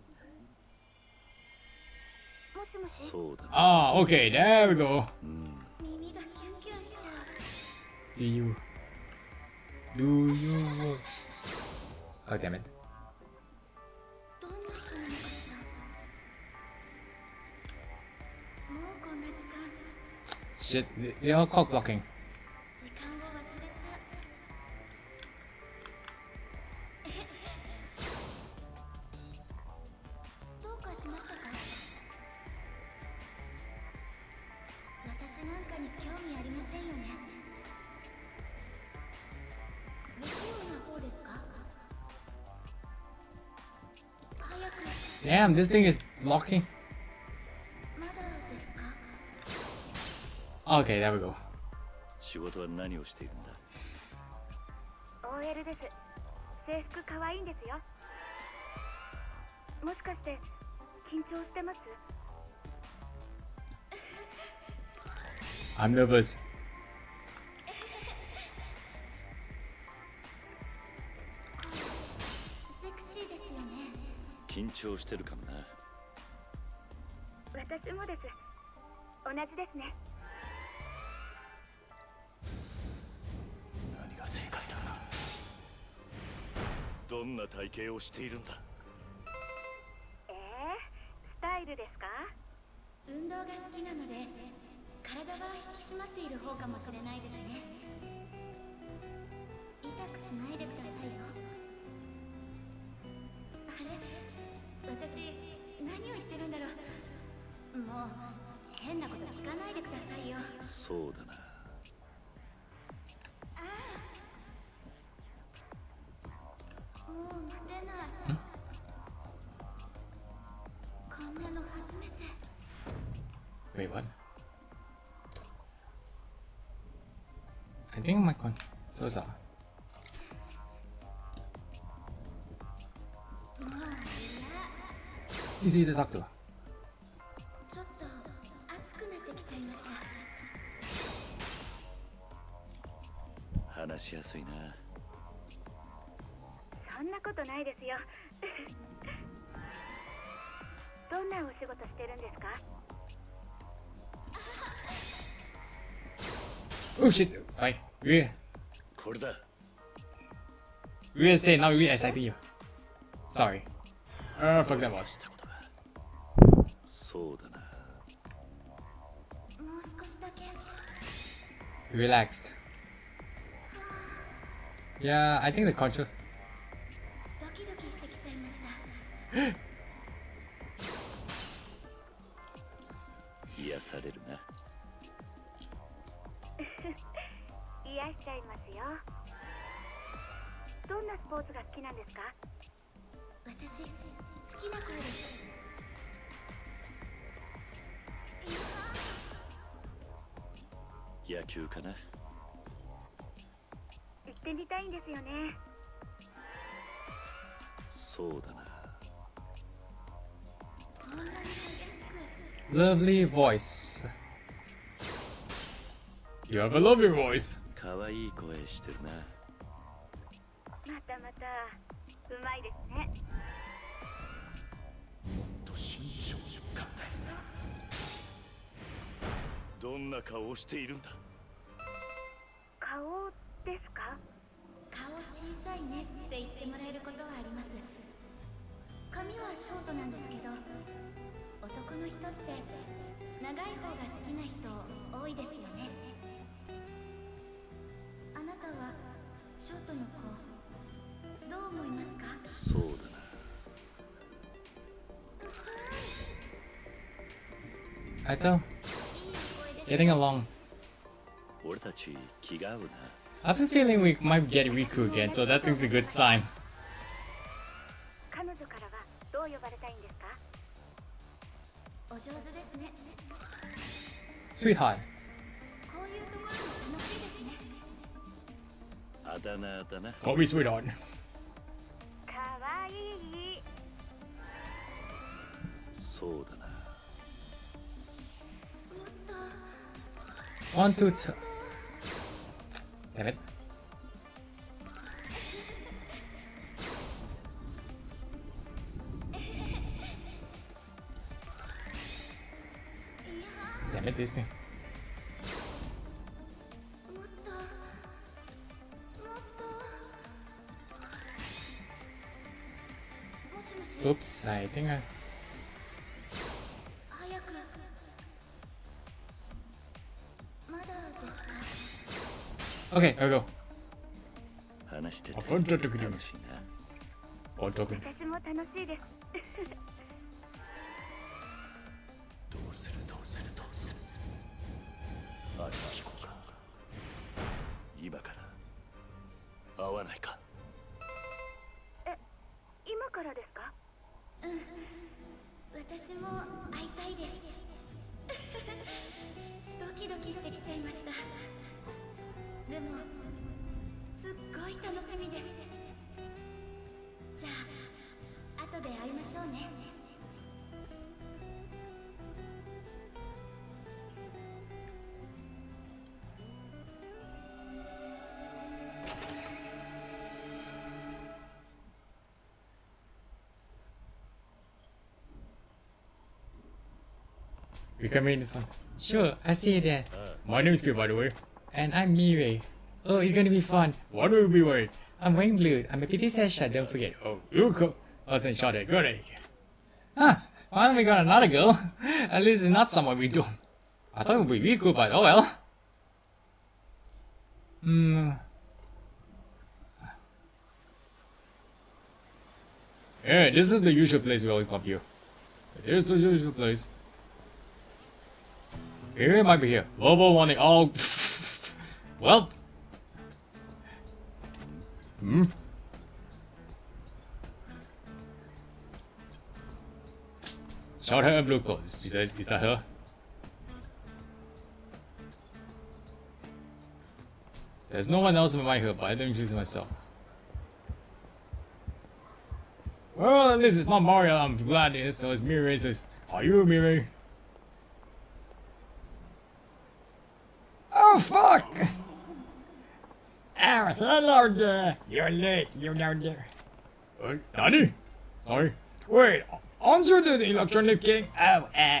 だな Ah, okay, there we go. Do you... Do you... Oh, damn it. Shit, they're all cock blocking. Damn, this thing is blocking. まだですか Okay, there we go. 仕事は何をしているんだ OL です制服可愛いんですよもしかして緊張してます I'm nervous. 緊張してるかもな。私もです。同じですね。何が正解だどんな体型をしているんだ。えー、スタイルですか？運動が好きなので体は引き締まっている方かもしれないですね。痛くしないでくださいようもう変なこと聞かないでくださいよそうだなもう待てないこんなの初めて Wait, what? I think my con. So sorry. もう嫌 Easy to talk to. ちしやすいな。そんなことないですよ。どんなお仕事してるんですか？うしはい。上。これだ、もう少しだけ Relaxed Yeah, I think the controls. Lovely voice. You have a lovely voice. 可愛い声してるなまたまたうまいですねと慎重に考えるなどんな顔をしているんだショートの子どう思いますかそうだな I tell. Getting along. 俺たち気が合うな I have a feeling we might get Riku again, so that thing's a good sign. 彼女からはどう呼ばれたいんですかお上手ですね Sweetheart. あだ名だな Call me sweetheart. かわ Oops, I think I. 早くまだですか Okay, there we go. 話しててあ本当だ楽 We in. Sure, I see you there. My name's Q, by the way. And I'm Mirai. Oh, it's gonna be fun. What will be worried? I'm wearing blue. I'm a pretty sad shot, don't forget. Oh, Yuko. Wasn't shot at good egg. Ah, finally we got another girl. At least it's not someone we don't. I thought it would be Riku, but oh well. Hmm. Yeah, this is the usual place we always come to. There's the usual place. Here it might be here. Global warning. Oh, well. Hmm. Short hair and blue clothes. Is that, her? There's no one else in my here, but I didn't choose myself. Well, at least it's not Mario. I'm glad it is. So it's Mirai. Says, "Are you Mirai?" Oh fuck! Oh, hello there. You're late. You're down there. What? Nani? Sorry. Wait, aren't you the electronic king? Oh, uh,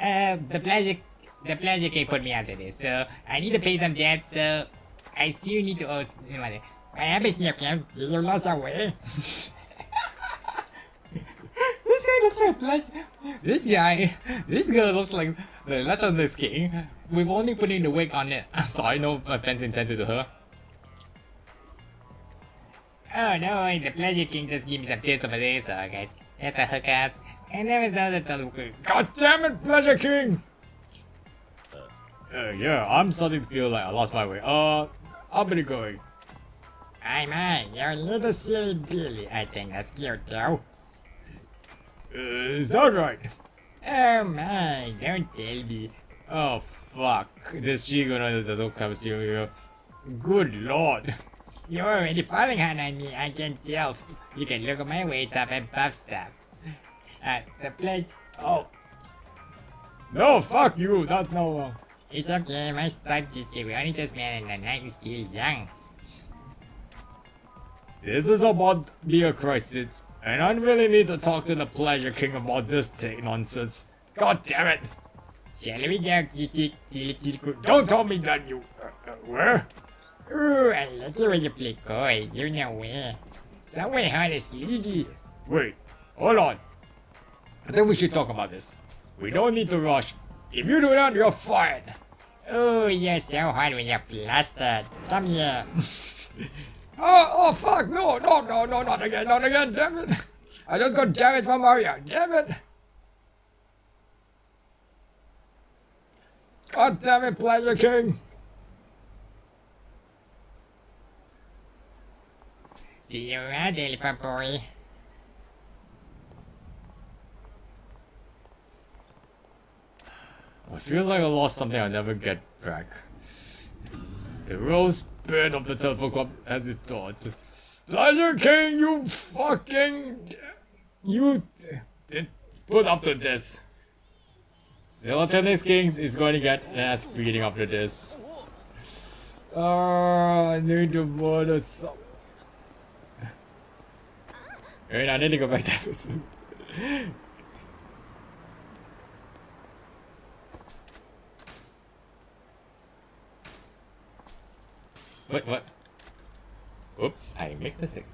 uh, the pleasure, the pleasure king put me onto this, so I need to pay some debt, so I still need to owe, you know, what happens, Snipcam? You lost our way. This guy looks like Flash. This guy, this girl looks like the electronic king. We've only put in the wig on it. Sorry, no offense intended to her. Oh no, the pleasure king just gave me some tips over there, so I got that's a hookups. I never thought that would work. God damn it, Pleasure King! Uh, yeah, I'm starting to feel like I lost my way. Uh, I'll be going. I'm I, you're a little silly Billy. I think that's cute though. Uh, is that right? Oh my, don't tell me. Oh, fuck. This Shigo does Okabe Studio. Good lord. You're already falling hard on me, I can tell. You can look at my weight up and buff stuff. Uh, the place. Oh, No, fuck you. That's no. It's okay, my stuff just we only just met and the night still young. this is about be a crisis, and I really need to talk to the Pleasure King about this nonsense. God damn it! Don't tell me that you. Uh, uh, where? Ooh, I like it when you play coy. You know where. Somewhere hard and sleazy. Wait, hold on. I think we should talk about this. We don't need to rush. If you do that, you're fired. Oh, you're so hard when you're flustered. Come here. Oh, oh fuck, no, no, no, no, not again, not again, damn it. I just got damage from Mario, damn it. God damn it, Pleasure King. See you uh, around, elephant boy. I feel like I lost something I'll never get back. The rose bed of the telephone club has its thought. Pleasure King, you fucking... You... Did put up to this. The Alternate King is going to get an ass beating after this. Oh, I need to murder some... Wait, I need to go back to episode. Wait, what? Oops, I make mistake.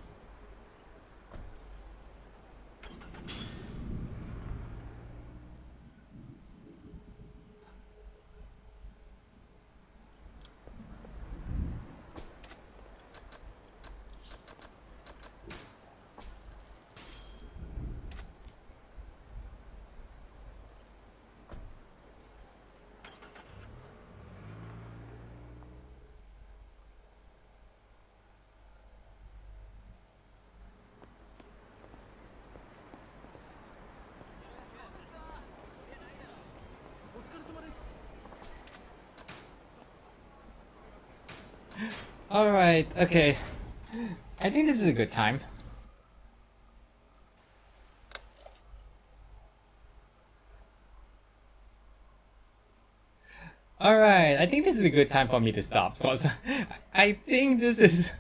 Alright, okay. I think this is a good time. Alright, I think this is a good time for me to stop because I think this is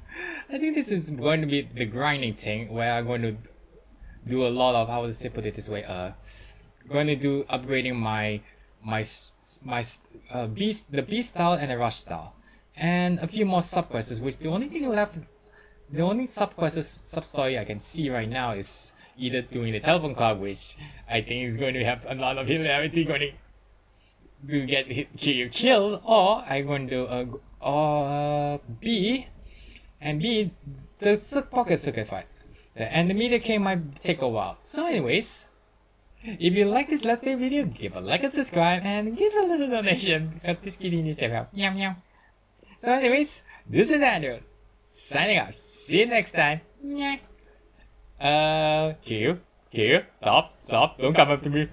I think this is going to be the grinding thing where I'm going to do a lot of how to say put it this way uh going to do upgrading my my my uh, beast the beast style and the rush style and a few more subquests which the only thing left the only subquests sub story I can see right now is either doing the telephone club which I think is going to have a lot of hilarity going to get you killed or I'm going to uh, or B and B the Pocket Circuit fight And the enemy that came might take a while so anyways if you like this Let's Play video, give a like and subscribe and give a little donation because this kitty needs your help. Meow meow. So anyways, this is Andrew. Signing off. See you next time. Meow. Uh, Q, Q, stop, stop, don't come up to me.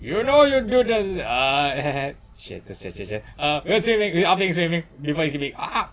You know you do this. Uh, shit, shit, shit, shit. Uh, we're swimming, we're upping swimming before you give me. Ah!